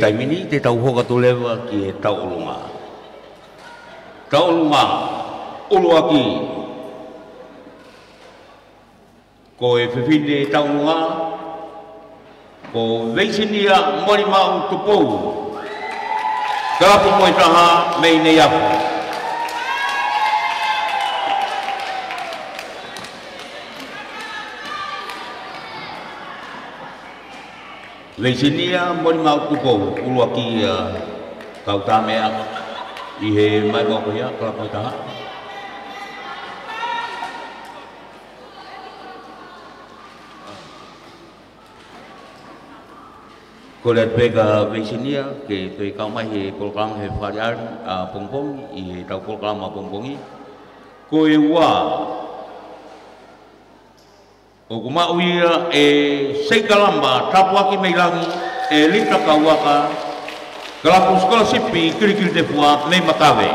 tai mini te tau hoka tu lewa ki e tau olunga. Tau olunga, olua ki. Ko e whiwhine tau olunga, ko weisinia marimau tupou. Ka hapu moe taha mei nei Lesinia mon mau kupo ulu aki ya kau tame ak ihe mai mau kaya kelapa tak Kulet bega vesinia ke tei kau mai he polkang he fariar a ah, pongpong i tau polkang ma pongpongi. Koe wa Oguma uia e seikalamba tapuaki meilangi e litakauaka kalapu e, kiri kiri te pua mei makave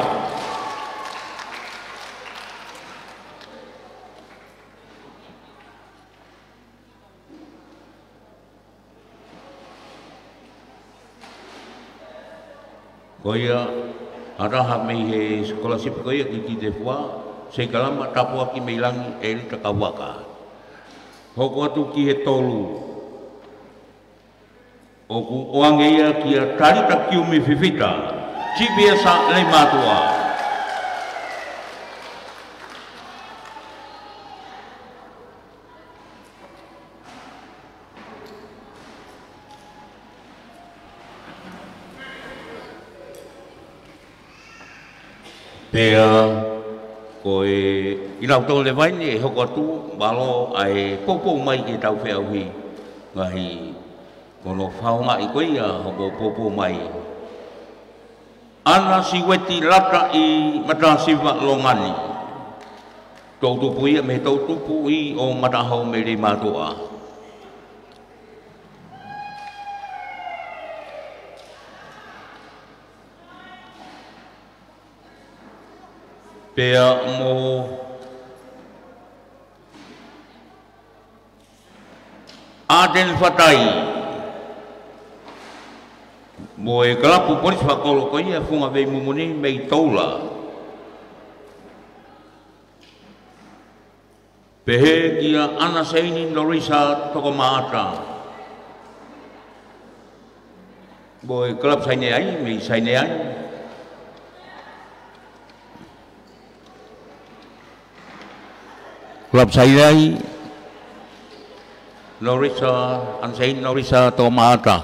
Koya araha mei he skolasip koya kiri te pua seikalamba tapuaki meilangi e kawaka hokotu ki he tolu oku oange ia kia tarita kiumi fifita cibia sa lei matua Pea ko e i rau tau le vaini e hoko atu balo a e popo mai ke tau whea uhi ngahi kono whaonga i koi a hoko popo mai ana si weti lata i matasiva longani tau tupu i me tau tupu i o mataho me le matoa a biện mù adil fatai mùi kalapu polis fakolo ya, koia funga vei mumuni mei toula pehe kia ana seini norisa toko maata mùi kalap sainei ai mei sainei ai Lop Sayai Norisa Ansein Norisa Tomata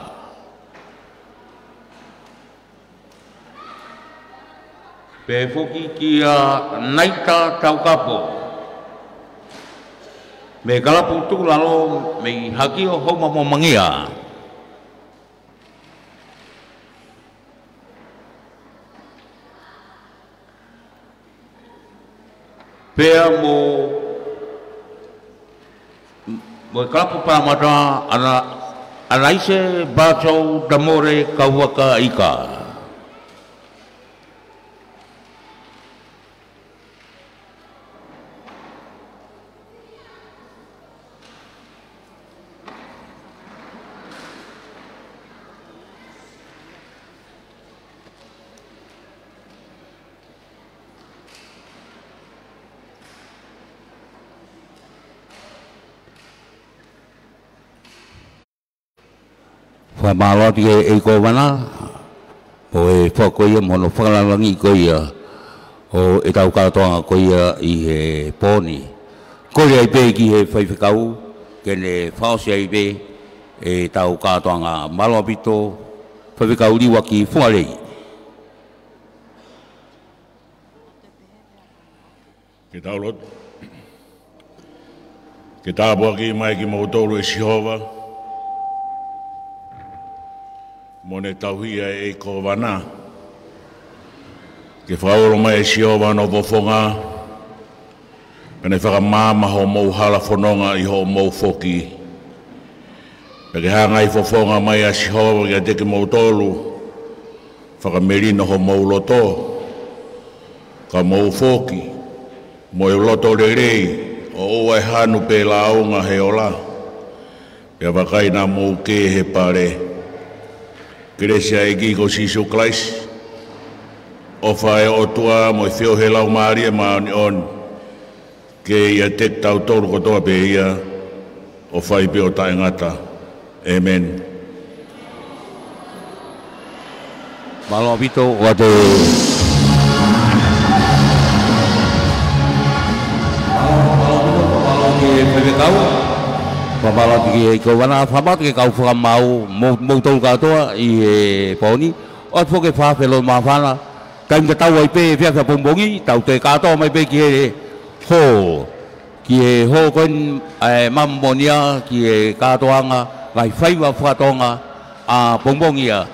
Befuki kia ya, naita taukapo Me kalaputu lalu me hakio homa mo mangia Pea mo koe kalapu pāmata ana, ana ise bātou damore kauaka ika. fa malot ye e ko bana o e fo ko ye mo no fa la ko ye o e ka ka to ko ye i he poni ko ye pe ki he fa fa ka u ke ne fa ai be e ta u ka to nga malobito fa fa ka wa ki fo ke ta lo ke ta bo ki mai ki mo e si Mone ne tauhia e ko wana. Ke whaoro mai e sio wano wofonga, pene whaka māma ho mou hala whanonga i ho mou whoki. Pake hanga i whafonga mai a siho wangi a teke mou tolu, whaka merino ho mou loto, ka mou whoki, mo e loto re rei, o oa e hanu pe la aunga he ola. Pia wakai mou ke he pare. Pia wakai mou ke he pare. Igreja Egigo Sisu Klais, Ofae Otua Moitheo Helau Maria Maon, ke ia tek tau toru kotoa pe ia, o whai pe o taengata. Amen. Malo apito o ateu. Whamalat ki e kou wana, whamalat ki kau whaka mau, mou tau katoa i e pauni. O te whoke whaafe lo maa whana, kai mga tau ai pē e whiawha pumbongi, tau te katoa mai pē ki e hō. Ki e hō koen e, mamonia, ki e katoanga, kai whaiwa whatonga a pumbongia.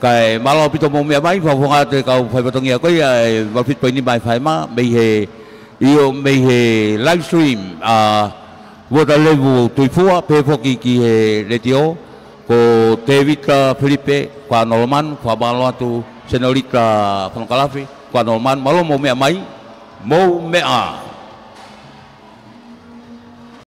Kai malo pito mō mea mai, whawhonga te kau whaipatongia koi, e, wafit poini mai whaima, mei he, iyo, mei he live stream, uh, Guadalebu Tuifua Pefoki Kihe Letio, Ko Tevika Felipe Kwa Norman Kwa atu Senorita Pankalafi Kwa Norman Malo mo Mea Mai mo Mea